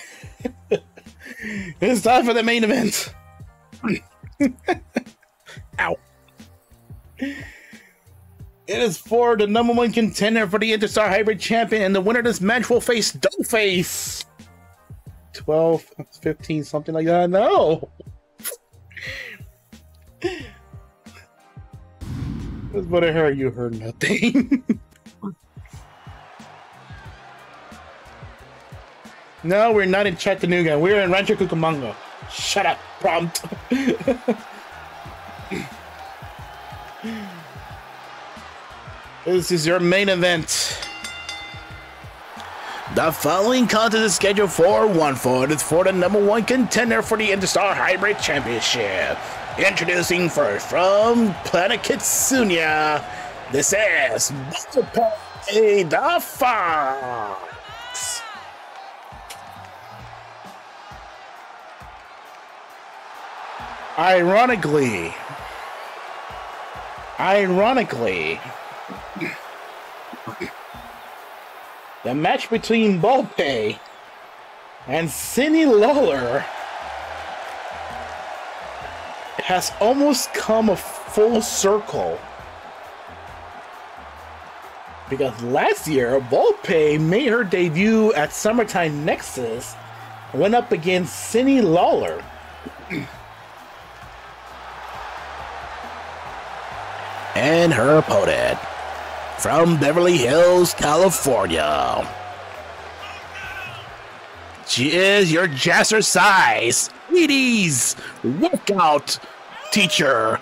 it's time for the main event. Ow. It is for the number one contender for the Interstar Hybrid Champion, and the winner of this match will face Dollface. 12, 15, something like that. No. That's what I heard. You heard nothing. No, we're not in Chattanooga. We're in Rancho Cucamonga. Shut up, prompt. this is your main event. The following contest is scheduled for one fall. It's for the number one contender for the Interstar Hybrid Championship. Introducing first from Planet Kitsunia, this is Pay the Fox. Ironically, ironically, the match between Vulpe and Cindy Lawlor has almost come a full circle. Because last year, Vulpe made her debut at Summertime Nexus went up against Cindy Lawlor. And her opponent from Beverly Hills, California. She is your jazzercise, Wheaties workout teacher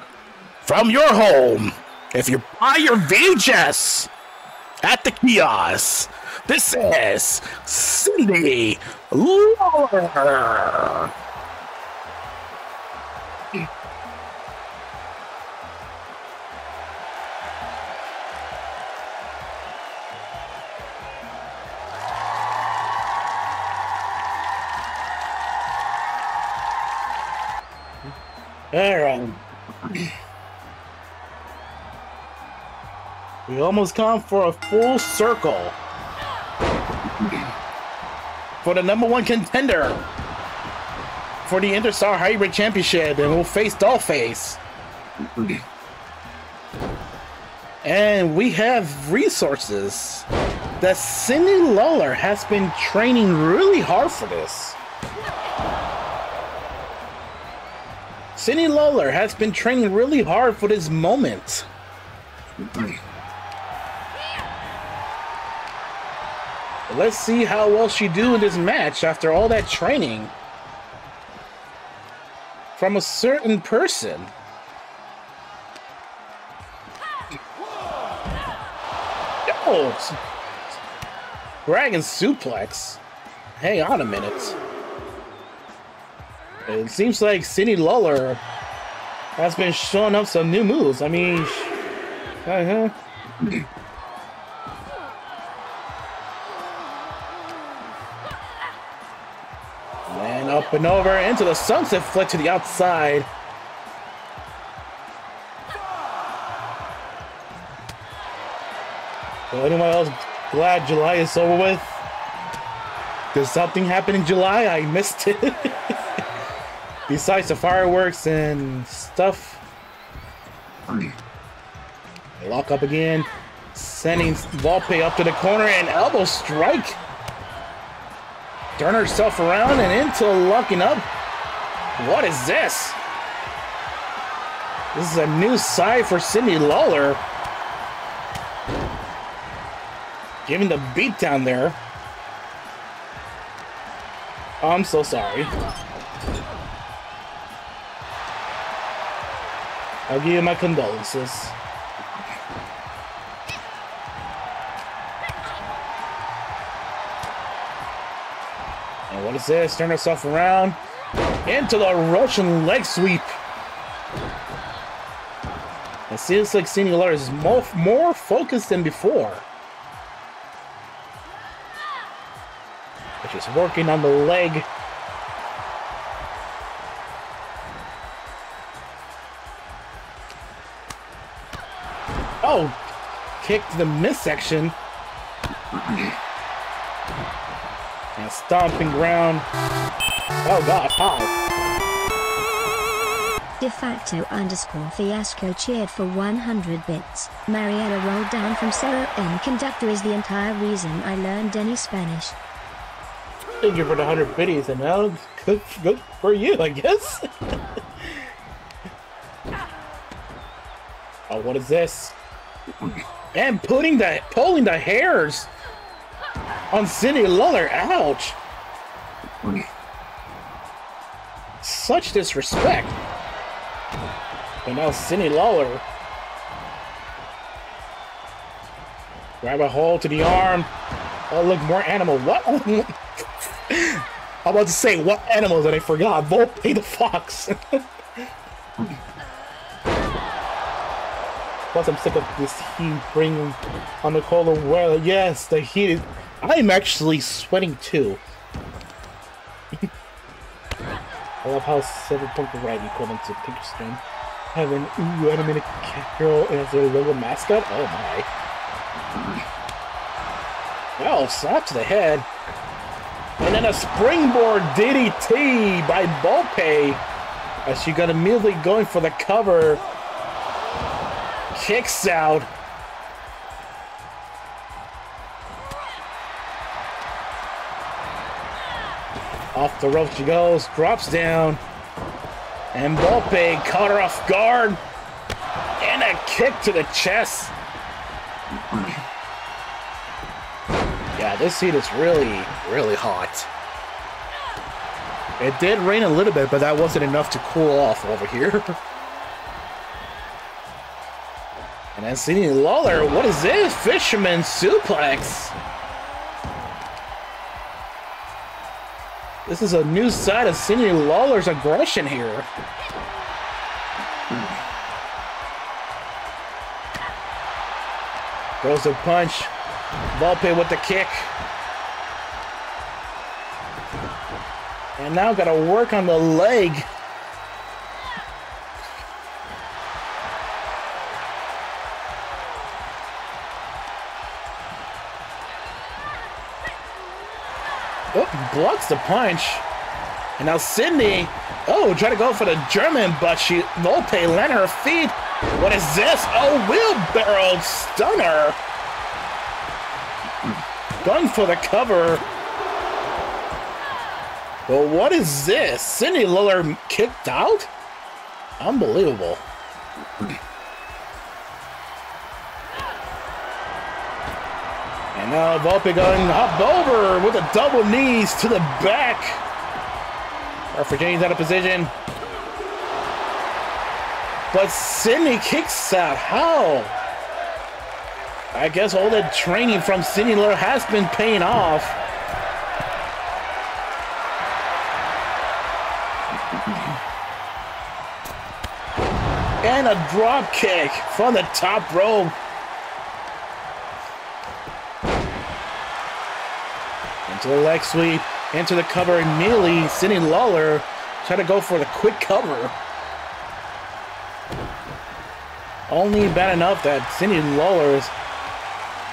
from your home. If you buy your VHS at the kiosk, this is Cindy Lawlor. We almost come for a full circle. For the number one contender for the Interstar Hybrid Championship, and we'll face Dollface. And we have resources that Cindy Lawlor has been training really hard for this. Cindy Lawlor has been training really hard for this moment. Let's see how well she do in this match after all that training from a certain person. Oh, Dragon suplex. Hang on a minute. It seems like Cindy Lawlor has been showing up some new moves. I mean, uh-huh. and up and over into the sunset flip to the outside. So anyone else glad July is over with? Did something happen in July? I missed it. besides the fireworks and stuff. Lock up again, sending Vulpe up to the corner and elbow strike. Turn herself around and into locking up. What is this? This is a new side for Cindy Lawlor. Giving the beat down there. I'm so sorry. I'll give you my condolences. And what is this? Turn herself around into the Russian leg sweep. It seems like Cindy is more, more focused than before. She's working on the leg Oh, kicked the midsection. And stomping ground. Oh god, how? De facto underscore fiasco cheered for 100 bits. Mariella rolled down from Sarah and conductor is the entire reason I learned any Spanish. Thank you for the 100 biddies and now good, good for you, I guess. oh, what is this? And putting the pulling the hairs on Cindy Lawlor. Ouch. Such disrespect. But now Cindy Lawlor grab a hold to the arm. Oh, look, more animal. What? I'm about to say, what animals that I forgot? Vulpe the fox. Plus, I'm sick of this heat bringing on the colder weather. Yes, the heat is... I'm actually sweating too. I love how seven point red equivalent to pink skin. Having ooh animated cat girl as their little mascot. Oh my! Oh, slap to the head, and then a springboard DDT by Vulpe as she got immediately going for the cover. Kicks out. Off the rope she goes, drops down. And Vulpe caught her off guard. And a kick to the chest. Yeah, this heat is really, really hot. It did rain a little bit, but that wasn't enough to cool off over here. and then Cindy Lawlor, what is this? Fisherman suplex. This is a new side of Cindy Lawlor's aggression here. Goes the punch. Vulpe with the kick. And now got to work on the leg. Oh, blocks the punch. And now Cindy, oh, try to go for the German, but she, Vulpe land her feet. What is this? Oh, wheelbarrow stunner. Going for the cover. Well, what is this? Cindy Lawlor kicked out? Unbelievable. And now Vulpe going up over with a double knees to the back. Virginia's out of position. But Cindy kicks out. How? I guess all that training from Cindy Lawlor has been paying off. And a drop kick from the top rope. Into the leg sweep, into the cover and immediately. Cindy Lawlor try to go for the quick cover. Only bad enough that Cindy Lawlor's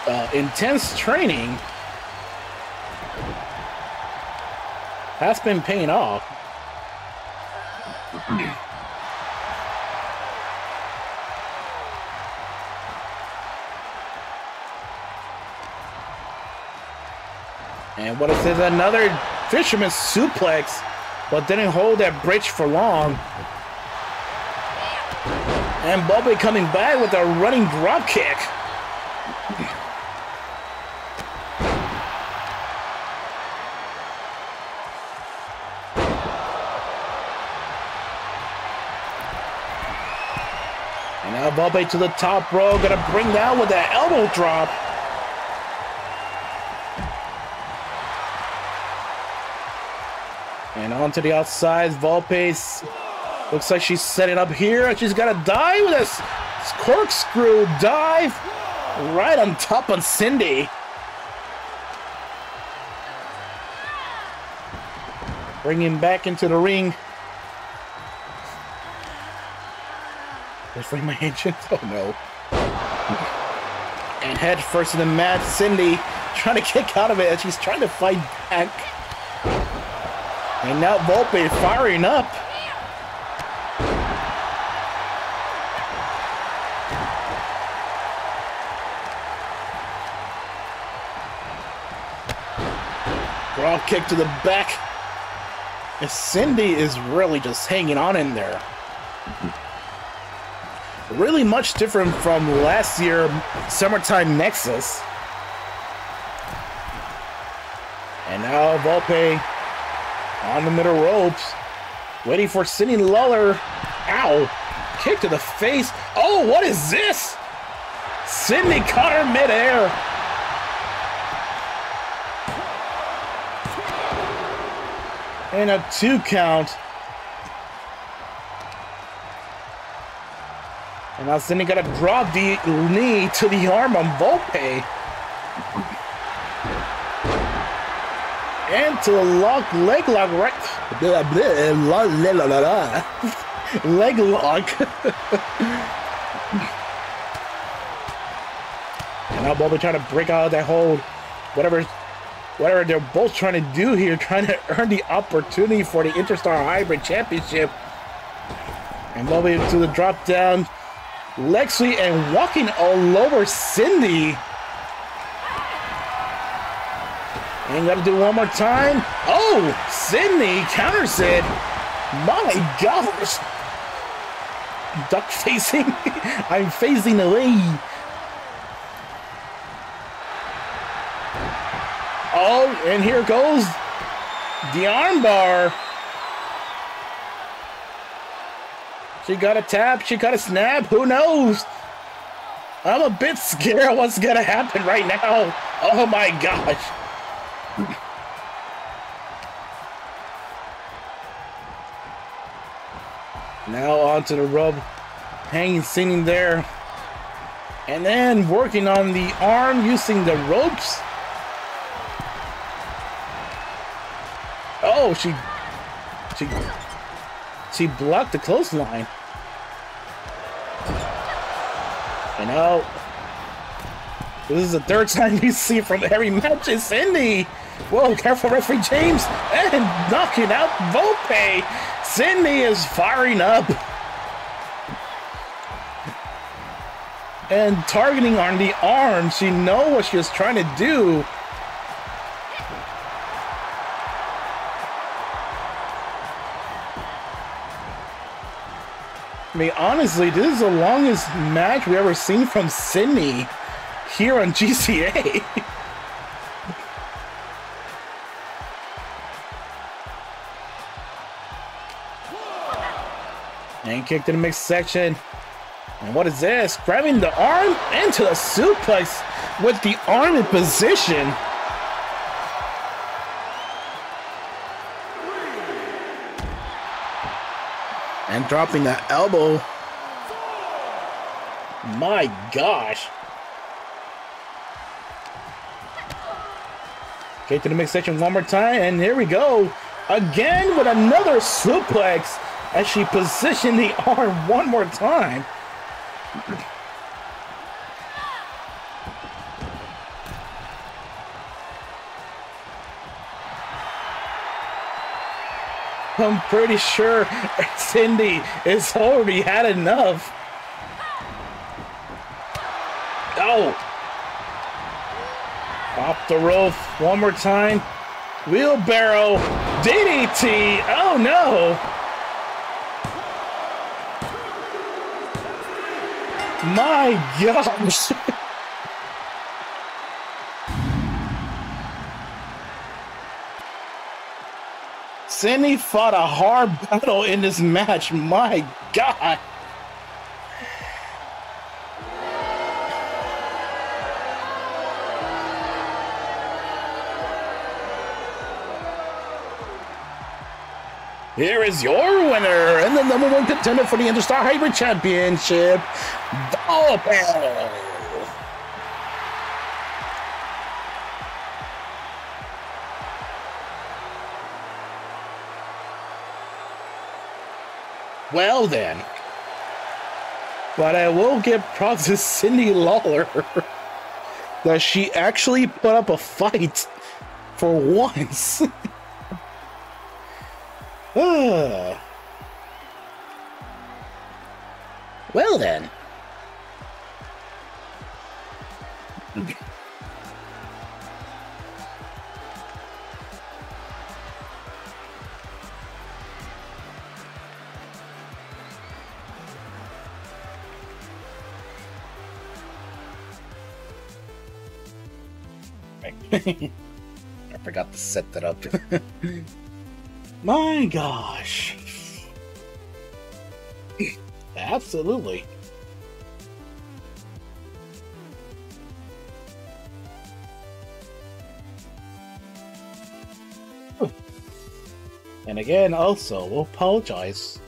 uh, intense training has been paying off. and what if there's another fisherman suplex, but didn't hold that bridge for long. And Bobby coming back with a running drop kick. And now Bobby to the top row, gonna bring down with that elbow drop. And on to the outside, Vulpe's looks like she's setting up here, and she's to dive with this corkscrew dive right on top on Cindy. Bring him back into the ring. There's my agent. Oh no. And head first in the mat, Cindy trying to kick out of it, and she's trying to fight back. And now Vulpe firing up. Drop kick to the back. And Cindy is really just hanging on in there. Really much different from last year, Summertime Nexus. And now Vulpe On the middle ropes. Waiting for Cindy Lawlor. Ow. Kick to the face. Oh, what is this? Cindy caught her midair. And a two count. And now Cindy got to drop the knee to the arm on Vulpe. And to the lock, leg lock right. Leg lock. and now Vulpe trying to break out of that hold. Whatever, whatever they're both trying to do here, trying to earn the opportunity for the Interstar Hybrid Championship. And Vulpe to the drop down. Lexi and walking all over Cindy. And gotta do one more time. Oh, Cindy counters it. My gosh. Duck facing. I'm facing away. Oh, and here goes the armbar. She got a tap, she got a snap, who knows? I'm a bit scared of what's gonna happen right now. Oh my gosh. Now onto the rub. Hanging, sitting there. And then working on the arm using the ropes. Oh, she... She... She blocked the clothesline. And now... This is the third time we see from every match is Cindy. Whoa, careful, referee James. And knocking out Vulpe. Cindy is firing up. And targeting on the arm. She know what she was trying to do. I mean, honestly, this is the longest match we ever seen from Cindy here on GCA. and kick to the mixed section. And what is this? Grabbing the arm into the suplex with the arm in position. And dropping the elbow. My gosh. Okay, to the mix section one more time, and here we go. Again with another suplex as she positioned the arm one more time. I'm pretty sure Cindy has already had enough. Oh! Off the rope one more time. Wheelbarrow DDT. Oh no! My gosh! Cindy fought a hard battle in this match. My God. Here is your winner and the number one contender for the Interstar Hybrid Championship, Vulpe. Well then. But I will give props to Cindy Lawlor that she actually put up a fight for once. Ah. well then. I forgot to set that up. My gosh. Absolutely. And again, also, we'll apologize.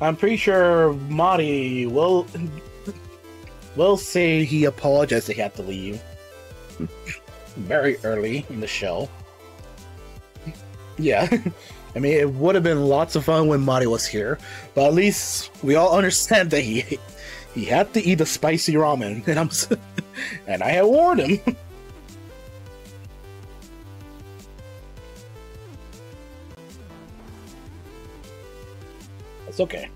I'm pretty sure Marty will will say he apologized he had to leave very early in the show. Yeah. I mean, it would have been lots of fun when Marty was here, but at least we all understand that he he had to eat the spicy ramen, and I'm and I had warned him. It's okay.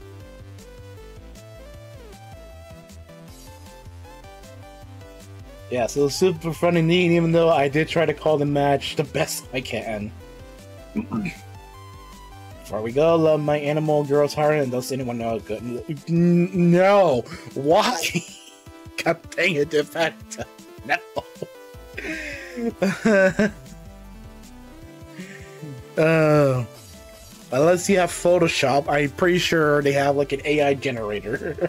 Yeah, so super fun and neat, even though I did try to call the match the best I can. Before we go, love my animal girl's heart, and does anyone know good? No! Why? God dang it, de. No! uh, Unless you have Photoshop, I'm pretty sure they have like an AI generator.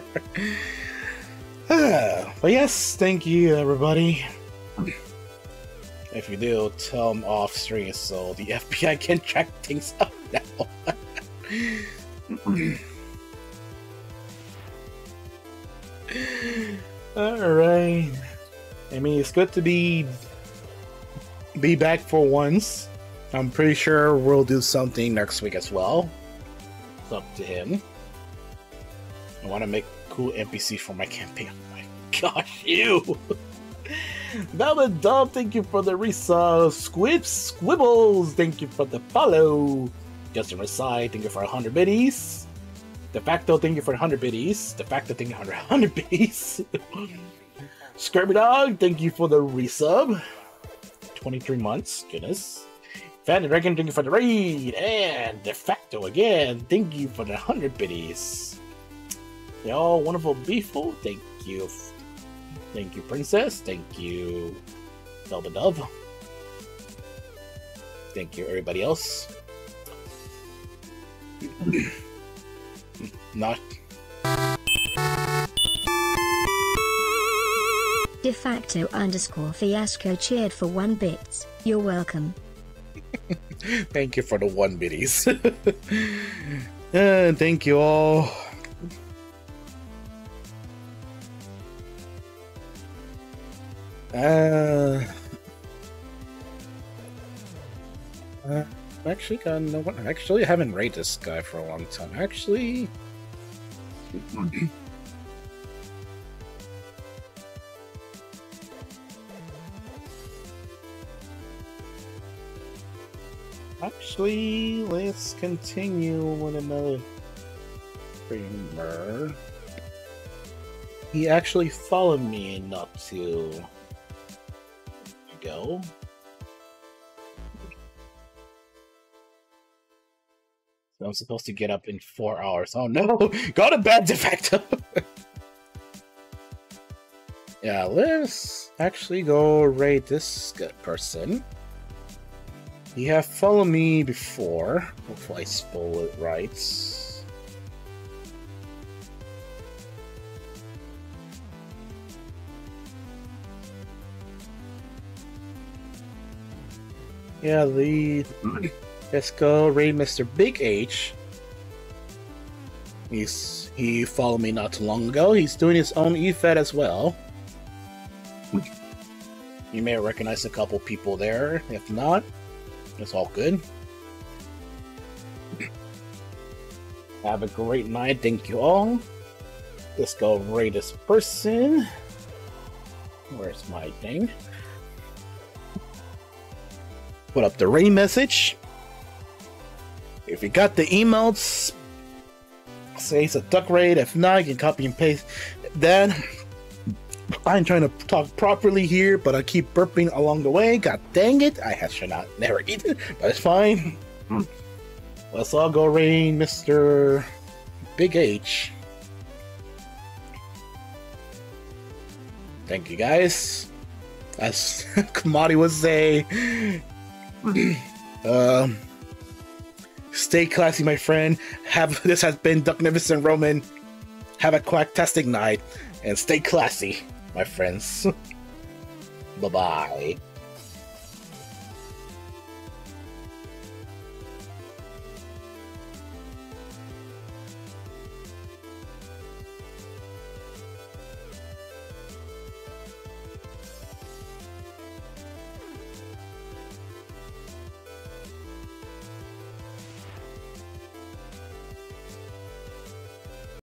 but yes, thank you everybody. If you do, tell them off stream so the FBI can track things up now. Alright. I mean, it's good to be be back for once. I'm pretty sure we'll do something next week as well. It's up to him. I want to make cool NPC for my campaign. Oh my gosh, you! Velvet Dove, thank you for the resub. Squibs, Squibbles, thank you for the follow. Justin Reside, thank you for 100 biddies. De facto, thank you for 100 biddies. De facto, thank you for 100 biddies. Scrubby Dog, thank you for the resub. 23 months, goodness. Phantom Dragon, thank you for the raid! And De facto again, thank you for the 100 biddies. Y'all wonderful beeful, thank you. Thank you, Princess. Thank you, Zelda Dove. Thank you, everybody else. Not. De facto underscore fiasco cheered for one bits. You're welcome. thank you for the one biddies. and uh, thank you all. Uh, uh, actually, got no one. Actually, I haven't rated this guy for a long time. Actually, Actually, let's continue with another streamer. He actually followed me not to go. So I'm supposed to get up in four hours. Oh no! Got a bad de facto! yeah, let's actually go rate this person. You have followed me before. Hopefully I spell it right. Yeah, the let's go raid Mr. Big H. He's he followed me not too long ago. He's doing his own EFED as well. You may recognize a couple people there. If not, it's all good. Have a great night. Thank you all. Let's go rate this person. Where's my thing? Put up the rain message. If you got the emails, say it's a duck raid. If not, you can copy and paste that. I'm trying to talk properly here, but I keep burping along the way. God dang it! I have should not never eaten, but it's fine. Let's all go rain, Mister Big H. Thank you, guys. As Kamadi would say, um, Stay classy, my friend. Have this has been Ducknificent Roman. Have a quacktastic night and stay classy, my friends. bye bye.